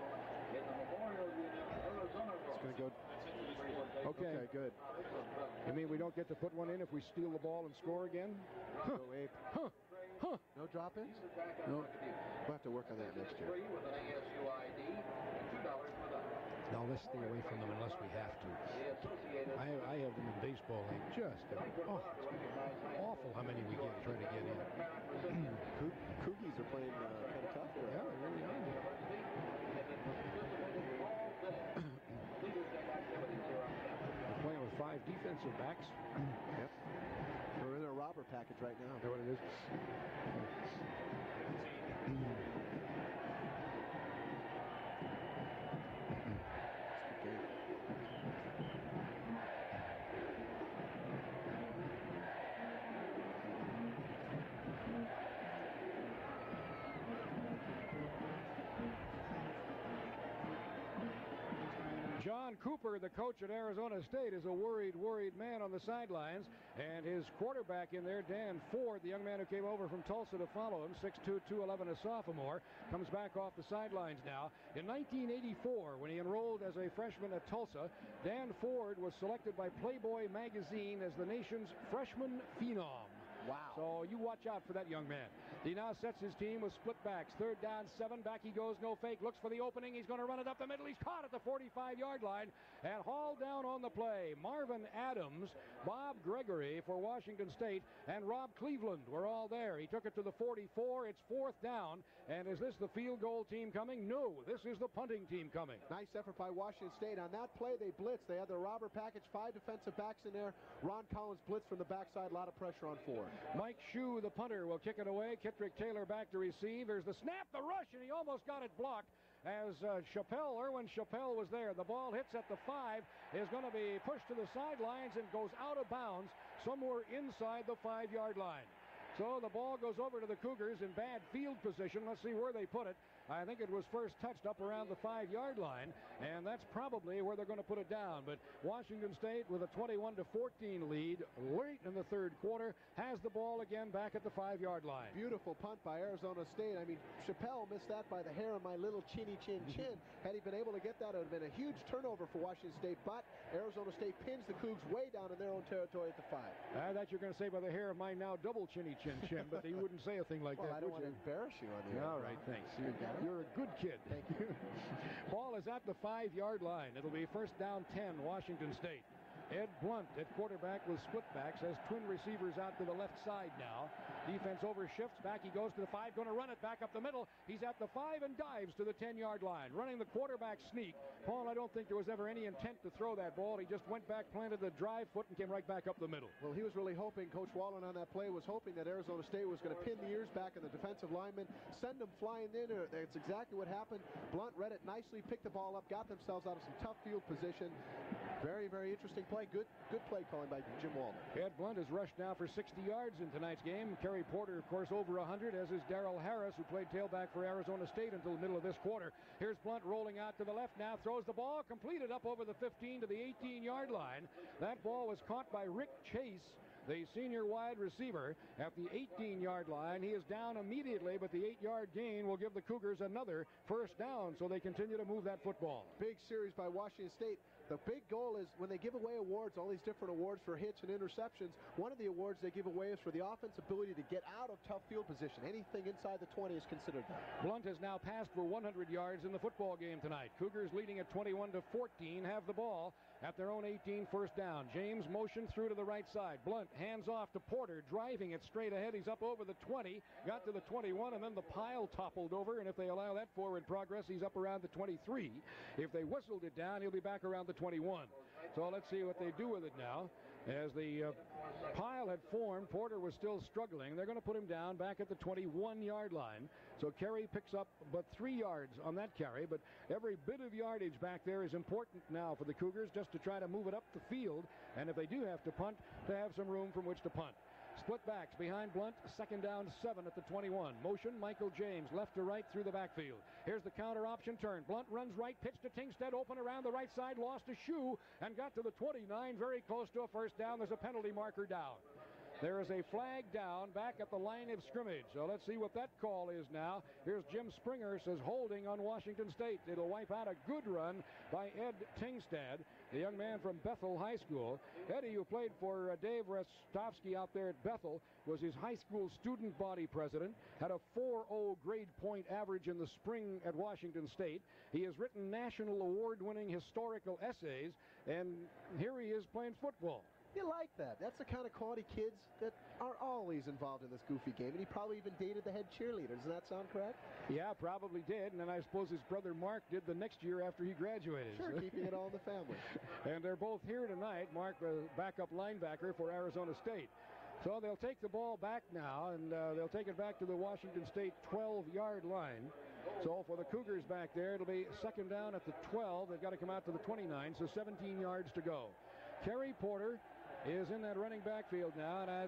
in the Memorial Union Arizona It's going to go. Okay. Okay, good. You mean we don't get to put one in if we steal the ball and score again? Go, Abe. Huh. Huh. No drop ins? No. We'll have to work on that next year. Free with an ASU ID and two dollars for that. No, let's stay away from them unless we have to. I, I have them in baseball. They just oh, awful how many we get try to get in. Cougies are playing uh, kind of tough. Yeah, they really are. We're playing with five defensive backs. <clears throat> Yep. We're in a robber package right now. That what it is? <clears throat> John Cooper, the coach at Arizona State, is a worried, worried man on the sidelines. And his quarterback in there, Dan Ford, the young man who came over from Tulsa to follow him, 6'2", 211, a sophomore, comes back off the sidelines now. In 1984, when he enrolled as a freshman at Tulsa, Dan Ford was selected by Playboy magazine as the nation's freshman phenom. Wow. So you watch out for that young man. He now sets his team with split backs. Third down, seven. Back he goes, no fake. Looks for the opening. He's going to run it up the middle. He's caught at the 45 yard line and hauled down on the play. Marvin Adams, Bob Gregory for Washington State, and Rob Cleveland were all there. He took it to the 44. It's fourth down. And is this the field goal team coming? No, this is the punting team coming. Nice effort by Washington State. On that play, they blitzed. They had their robber package, five defensive backs in there. Ron Collins blitz from the backside, a lot of pressure on four. Mike Shue, the punter, will kick it away. Kitrick Taylor back to receive. There's the snap, the rush, and he almost got it blocked as uh, Chappelle, Erwin Chappelle was there. The ball hits at the five, is going to be pushed to the sidelines and goes out of bounds somewhere inside the five yard line. So the ball goes over to the Cougars in bad field position. Let's see where they put it. I think it was first touched up around the five yard line, and that's probably where they're going to put it down. But Washington State, with a 21 to 14 lead late in the third quarter, has the ball again back at the five yard line. Beautiful punt by Arizona State. I mean, Chappelle missed that by the hair of my little chinny chin <laughs> chin. Had he been able to get that, it would have been a huge turnover for Washington State. But Arizona State pins the Cougs way down in their own territory at the five. Uh, I thought you're going to say by the hair of my now double chinny chin chin, but you wouldn't say a thing like Well, that. I don't would want to embarrass you on the. All right, thanks. You You're, got it. you're a good kid. Thank you. <laughs> Ball is at the five yard line. It'll be first down 10, Washington State. Ed Blunt at quarterback with split backs has twin receivers out to the left side now. Defense over shifts. Back he goes to the five. Going to run it back up the middle. He's at the five and dives to the 10 yard line. Running the quarterback sneak. Paul, I don't think there was ever any intent to throw that ball. He just went back, planted the drive foot, and came right back up the middle. Well, he was really hoping, Coach Walden on that play was hoping that Arizona State was going to pin the ears back of the defensive lineman, send them flying in. That's exactly what happened. Blunt read it nicely, picked the ball up, got themselves out of some tough field position. Very, very interesting play. Good, good play calling by Jim Walden. Ed Blunt has rushed now for 60 yards in tonight's game. Kerry Porter, of course, over 100, as is Daryl Harris, who played tailback for Arizona State until the middle of this quarter. Here's Blunt rolling out to the left now, throws the ball, completed up over the 15 to the 18 yard line. That ball was caught by Rick Chase. The senior wide receiver at the 18 yard line. He is down immediately, but the eight yard gain will give the Cougars another first down, so they continue to move that football. Big series by Washington State. The big goal is when they give away awards, all these different awards for hits and interceptions, one of the awards they give away is for the offense ability to get out of tough field position. Anything inside the 20 is considered that. Blunt has now passed for 100 yards in the football game tonight. Cougars leading at 21 to 14 have the ball at their own 18 first down. James motion through to the right side. Blunt hands off to Porter, driving it straight ahead. He's up over the 20, got to the 21, and then the pile toppled over. And if they allow that forward progress, he's up around the 23. If they whistled it down, he'll be back around the 21. So let's see what they do with it now. As the uh, pile had formed, Porter was still struggling. They're going to put him down back at the 21 yard line. So Kerry picks up but three yards on that carry, but every bit of yardage back there is important now for the Cougars just to try to move it up the field. And if they do have to punt, to have some room from which to punt. Split backs behind Blunt, second down seven at the 21. Motion, Michael James, left to right through the backfield. Here's the counter option turn. Blunt runs right, pitch to Tingstad, open around the right side, lost a shoe, and got to the 29, very close to a first down. There's a penalty marker down. There is a flag down back at the line of scrimmage. So let's see what that call is now. Here's Jim Springer says holding on Washington State. It'll wipe out a good run by Ed Tingstad, the young man from Bethel High School. Eddie, who played for uh, Dave Restovsky out there at Bethel, was his high school student body president, had a 4.0 grade point average in the spring at Washington State. He has written national award winning historical essays, and here he is playing football. You like that. That's the kind of quality kids that are always involved in this goofy game. And he probably even dated the head cheerleader. Does that sound correct? Yeah, probably did. And then I suppose his brother Mark did the next year after he graduated. Sure, <laughs> keeping it all in the family. and they're both here tonight. Mark, the backup linebacker for Arizona State. So they'll take the ball back now, and uh, they'll take it back to the Washington State 12-yard line. So for the Cougars back there, it'll be second down at the 12. They've got to come out to the 29, so 17 yards to go. Kerry Porter is in that running backfield now, and I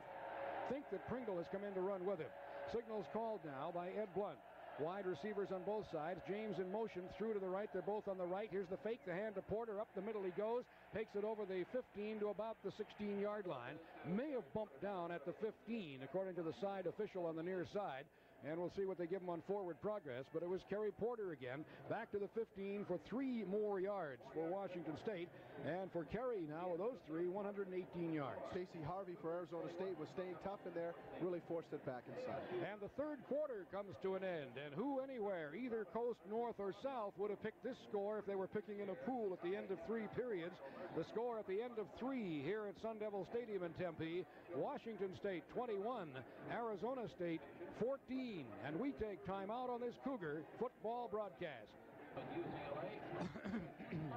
think that Pringle has come in to run with him. Signals called now by Ed Blunt. Wide receivers on both sides. James in motion through to the right. They're both on the right. Here's the fake. The hand to Porter. Up the middle he goes. Takes it over the 15 to about the 16 yard line. May have bumped down at the 15, according to the side official on the near side and we'll see what they give him on forward progress. But it was Kerry Porter again, back to the 15 for three more yards for Washington State. And for Kerry now, with those three, 118 yards. Stacy Harvey for Arizona State was staying tough in there, really forced it back inside. And the third quarter comes to an end. And who anywhere, either coast, north, or south, would have picked this score if they were picking in a pool at the end of three periods? The score at the end of three here at Sun Devil Stadium in Tempe Washington State 21, Arizona State 14. And we take time out on this Cougar football broadcast. <coughs>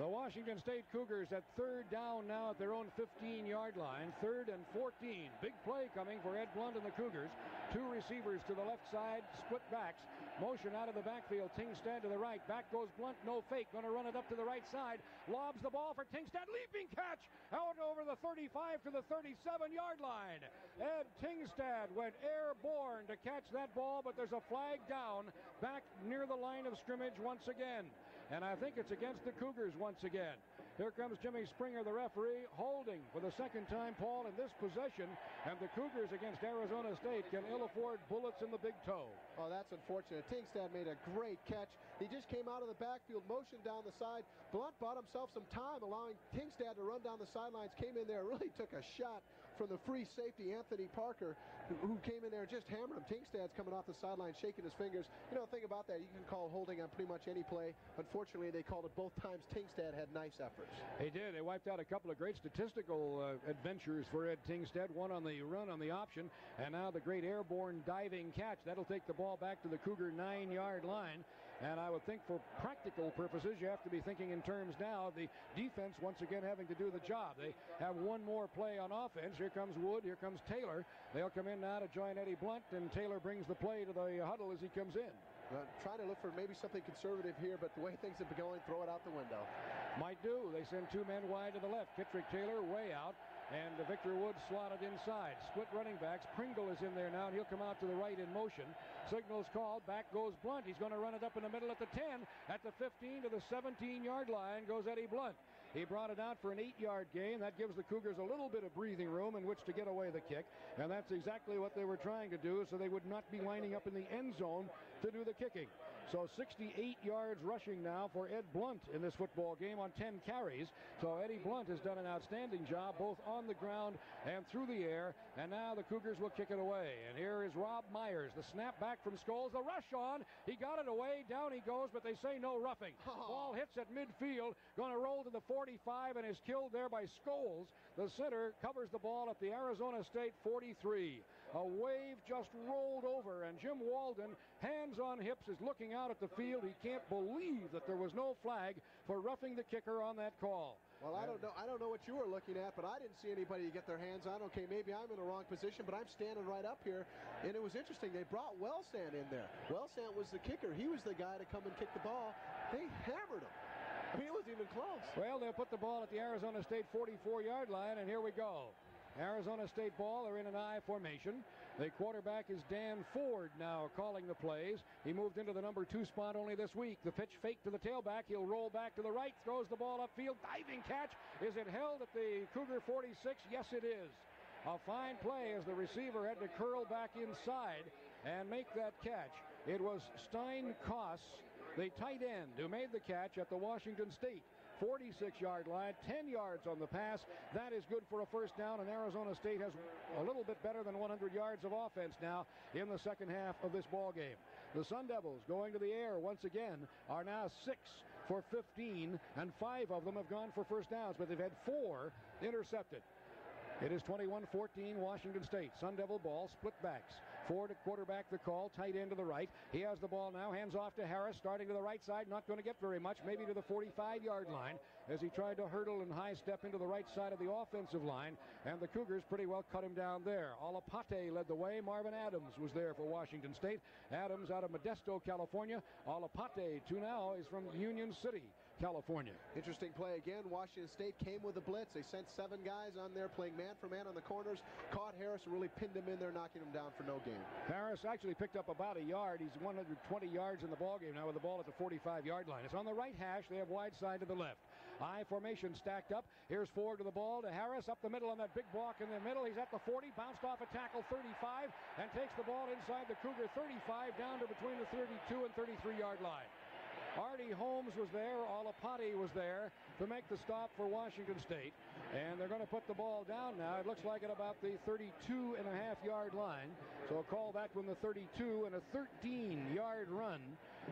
The Washington State Cougars at third down now at their own 15-yard line. Third and 14. Big play coming for Ed Blunt and the Cougars. Two receivers to the left side, split backs. Motion out of the backfield. Tingstad to the right. Back goes Blunt. No fake. Going to run it up to the right side. Lobs the ball for Tingstad. Leaping catch out over the 35 to the 37-yard line. Ed Tingstad went airborne to catch that ball, but there's a flag down back near the line of scrimmage once again. And I think it's against the Cougars once again. Here comes Jimmy Springer, the referee, holding for the second time, Paul, in this possession. And the Cougars against Arizona State can ill afford bullets in the big toe. Oh, that's unfortunate. Tingstad made a great catch. He just came out of the backfield, motioned down the side. Blunt bought himself some time, allowing Tingstad to run down the sidelines. Came in there, <laughs> really took a shot from the free safety, Anthony Parker, who came in there and just hammered him. Tingstad's coming off the sideline, shaking his fingers. You know, think about that. You can call holding on pretty much any play. Unfortunately, they called it both times. Tingstad had nice efforts. They did. They wiped out a couple of great statistical uh, adventures for Ed Tingstad. One on the run on the option, and now the great airborne diving catch. That'll take the ball back to the Cougar nine-yard line. And I would think for practical purposes, you have to be thinking in terms now of the defense once again having to do the job. They have one more play on offense. Here comes Wood. Here comes Taylor. They'll come in now to join Eddie Blunt, and Taylor brings the play to the huddle as he comes in. Uh, trying to look for maybe something conservative here, but the way things have been going, throw it out the window. Might do. They send two men wide to the left. Kitrick Taylor way out. And Victor Woods slotted inside. Split running backs. Pringle is in there now, and he'll come out to the right in motion. Signals called. Back goes Blunt. He's going to run it up in the middle at the 10. At the 15 to the 17-yard line goes Eddie Blunt. He brought it out for an eight-yard gain. That gives the Cougars a little bit of breathing room in which to get away the kick. And that's exactly what they were trying to do, so they would not be lining up in the end zone to do the kicking. So 68 yards rushing now for Ed Blunt in this football game on 10 carries. So Eddie Blunt has done an outstanding job both on the ground and through the air. And now the Cougars will kick it away. And here is Rob Myers, the snap back from Scholes. The rush on. He got it away. Down he goes, but they say no roughing. Oh. Ball hits at midfield. Going to roll to the 45 and is killed there by Scholes. The center covers the ball at the Arizona State 43. A wave just rolled over, and Jim Walden, hands on hips, is looking out at the field. He can't believe that there was no flag for roughing the kicker on that call. Well, I don't know. I don't know what you were looking at, but I didn't see anybody get their hands on. Okay, maybe I'm in the wrong position, but I'm standing right up here, and it was interesting. They brought Wellsand in there. Wellsand was the kicker. He was the guy to come and kick the ball. They hammered him. I mean, it was even close. Well, they'll put the ball at the Arizona State 44-yard line, and here we go. Arizona State ball. They're in an I formation. The quarterback is Dan Ford now calling the plays. He moved into the number two spot only this week. The pitch fake to the tailback. He'll roll back to the right, throws the ball upfield. Diving catch. Is it held at the Cougar 46? Yes, it is. A fine play as the receiver had to curl back inside and make that catch. It was Stein Koss, the tight end, who made the catch at the Washington State 46 yard line, 10 yards on the pass. That is good for a first down, and Arizona State has a little bit better than 100 yards of offense now in the second half of this ball game. The Sun Devils going to the air once again are now six for 15, and five of them have gone for first downs, but they've had four intercepted. It is 21-14 Washington State. Sun Devil ball, split backs. Ford at quarterback the call, tight end to the right. He has the ball now, hands off to Harris, starting to the right side, not going to get very much, maybe to the 45 yard line as he tried to hurdle and high step into the right side of the offensive line. And the Cougars pretty well cut him down there. Alipate led the way. Marvin Adams was there for Washington State. Adams out of Modesto, California. Alipate, to now, is from Union City. California. Interesting play again. Washington State came with a blitz. They sent seven guys on there playing man for man on the corners. Caught Harris and really pinned him in there, knocking him down for no gain. Harris actually picked up about a yard. He's 120 yards in the ball game now with the ball at the 45 yard line. It's on the right hash. They have wide side to the left. I formation stacked up. Here's Ford to the ball to Harris up the middle on that big block in the middle. He's at the 40, bounced off a tackle 35, and takes the ball inside the Cougar 35 down to between the 32 and 33 yard line. Artie Holmes was there. Alipate was there to make the stop for Washington State. And they're going to put the ball down now. It looks like at about the 32 and a half yard line. So a call back from the 32 and a 13 yard run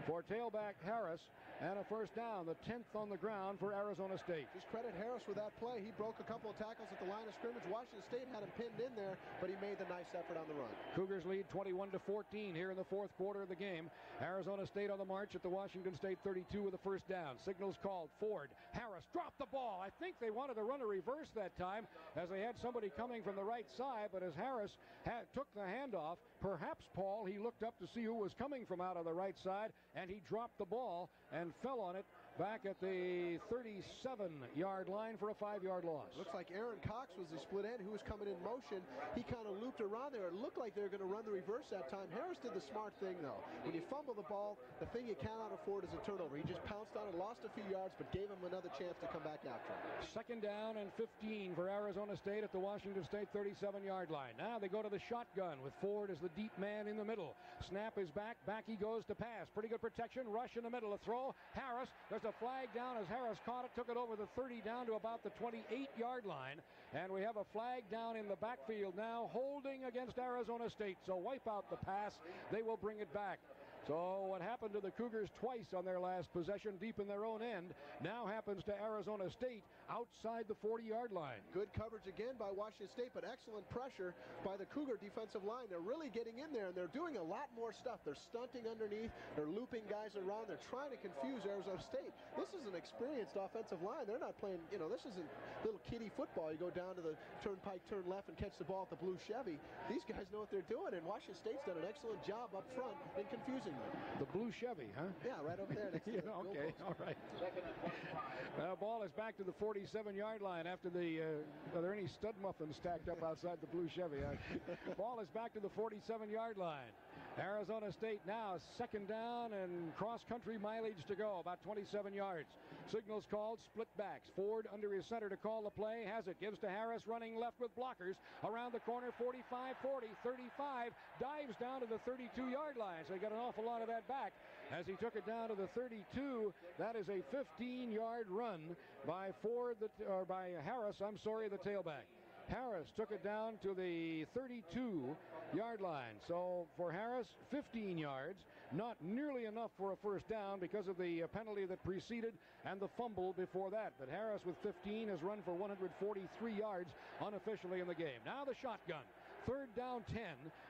for tailback Harris and a first down, the 10th on the ground for Arizona State. Just credit Harris with that play. He broke a couple of tackles at the line of scrimmage. Washington State had him pinned in there, but he made the nice effort on the run. Cougars lead 21 to 14 here in the fourth quarter of the game. Arizona State on the march at the Washington State 32 with a first down. Signals called. Ford. Harris dropped the ball. I think they wanted to run a reverse that time as they had somebody coming from the right side, but as Harris had, took the handoff, perhaps Paul, he looked up to see who was coming from out of the right side, and he dropped the ball and fell on it back at the 37 yard line for a five yard loss. Looks like Aaron Cox was the split end who was coming in motion. He kind of looped around there. It looked like they were going to run the reverse that time. Harris did the smart thing, though. When you fumble the ball, the thing you cannot afford is a turnover. He just pounced on it, lost a few yards, but gave him another chance to come back after him. Second down and 15 for Arizona State at the Washington State 37 yard line. Now they go to the shotgun with Ford as the deep man in the middle. Snap is back. Back he goes to pass. Pretty good protection. Rush in the middle. A throw. Harris. There's a flag down as Harris caught it, took it over the 30 down to about the 28 yard line. And we have a flag down in the backfield now, holding against Arizona State. So wipe out the pass. They will bring it back. So what happened to the Cougars twice on their last possession deep in their own end now happens to Arizona State outside the 40-yard line. Good coverage again by Washington State, but excellent pressure by the Cougar defensive line. They're really getting in there, and they're doing a lot more stuff. They're stunting underneath. They're looping guys around. They're trying to confuse Arizona State. This is an experienced offensive line. They're not playing, you know, this isn't little kiddie football. You go down to the turnpike, turn left, and catch the ball at the blue Chevy. These guys know what they're doing, and Washington State's done an excellent job up front in confusing them. The blue Chevy, huh? Yeah, right over there. Next <laughs> to yeah, the okay, all right. Second and 25. Uh, ball is back to the 47-yard line after the. Uh, are there any stud muffins stacked up outside the blue Chevy? Uh, <laughs> ball is back to the 47-yard line. Arizona State now second down and cross-country mileage to go, about 27 yards. Signals called, split backs. Ford under his center to call the play, has it, gives to Harris running left with blockers. Around the corner, 45, 40, 35, dives down to the 32-yard line. So he got an awful lot of that back as he took it down to the 32. That is a 15-yard run by Ford, the, or by Harris. I'm sorry, the tailback. Harris took it down to the 32 yard line. So for Harris, 15 yards, not nearly enough for a first down because of the uh, penalty that preceded and the fumble before that. But Harris with 15 has run for 143 yards unofficially in the game. Now the shotgun. Third down 10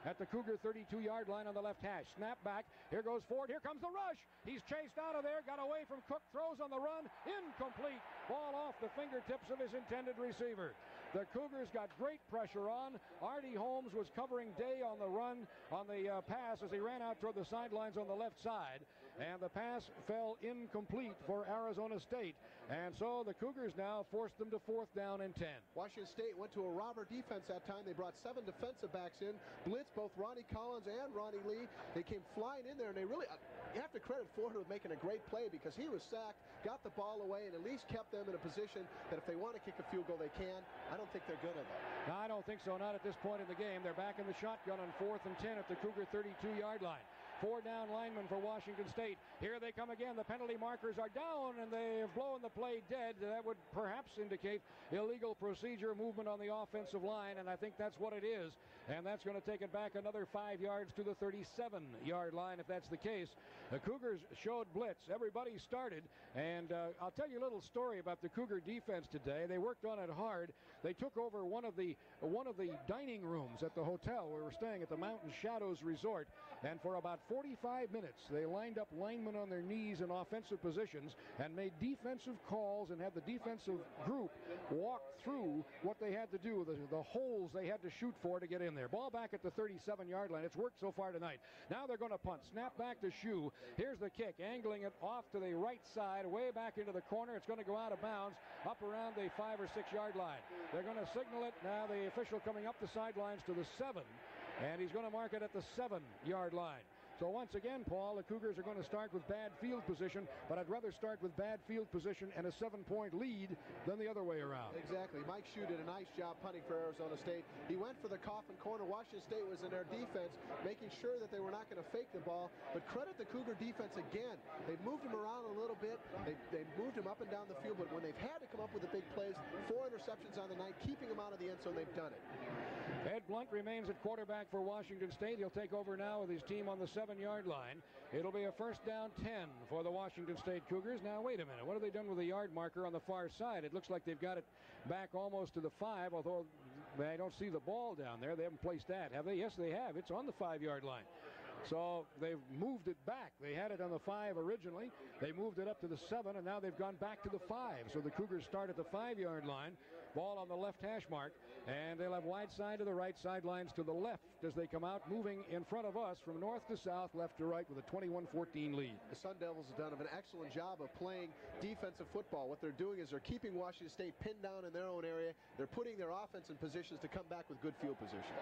at the Cougar 32 yard line on the left hash. Snap back. Here goes Ford. Here comes the rush. He's chased out of there. Got away from Cook. Throws on the run. Incomplete. Ball off the fingertips of his intended receiver. The Cougars got great pressure on. Artie Holmes was covering Day on the run on the uh, pass as he ran out toward the sidelines on the left side. And the pass fell incomplete for Arizona State. And so the Cougars now forced them to fourth down and 10. Washington State went to a robber defense that time. They brought seven defensive backs in, blitz both Ronnie Collins and Ronnie Lee. They came flying in there, and they really, uh, you have to credit Ford with making a great play because he was sacked, got the ball away, and at least kept them in a position that if they want to kick a field goal, they can. I don't think they're good to, though. No, I don't think so. Not at this point in the game. They're back in the shotgun on fourth and 10 at the Cougar 32-yard line. Four down linemen for Washington State. Here they come again. The penalty markers are down and they have blown the play dead. That would perhaps indicate illegal procedure movement on the offensive line, and I think that's what it is. And that's going to take it back another five yards to the 37 yard line if that's the case. The Cougars showed blitz. Everybody started. And uh, I'll tell you a little story about the Cougar defense today. They worked on it hard. They took over one of the one of the dining rooms at the hotel where we're staying at the Mountain Shadows Resort. And for about 45 minutes, they lined up linemen on their knees in offensive positions and made defensive calls and had the defensive group walk through what they had to do, the, the holes they had to shoot for to get in there. Ball back at the 37 yard line. It's worked so far tonight. Now they're going to punt. Snap back to Shue. Here's the kick, angling it off to the right side, way back into the corner. It's going to go out of bounds up around the five or six yard line. They're going to signal it. Now the official coming up the sidelines to the seven. And he's going to mark it at the seven yard line. So once again, Paul, the Cougars are going to start with bad field position, but I'd rather start with bad field position and a seven-point lead than the other way around. Exactly. Mike Shue did a nice job punting for Arizona State. He went for the coffin corner. Washington State was in their defense, making sure that they were not going to fake the ball. But credit the Cougar defense again. They moved him around a little bit. They, they moved him up and down the field, but when they've had to come up with the big plays, four interceptions on the night, keeping him out of the end zone, they've done it. Ed Blunt remains at quarterback for Washington State. He'll take over now with his team on the seven-yard line. It'll be a first down 10 for the Washington State Cougars. Now, wait a minute. What have they done with the yard marker on the far side? It looks like they've got it back almost to the five, although I don't see the ball down there. They haven't placed that, have they? Yes, they have. It's on the five-yard line. So they've moved it back. They had it on the five originally. They moved it up to the seven, and now they've gone back to the five. So the Cougars start at the five-yard line. Ball on the left hash mark, and they'll have wide side to the right, sidelines to the left as they come out, moving in front of us from north to south, left to right with a 21-14 lead. The Sun Devils have done an excellent job of playing defensive football. What they're doing is they're keeping Washington State pinned down in their own area. They're putting their offense in positions to come back with good field position.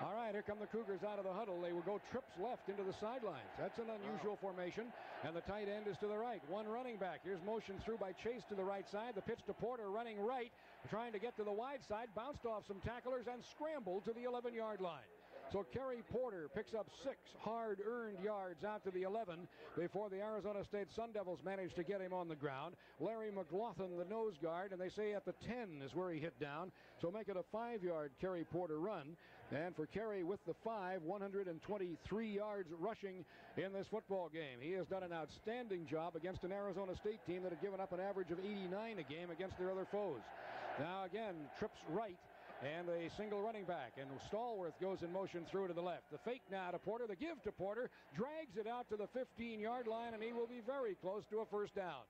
All right, here come the Cougars out of the huddle. They will go trips left into the sidelines. That's an unusual formation, and the tight end is to the right. One running back. Here's motion through by Chase to the right side. The pitch to Porter running right, trying to get to the wide side, bounced off some tacklers and scrambled to the 11 yard line. So Kerry Porter picks up six hard-earned yards out to the 11 before the Arizona State Sun Devils managed to get him on the ground. Larry McLaughlin, the nose guard, and they say at the 10 is where he hit down. So make it a five-yard Kerry Porter run. And for Kerry with the five, 123 yards rushing in this football game. He has done an outstanding job against an Arizona State team that had given up an average of 89 a game against their other foes. Now again, trips right and a single running back. And Stallworth goes in motion through to the left. The fake now to Porter, the give to Porter, drags it out to the 15 yard line, and he will be very close to a first down.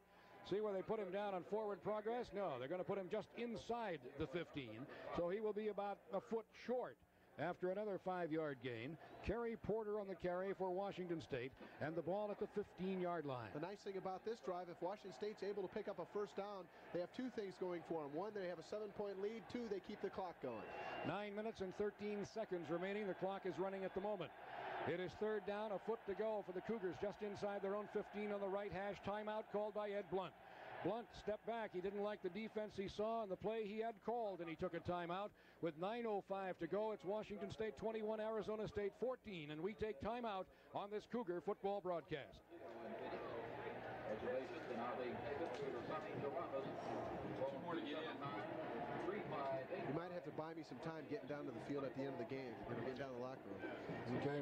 See where they put him down on forward progress? No, they're going to put him just inside the 15, so he will be about a foot short after another five-yard gain. Kerry Porter on the carry for Washington State, and the ball at the 15-yard line. The nice thing about this drive, if Washington State's able to pick up a first down, they have two things going for them. One, they have a seven-point lead. Two, they keep the clock going. Nine minutes and 13 seconds remaining. The clock is running at the moment. It is third down, a foot to go for the Cougars, just inside their own 15 on the right hash. Timeout called by Ed Blunt. Blunt stepped back. He didn't like the defense he saw and the play he had called, and he took a timeout. With 9.05 to go, it's Washington State 21, Arizona State 14, and we take timeout on this Cougar football broadcast. You might have to buy me some time getting down to the field at the end of the game. Getting down to the locker room. Okay.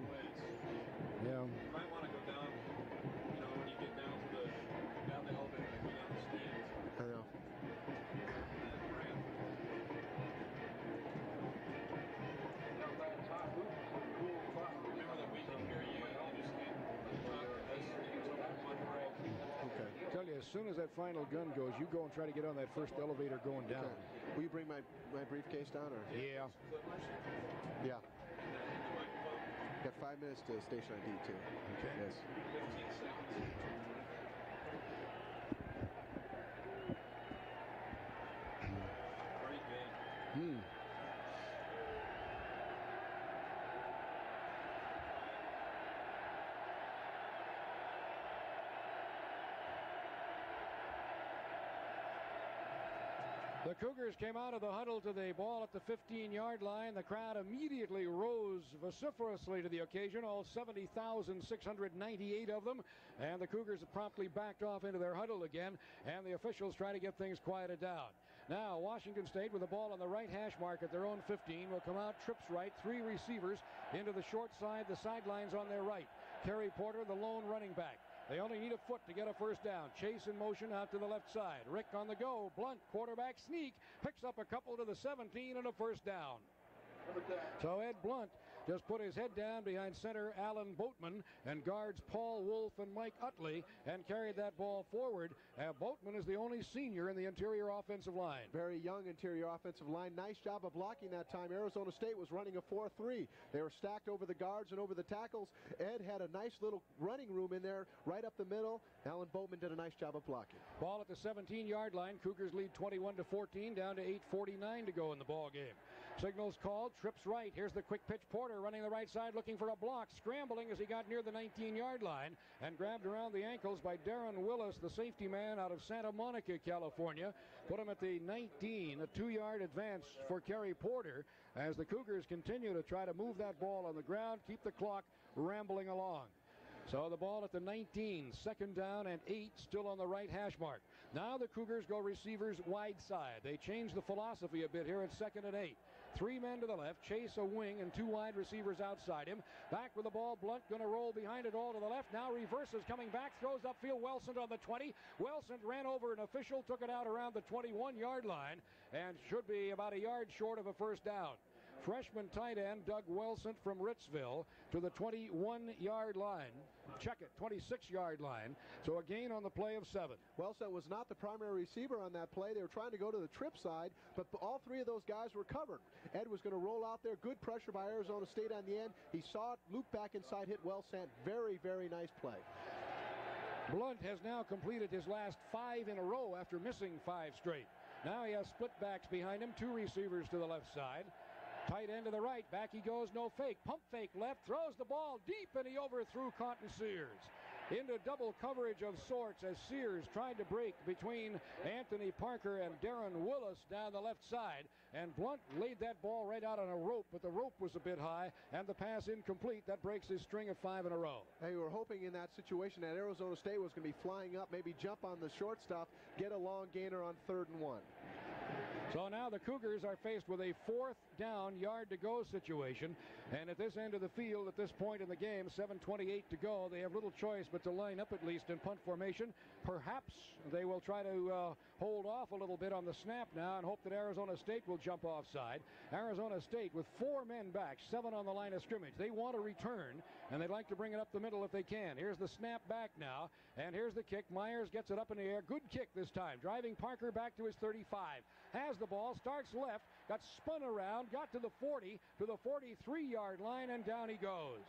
Yeah. You might want to go down, as one world. Okay. Tell you, soon as that final gun goes, you go and try to get on that first elevator going down. Okay. Will you bring my, my briefcase down or? Yeah. Yeah. Got five minutes to station ID too. Okay. Yes. 15 seconds. Great game. Hmm. The Cougars came out of the huddle to the ball at the 15-yard line. The crowd immediately rose vociferously to the occasion, all 70,698 of them. And the Cougars promptly backed off into their huddle again, and the officials try to get things quieted down. Now, Washington State with the ball on the right hash mark at their own 15 will come out trips right, three receivers into the short side, the sidelines on their right. Kerry Porter, the lone running back. They only need a foot to get a first down. Chase in motion out to the left side. Rick on the go. Blunt, quarterback sneak, picks up a couple to the 17 and a first down. So Ed Blunt just put his head down behind center Alan Boatman and guards Paul Wolf and Mike Utley and carried that ball forward. Uh, Boatman is the only senior in the interior offensive line. Very young interior offensive line. Nice job of blocking that time. Arizona State was running a 4-3. They were stacked over the guards and over the tackles. Ed had a nice little running room in there right up the middle. Alan Boatman did a nice job of blocking. Ball at the 17-yard line. Cougars lead 21 to 14, down to 8:49 to go in the ball game. Signals called. Trips right. Here's the quick pitch. Porter running the right side, looking for a block, scrambling as he got near the 19-yard line, and grabbed around the ankles by Darren Willis, the safety man out of Santa Monica, California. Put him at the 19, a two-yard advance for Kerry Porter as the Cougars continue to try to move that ball on the ground, keep the clock rambling along. So the ball at the 19, second down and eight, still on the right hash mark. Now the Cougars go receivers wide side. They change the philosophy a bit here at second and eight. Three men to the left, Chase a wing, and two wide receivers outside him. Back with the ball, Blunt going to roll behind it all to the left. Now reverses, coming back, throws upfield. Wilson on the 20. Wilson ran over an official, took it out around the 21 yard line, and should be about a yard short of a first down. Freshman tight end Doug Wilson from Ritzville to the 21 yard line. Check it, 26 yard line. So a gain on the play of seven. Wilson was not the primary receiver on that play. They were trying to go to the trip side, but all three of those guys were covered. Ed was going to roll out there. Good pressure by Arizona State on the end. He saw it, looped back inside, hit Wilson. Very, very nice play. Blunt has now completed his last five in a row after missing five straight. Now he has split backs behind him, two receivers to the left side. Tight end to the right. Back he goes. No fake. Pump fake left. Throws the ball deep and he overthrew Cotton Sears. Into double coverage of sorts as Sears tried to break between Anthony Parker and Darren Willis down the left side. And Blunt laid that ball right out on a rope, but the rope was a bit high and the pass incomplete. That breaks his string of five in a row. They were hoping in that situation that Arizona State was going to be flying up, maybe jump on the short stuff, get a long gainer on third and one. So now the Cougars are faced with a fourth down yard to go situation. And at this end of the field, at this point in the game, 7.28 to go, they have little choice but to line up at least in punt formation. Perhaps they will try to uh, hold off a little bit on the snap now and hope that Arizona State will jump offside. Arizona State with four men back, seven on the line of scrimmage. They want to return and they'd like to bring it up the middle if they can. Here's the snap back now, and here's the kick. Myers gets it up in the air. Good kick this time. Driving Parker back to his 35. Has the ball, starts left, got spun around, got to the 40, to the 43 yard line, and down he goes.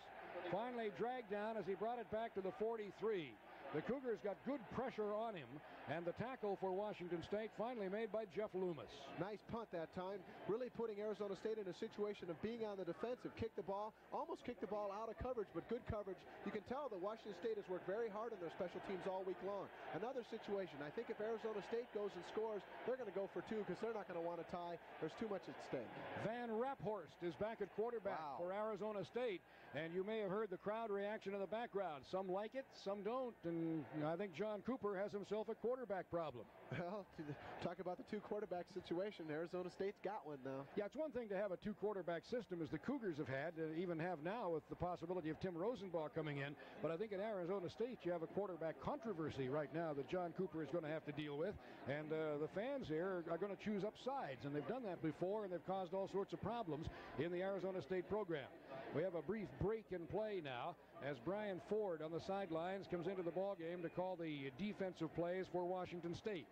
Finally dragged down as he brought it back to the 43. The Cougars got good pressure on him, and the tackle for Washington State finally made by Jeff Loomis. Nice punt that time, really putting Arizona State in a situation of being on the defensive. Kicked the ball, almost kicked the ball out of coverage, but good coverage. You can tell that Washington State has worked very hard on their special teams all week long. Another situation, I think if Arizona State goes and scores, they're going to go for two because they're not going to want to tie. There's too much at stake. Van Raaphorst is back at quarterback Wow. for Arizona State, and you may have heard the crowd reaction in the background. Some like it, some don't, and I think John Cooper has himself a quarterback problem. Well, to <laughs> talk about the two quarterback situation, Arizona State's got one now. Yeah, it's one thing to have a two quarterback system as the Cougars have had, and even have now with the possibility of Tim Rosenbach coming in. But I think at Arizona State, you have a quarterback controversy right now that John Cooper is going to have to deal with. And uh, the fans here are going to choose up sides. And they've done that before, and they've caused all sorts of problems in the Arizona State program. We have a brief break in play now as Brian Ford on the sidelines comes into the ball game to call the defensive plays for Washington State.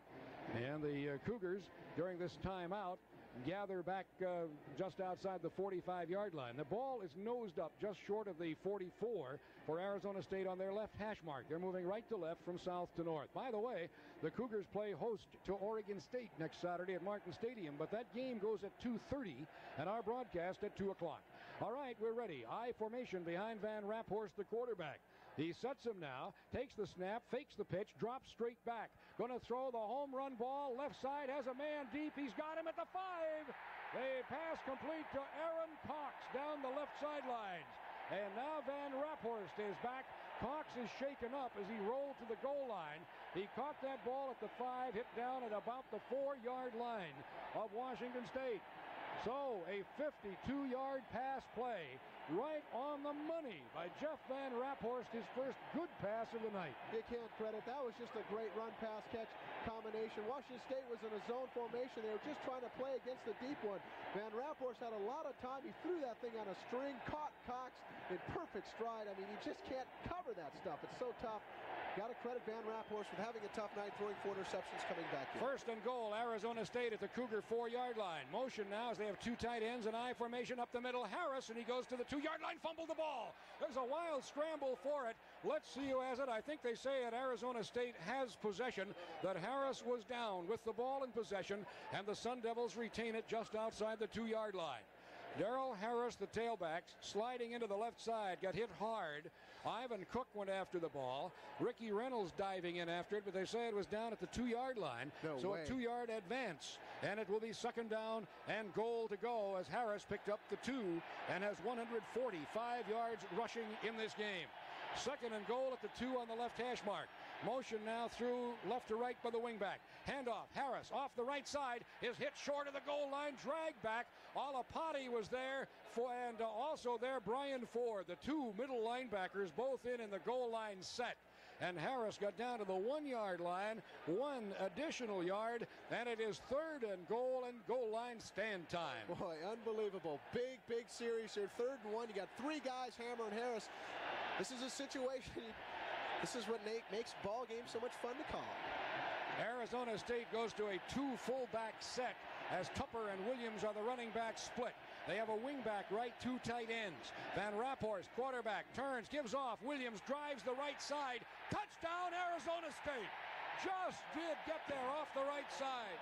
And the uh, Cougars, during this timeout, gather back uh, just outside the 45 yard line. The ball is nosed up just short of the 44 for Arizona State on their left hash mark. They're moving right to left from south to north. By the way, the Cougars play host to Oregon State next Saturday at Martin Stadium, but that game goes at 2.30 and our broadcast at 2 o'clock. All right, we're ready. I formation behind Van Raaphorst, the quarterback. He sets him now, takes the snap, fakes the pitch, drops straight back. Going to throw the home run ball. Left side has a man deep. He's got him at the five. They pass complete to Aaron Cox down the left sidelines. And now Van Raaphorst is back. Cox is shaken up as he rolled to the goal line. He caught that ball at the five, hit down at about the four yard line of Washington State. So a 52 yard pass play right on the money by Jeff Van Raaphorst, his first good pass of the night. You can't credit. That was just a great run pass catch combination. Washington State was in a zone formation. They were just trying to play against the deep one. Van Raaphorst had a lot of time. He threw that thing on a string, caught Cox in perfect stride. I mean, you just can't cover that stuff. It's so tough. Got to credit Van Raaphorst with having a tough night, throwing four interceptions coming back here. First and goal, Arizona State at the Cougar four-yard line. Motion now as they have two tight ends and I formation up the middle. Harris, and he goes to the two-yard line, fumble the ball. There's a wild scramble for it. Let's see who has it. I think they say at Arizona State has possession, that Harris was down with the ball in possession, and the Sun Devils retain it just outside the two-yard line. Daryl Harris, the tailback, sliding into the left side, got hit hard. Ivan Cook went after the ball. Ricky Reynolds diving in after it, but they say it was down at the two yard line. No so way. a two yard advance. And it will be second down and goal to go as Harris picked up the two and has 145 yards rushing in this game. Second and goal at the two on the left hash mark. Motion now through left to right by the wingback. Handoff. Harris off the right side is hit short of the goal line. Drag back. Alipate was there for, and uh, also there Brian Ford. The two middle linebackers both in in the goal line set. And Harris got down to the one yard line, one additional yard, and it is third and goal and goal line stand time. Boy, unbelievable. Big, big series here. Third and one. You got three guys, Hammer and Harris. This is a situation. This is what make, makes ball games so much fun to call. Arizona State goes to a two fullback set as Tupper and Williams are the running back split. They have a wingback right, two tight ends. Van Raaphorst, quarterback, turns, gives off. Williams drives the right side. Touchdown, Arizona State. Just did get there off the right side.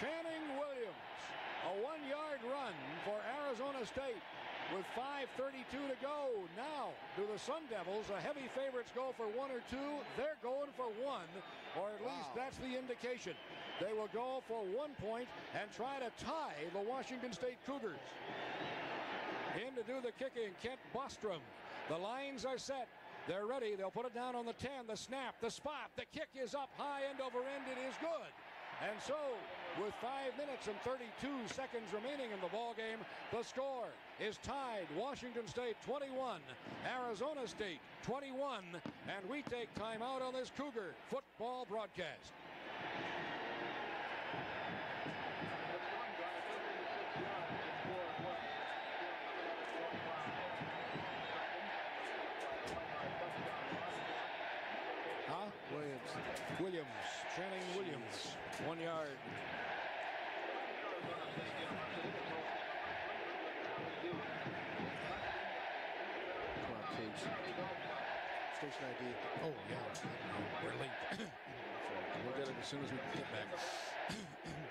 Channing Williams, a one-yard run for Arizona State with 5.32 to go. Now, do the Sun Devils, the heavy favorites, go for one or two? They're going for one, or at least that's the indication. They will go for one point and try to tie the Washington State Cougars. In to do the kicking, Kent Bostrom. The lines are set. They're ready. They'll put it down on the 10. The snap, the spot, the kick is up high end over end. It is good. And so, with 5 minutes and 32 seconds remaining in the ball game, the score is tied. Washington State 21, Arizona State 21, and we take time out on this Cougar football broadcast. Williams. Williams, Channing Williams, one yard. Come on, Cage. Station ID. Oh, yeah. We're late. <coughs> we'll get it as soon as we get back. <coughs> <coughs>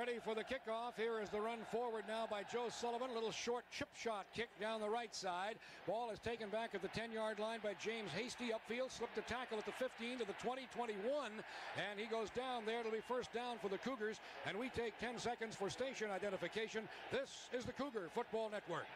Ready for the kickoff. Here is the run forward now by Joe Sullivan. A little short chip shot kick down the right side. Ball is taken back at the 10 yard line by James Hasty. Upfield, slipped a tackle at the 15 to the 20 21. And he goes down there. It'll be first down for the Cougars. And we take 10 seconds for station identification. This is the Cougar Football Network.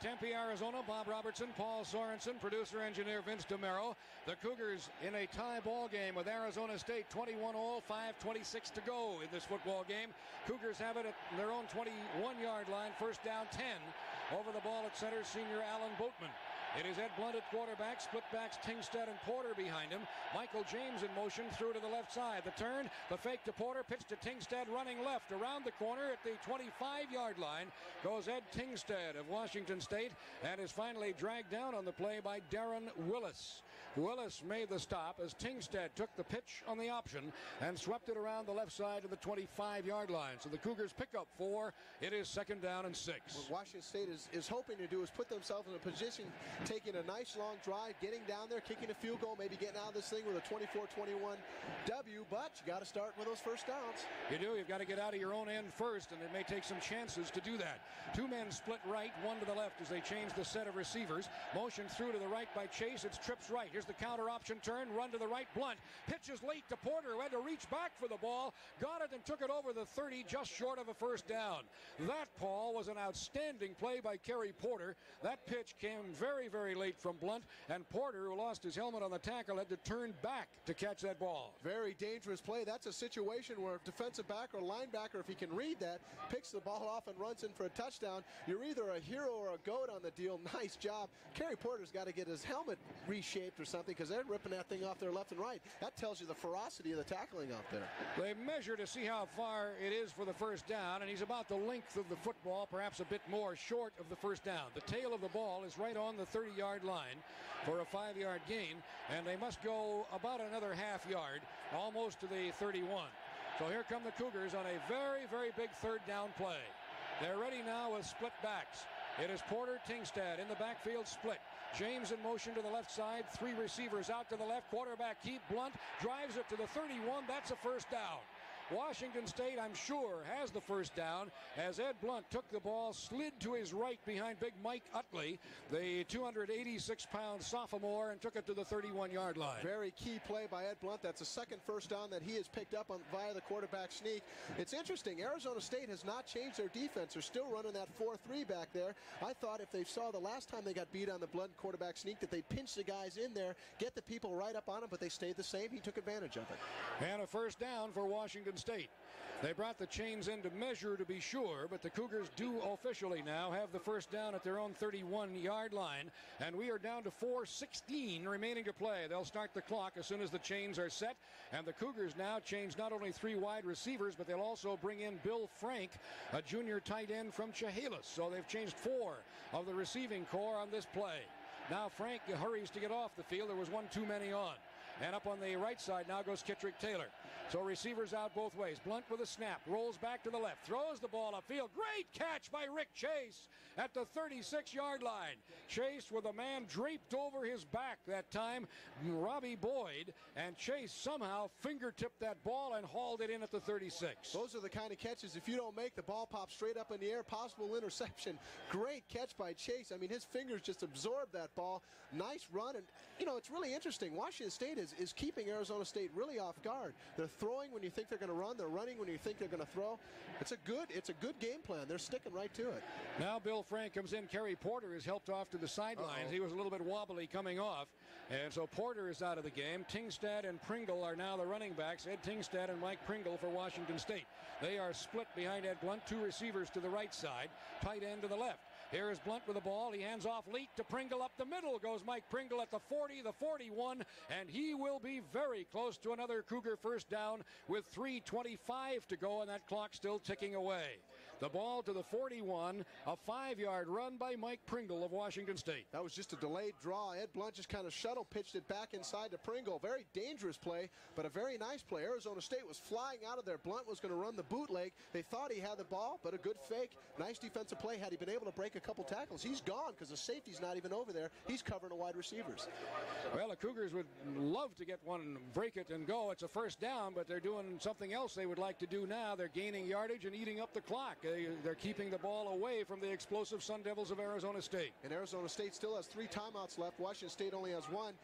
Tempe, Arizona, Bob Robertson, Paul Sorensen, producer engineer Vince DeMero. The Cougars in a tie ball game with Arizona State, 21 all, 5:26 to go in this football game. Cougars have it at their own 21-yard line, first down 10. Over the ball at center, senior Alan Boatman. It is Ed Blunt at quarterback, split backs Tingstad and Porter behind him. Michael James in motion through to the left side. The turn, the fake to Porter, pitch to Tingstad running left. Around the corner at the 25 yard line goes Ed Tingstad of Washington State and is finally dragged down on the play by Darren Willis. Willis made the stop as Tingstad took the pitch on the option and swept it around the left side of the 25 yard line. So the Cougars pick up four. It is second down and six. What Washington State is, is hoping to do is put themselves in a position, taking a nice long drive, getting down there, kicking a field goal, maybe getting out of this thing with a 24-21 W. But you got to start with those first downs. You do. You've got to get out of your own end first, and it may take some chances to do that. Two men split right, one to the left as they change the set of receivers. Motion through to the right by Chase. It's trips right. Here's the counter option turn, run to the right. Blunt pitches late to Porter, who had to reach back for the ball, got it and took it over the 30, just short of a first down. That, Paul, was an outstanding play by Kerry Porter. That pitch came very, very late from Blunt, and Porter, who lost his helmet on the tackle, had to turn back to catch that ball. Very dangerous play. That's a situation where defensive back or linebacker, if he can read that, picks the ball off and runs in for a touchdown, you're either a hero or a goat on the deal. <laughs> Nice job. Kerry Porter's got to get his helmet reshaped or something because they're ripping that thing off there left and right. That tells you the ferocity of the tackling out there. They measure to see how far it is for the first down, and he's about the length of the football, perhaps a bit more short of the first down. The tail of the ball is right on the 30 yard line for a five yard gain, and they must go about another half yard, almost to the 31. So here come the Cougars on a very, very big third down play. They're ready now with split backs. It is Porter Tingstad in the backfield split. James in motion to the left side. Three receivers out to the left. Quarterback Keith Blunt drives it to the 31. That's a first down. Washington State, I'm sure, has the first down as Ed Blunt took the ball, slid to his right behind big Mike Utley, the 286 pound sophomore, and took it to the 31 yard line. Very key play by Ed Blunt. That's the second first down that he has picked up on via the quarterback sneak. It's interesting. Arizona State has not changed their defense. They're still running that 4-3 back there. I thought if they saw the last time they got beat on the Blunt quarterback sneak that they'd pinch the guys in there, get the people right up on them, but they stayed the same. He took advantage of it. And a first down for Washington State. They brought the chains into measure to be sure, but the Cougars do officially now have the first down at their own 31 yard line, and we are down to 4.16 remaining to play. They'll start the clock as soon as the chains are set, and the Cougars now change not only three wide receivers, but they'll also bring in Bill Frank, a junior tight end from Chehalis. So they've changed four of the receiving core on this play. Now Frank hurries to get off the field. There was one too many on. And up on the right side now goes Kitrick Taylor. So receivers out both ways. Blunt with a snap, rolls back to the left, throws the ball upfield. Great catch by Rick Chase at the 36 yard line. Chase with a man draped over his back that time, Robbie Boyd, and Chase somehow fingertipped that ball and hauled it in at the 36. Those are the kind of catches, if you don't make the ball pop straight up in the air, possible interception. Great catch by Chase. I mean, his fingers just absorbed that ball. Nice run. And, you know, it's really interesting. Washington State is, is keeping Arizona State really off guard. They're throwing when you think they're going to run. They're running when you think they're going to throw. It's a good, it's a good game plan. They're sticking right to it. Now Bill Frank comes in. Kerry Porter is helped off to the sidelines. He was a little bit wobbly coming off. And so Porter is out of the game. Tingstad and Pringle are now the running backs. Ed Tingstad and Mike Pringle for Washington State. They are split behind Ed Blunt. Two receivers to the right side, tight end to the left. Here is Blunt with the ball. He hands off Leak to Pringle up the middle. Goes Mike Pringle at the 40, the 41, and he will be very close to another Cougar first down with 3.25 to go, and that clock still ticking away. The ball to the 41, a five yard run by Mike Pringle of Washington State. That was just a delayed draw. Ed Blunt just kind of shuttle pitched it back inside to Pringle. Very dangerous play, but a very nice play. Arizona State was flying out of there. Blunt was going to run the bootleg. They thought he had the ball, but a good fake. Nice defensive play. Had he been able to break a couple tackles, he's gone because the safety's not even over there. He's covering the wide receivers. Well, the Cougars would love to get one, and break it, and go. It's a first down, but they're doing something else they would like to do now. They're gaining yardage and eating up the clock. They, they're keeping the ball away from the explosive Sun Devils of Arizona State. And Arizona State still has three timeouts left. Washington State only has one.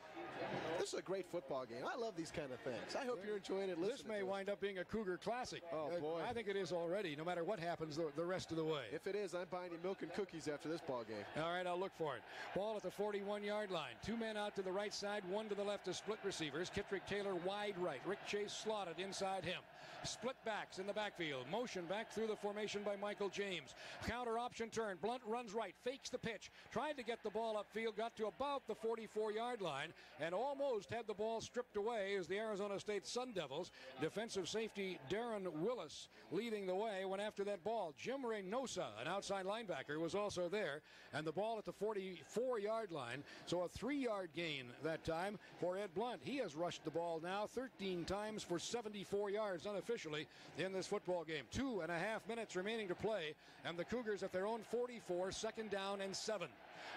This is a great football game. I love these kind of things. I hope you're enjoying it. This may wind up being a Cougar classic. Oh, Uh, boy. I think it is already, no matter what happens the, the rest of the way. If it is, I'm buying you milk and cookies after this ball game. All right, I'll look for it. Ball at the 41 yard line. Two men out to the right side, one to the left to split receivers. Kitrick Taylor wide right. Rick Chase slotted inside him. Split backs in the backfield. Motion back through the formation by Michael James. Counter option turn. Blunt runs right, fakes the pitch, tried to get the ball upfield, got to about the 44 yard line, and almost had the ball stripped away as the Arizona State Sun Devils. Defensive safety Darren Willis leading the way went after that ball. Jim Reynosa, an outside linebacker, was also there, and the ball at the 44 yard line. So a three yard gain that time for Ed Blunt. He has rushed the ball now 13 times for 74 yards unofficially in this football game. Two and a half minutes remaining to play, and the Cougars at their own 44, second down and seven.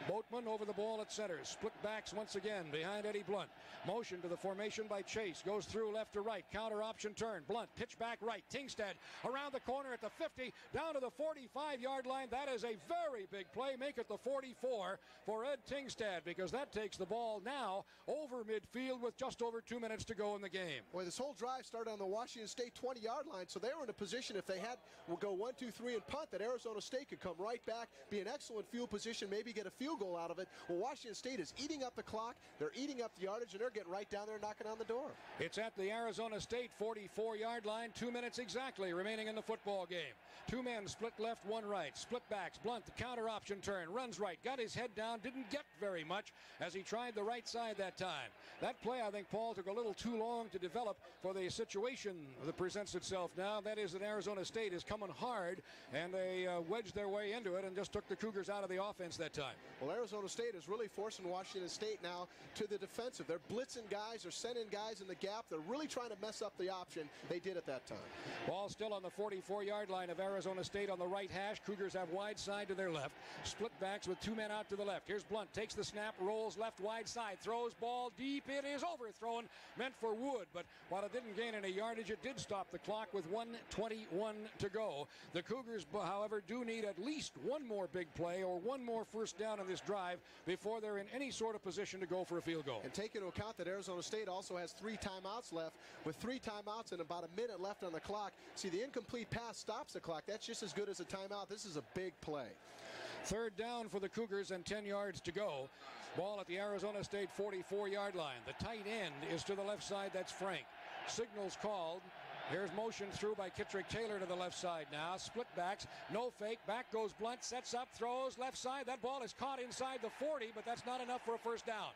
Boatman over the ball at center. Split backs once again behind Eddie Blunt. Motion to the formation by Chase. Goes through left to right. Counter option turn. Blunt pitch back right. Tingstad around the corner at the 50 down to the 45 yard line. That is a very big play. Make it the 44 for Ed Tingstad because that takes the ball now over midfield with just over two minutes to go in the game. Boy, this whole drive started on the Washington State 20 yard line, so they were in a position if they had will go one, two, three, and punt that Arizona State could come right back, be an excellent field position, maybe get a field goal out of it. Well, Washington State is eating up the clock, they're eating up the yardage, and they're getting right down there knocking on the door. It's at the Arizona State 44 yard line. Two minutes exactly remaining in the football game. Two men split left, one right. Split backs. Blunt, the counter option turn. Runs right. Got his head down. Didn't get very much as he tried the right side that time. That play, I think, Paul, took a little too long to develop for the situation that presents itself now. That is that Arizona State is coming hard, and they uh, wedged their way into it and just took the Cougars out of the offense that time. Well, Arizona State is really forcing Washington State now to the defensive. They're blitzing guys, they're sending guys in the gap. They're really trying to mess up the option they did at that time. Ball still on the 44 yard line of Arizona State on the right hash. Cougars have wide side to their left. Split backs with two men out to the left. Here's Blunt. Takes the snap, rolls left wide side, throws ball deep. It is overthrown, meant for Wood. But while it didn't gain any yardage, it did stop the clock with 121 to go. The Cougars, however, do need at least one more big play or one more first down in this drive before they're in any sort of position to go for a field goal. And take into account that Arizona State also has three timeouts left. With three timeouts and about a minute left on the clock, see the incomplete pass stops the clock. That's just as good as a timeout. This is a big play. Third down for the Cougars and 10 yards to go. Ball at the Arizona State 44 yard line. The tight end is to the left side. That's Frank. Signals called. Here's motion through by Kitrick Taylor to the left side now. Split backs, no fake. Back goes Blunt, sets up, throws left side. That ball is caught inside the 40, but that's not enough for a first down.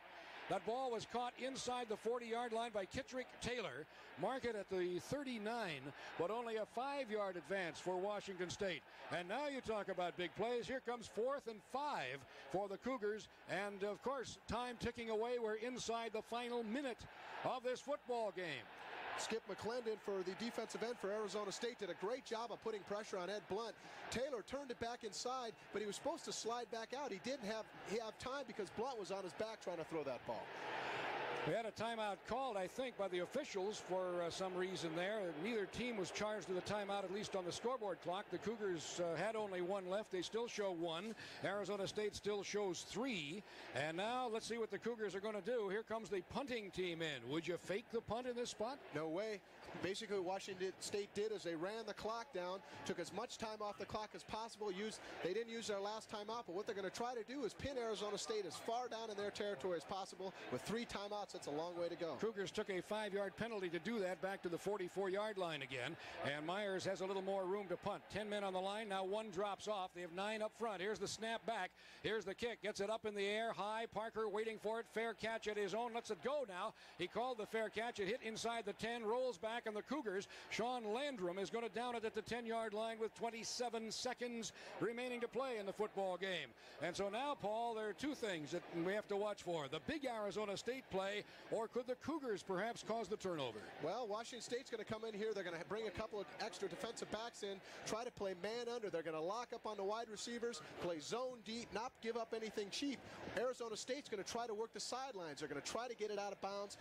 That ball was caught inside the 40 yard line by Kitrick Taylor. Mark it at the 39, but only a five yard advance for Washington State. And now you talk about big plays. Here comes fourth and five for the Cougars. And of course, time ticking away. We're inside the final minute of this football game. Skip McClendon for the defensive end for Arizona State did a great job of putting pressure on Ed Blunt. Taylor turned it back inside, but he was supposed to slide back out. He didn't have he have time because Blunt was on his back trying to throw that ball. We had a timeout called, I think, by the officials for uh, some reason there. Neither team was charged with a timeout, at least on the scoreboard clock. The Cougars uh, had only one left. They still show one. Arizona State still shows three. And now let's see what the Cougars are going to do. Here comes the punting team in. Would you fake the punt in this spot? No way. Basically, Washington State did is they ran the clock down, took as much time off the clock as possible. Used they didn't use their last timeout, but what they're going to try to do is pin Arizona State as far down in their territory as possible with three timeouts it's a long way to go. Cougars took a five yard penalty to do that back to the 44 yard line again. And Myers has a little more room to punt. 10 men on the line. Now one drops off. They have nine up front. Here's the snap back. Here's the kick. Gets it up in the air. High. Parker waiting for it. Fair catch at his own. Lets it go now. He called the fair catch. It hit inside the 10. Rolls back. And the Cougars, Sean Landrum, is going to down it at the 10 yard line with 27 seconds remaining to play in the football game. And so now, Paul, there are two things that we have to watch for the big Arizona State play, or could the Cougars perhaps cause the turnover? Well, Washington State's going to come in here. They're going to bring a couple of extra defensive backs in, try to play man under. They're going to lock up on the wide receivers, play zone deep, not give up anything cheap. Arizona State's going to try to work the sidelines. They're going to try to get it out of bounds.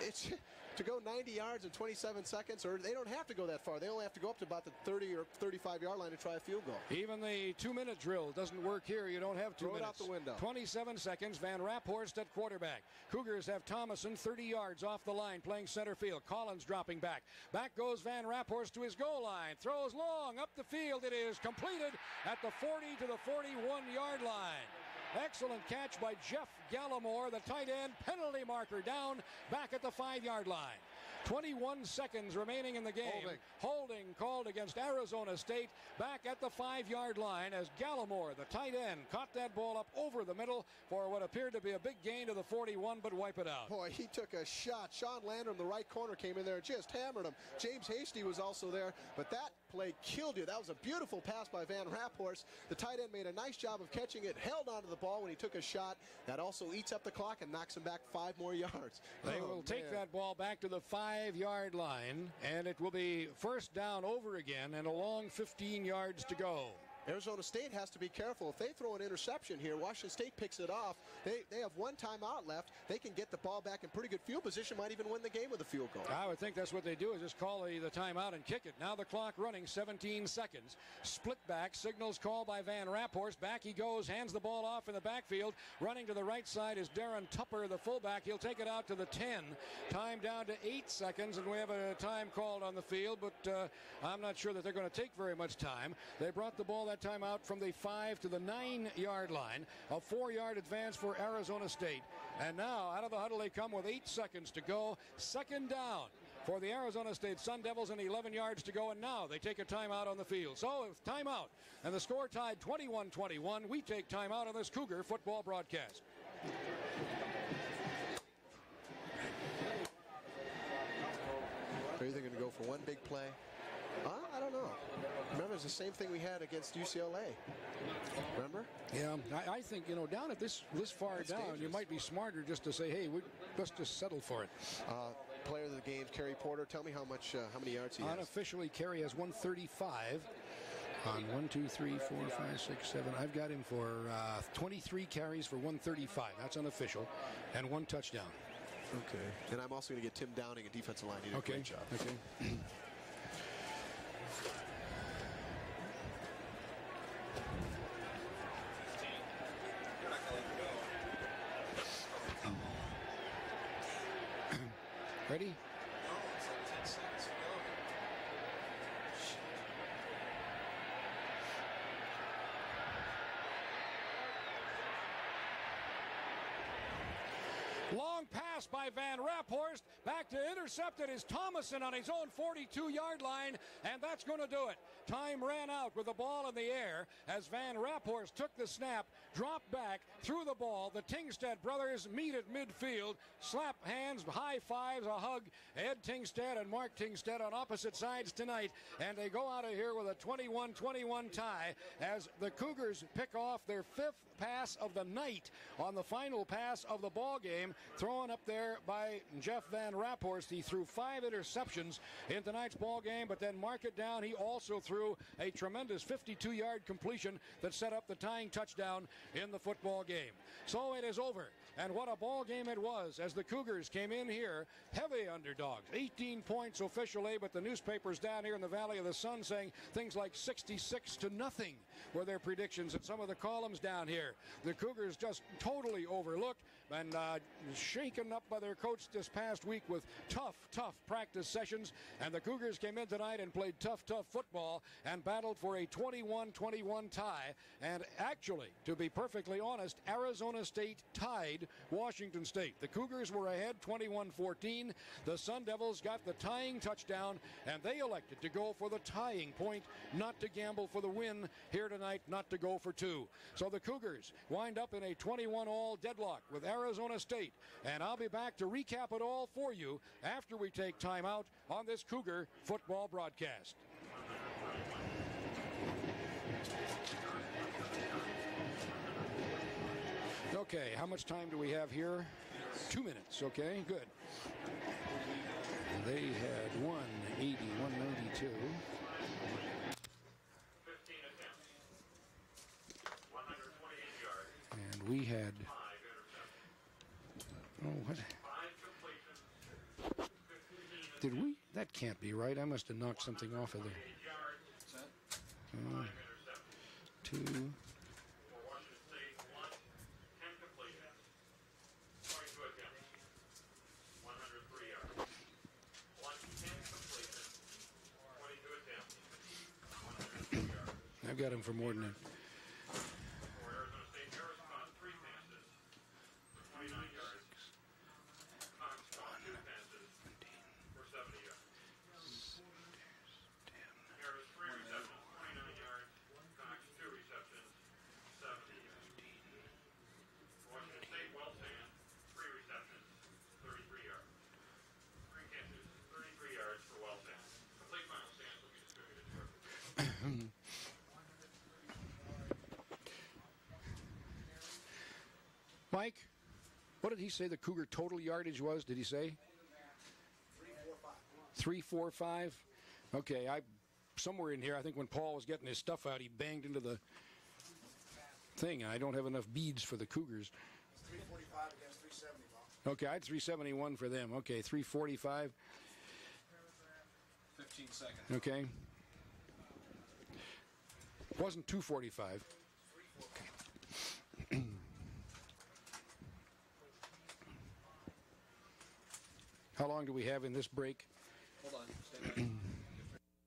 It's to go 90 yards in 27 seconds, or they don't have to go that far. They only have to go up to about the 30 or 35 yard line to try a field goal. Even the two minute drill doesn't work here. You don't have two Throw it minutes. out the window. 27 seconds. Van Raaphorst at quarterback. Cougars have Thomason 30 yards off the line playing center field. Collins dropping back. Back goes Van Raaphorst to his goal line. Throws long up the field. It is completed at the 40 to the 41 yard line. Excellent catch by Jeff Gallimore, the tight end, penalty marker down back at the five yard line. 21 seconds remaining in the game. Holding. Holding called against Arizona State back at the five yard line as Gallimore, the tight end, caught that ball up over the middle for what appeared to be a big gain to the 41, but wipe it out. Boy, he took a shot. Sean Landrum, the right corner, came in there and just hammered him. James Hasty was also there, but that play killed you. That was a beautiful pass by Van Raaphorst. The tight end made a nice job of catching it, held onto the ball when he took a shot. That also eats up the clock and knocks him back five more <laughs> yards. They Oh, will take that ball back to the five yard line, and it will be first down over again and a long 15 yards to go. Arizona State has to be careful. If they throw an interception here, Washington State picks it off. They, they have one timeout left. They can get the ball back in pretty good field position, might even win the game with a field goal. I would think that's what they do is just call the, the timeout and kick it. Now the clock running 17 seconds. Split back, signals called by Van Raaphorst. Back he goes, hands the ball off in the backfield. Running to the right side is Darren Tupper, the fullback. He'll take it out to the 10. Time down to 8 seconds, and we have a time called on the field, but uh, I'm not sure that they're going to take very much time. They brought the ball that time out from the 5 to the 9 yard line. A 4 yard advance for Arizona State. And now out of the huddle they come with 8 seconds to go. Second down for the Arizona State Sun Devils and 11 yards to go. And now they take a timeout on the field. So, if timeout and the score tied 21 21, we take timeout on this Cougar football broadcast. Are you going to go for one big play? Uh, I don't know. Remember, it's the same thing we had against UCLA. Remember? Yeah, I, I think, you know, down at this this far That's down, you might be smarter just to say, hey, we, let's just settle for it. Uh, player of the game, Kerry Porter. Tell me how much, uh, how many yards he has. Unofficially, Kerry has 135 on 1, 2, 3, 4, 5, 6, 7. I've got him for uh, 23 carries for 135. That's unofficial. And one touchdown. Okay. And I'm also going to get Tim Downing, a defensive line. He did a great job. Okay. <clears throat> Ready? Long pass by Van Raaphorst. Back to intercepted is Thomason on his own 42 yard line, and that's going to do it. Time ran out with the ball in the air as Van Raaphorst took the snap, dropped back, threw the ball. The Tingstad brothers meet at midfield, slap hands, high fives, a hug. Ed Tingstad and Mark Tingstad on opposite sides tonight, and they go out of here with a 21 21 tie as the Cougars pick off their fifth pass of the night on the final pass of the ball game, thrown up there by Jeff Van Raaphorst. He threw five interceptions in tonight's ball game, but then mark it down. He also threw a tremendous 52-yard completion that set up the tying touchdown in the football game. So it is over. And what a ball game it was as the Cougars came in here, heavy underdogs. 18 points officially, but the newspapers down here in the Valley of the Sun saying things like 66 to nothing were their predictions in some of the columns down here. The Cougars just totally overlooked, and uh, shaken up by their coach this past week with tough, tough practice sessions. And the Cougars came in tonight and played tough, tough football and battled for a 21-21 tie. And actually, to be perfectly honest, Arizona State tied Washington State. The Cougars were ahead 21-14. The Sun Devils got the tying touchdown, and they elected to go for the tying point, not to gamble for the win here tonight, not to go for two. So the Cougars wind up in a 21 all deadlock with Arizona State. And I'll be back to recap it all for you after we take time out on this Cougar football broadcast. Okay, how much time do we have here? Two minutes, okay, good. They had 180, 192. 15 attempts, 128 yards, And we had, oh, what? five completions, 15 Did we? That can't be right. I must have knocked something off of there. Uh, two. For Washington State, one, 10 completions, 22 attempts, 103 yards. One, 10 completions, 22 attempts, 103 yards. I've got him for more than that. For Arizona State, Harris caught three passes for 29 yards. Cox caught two passes for 70 yards. Harris three receptions, 29 yards. Cox two receptions, 70 yards. Washington State, Wells-Sand, three receptions, 33 yards. Three catches, 33 yards for Wells-Sand. Complete final stands will be distributed shortly. Mike, what did he say the Cougar total yardage was? Did he say? Three, four, five. Okay, I somewhere in here. I think when Paul was getting his stuff out, he banged into the thing. I don't have enough beads for the Cougars. 345 against 370, Bob. Okay, I had 371 for them. Okay, 345. 15 seconds. Okay. Wasn't 245. How long do we have in this break? Hold on.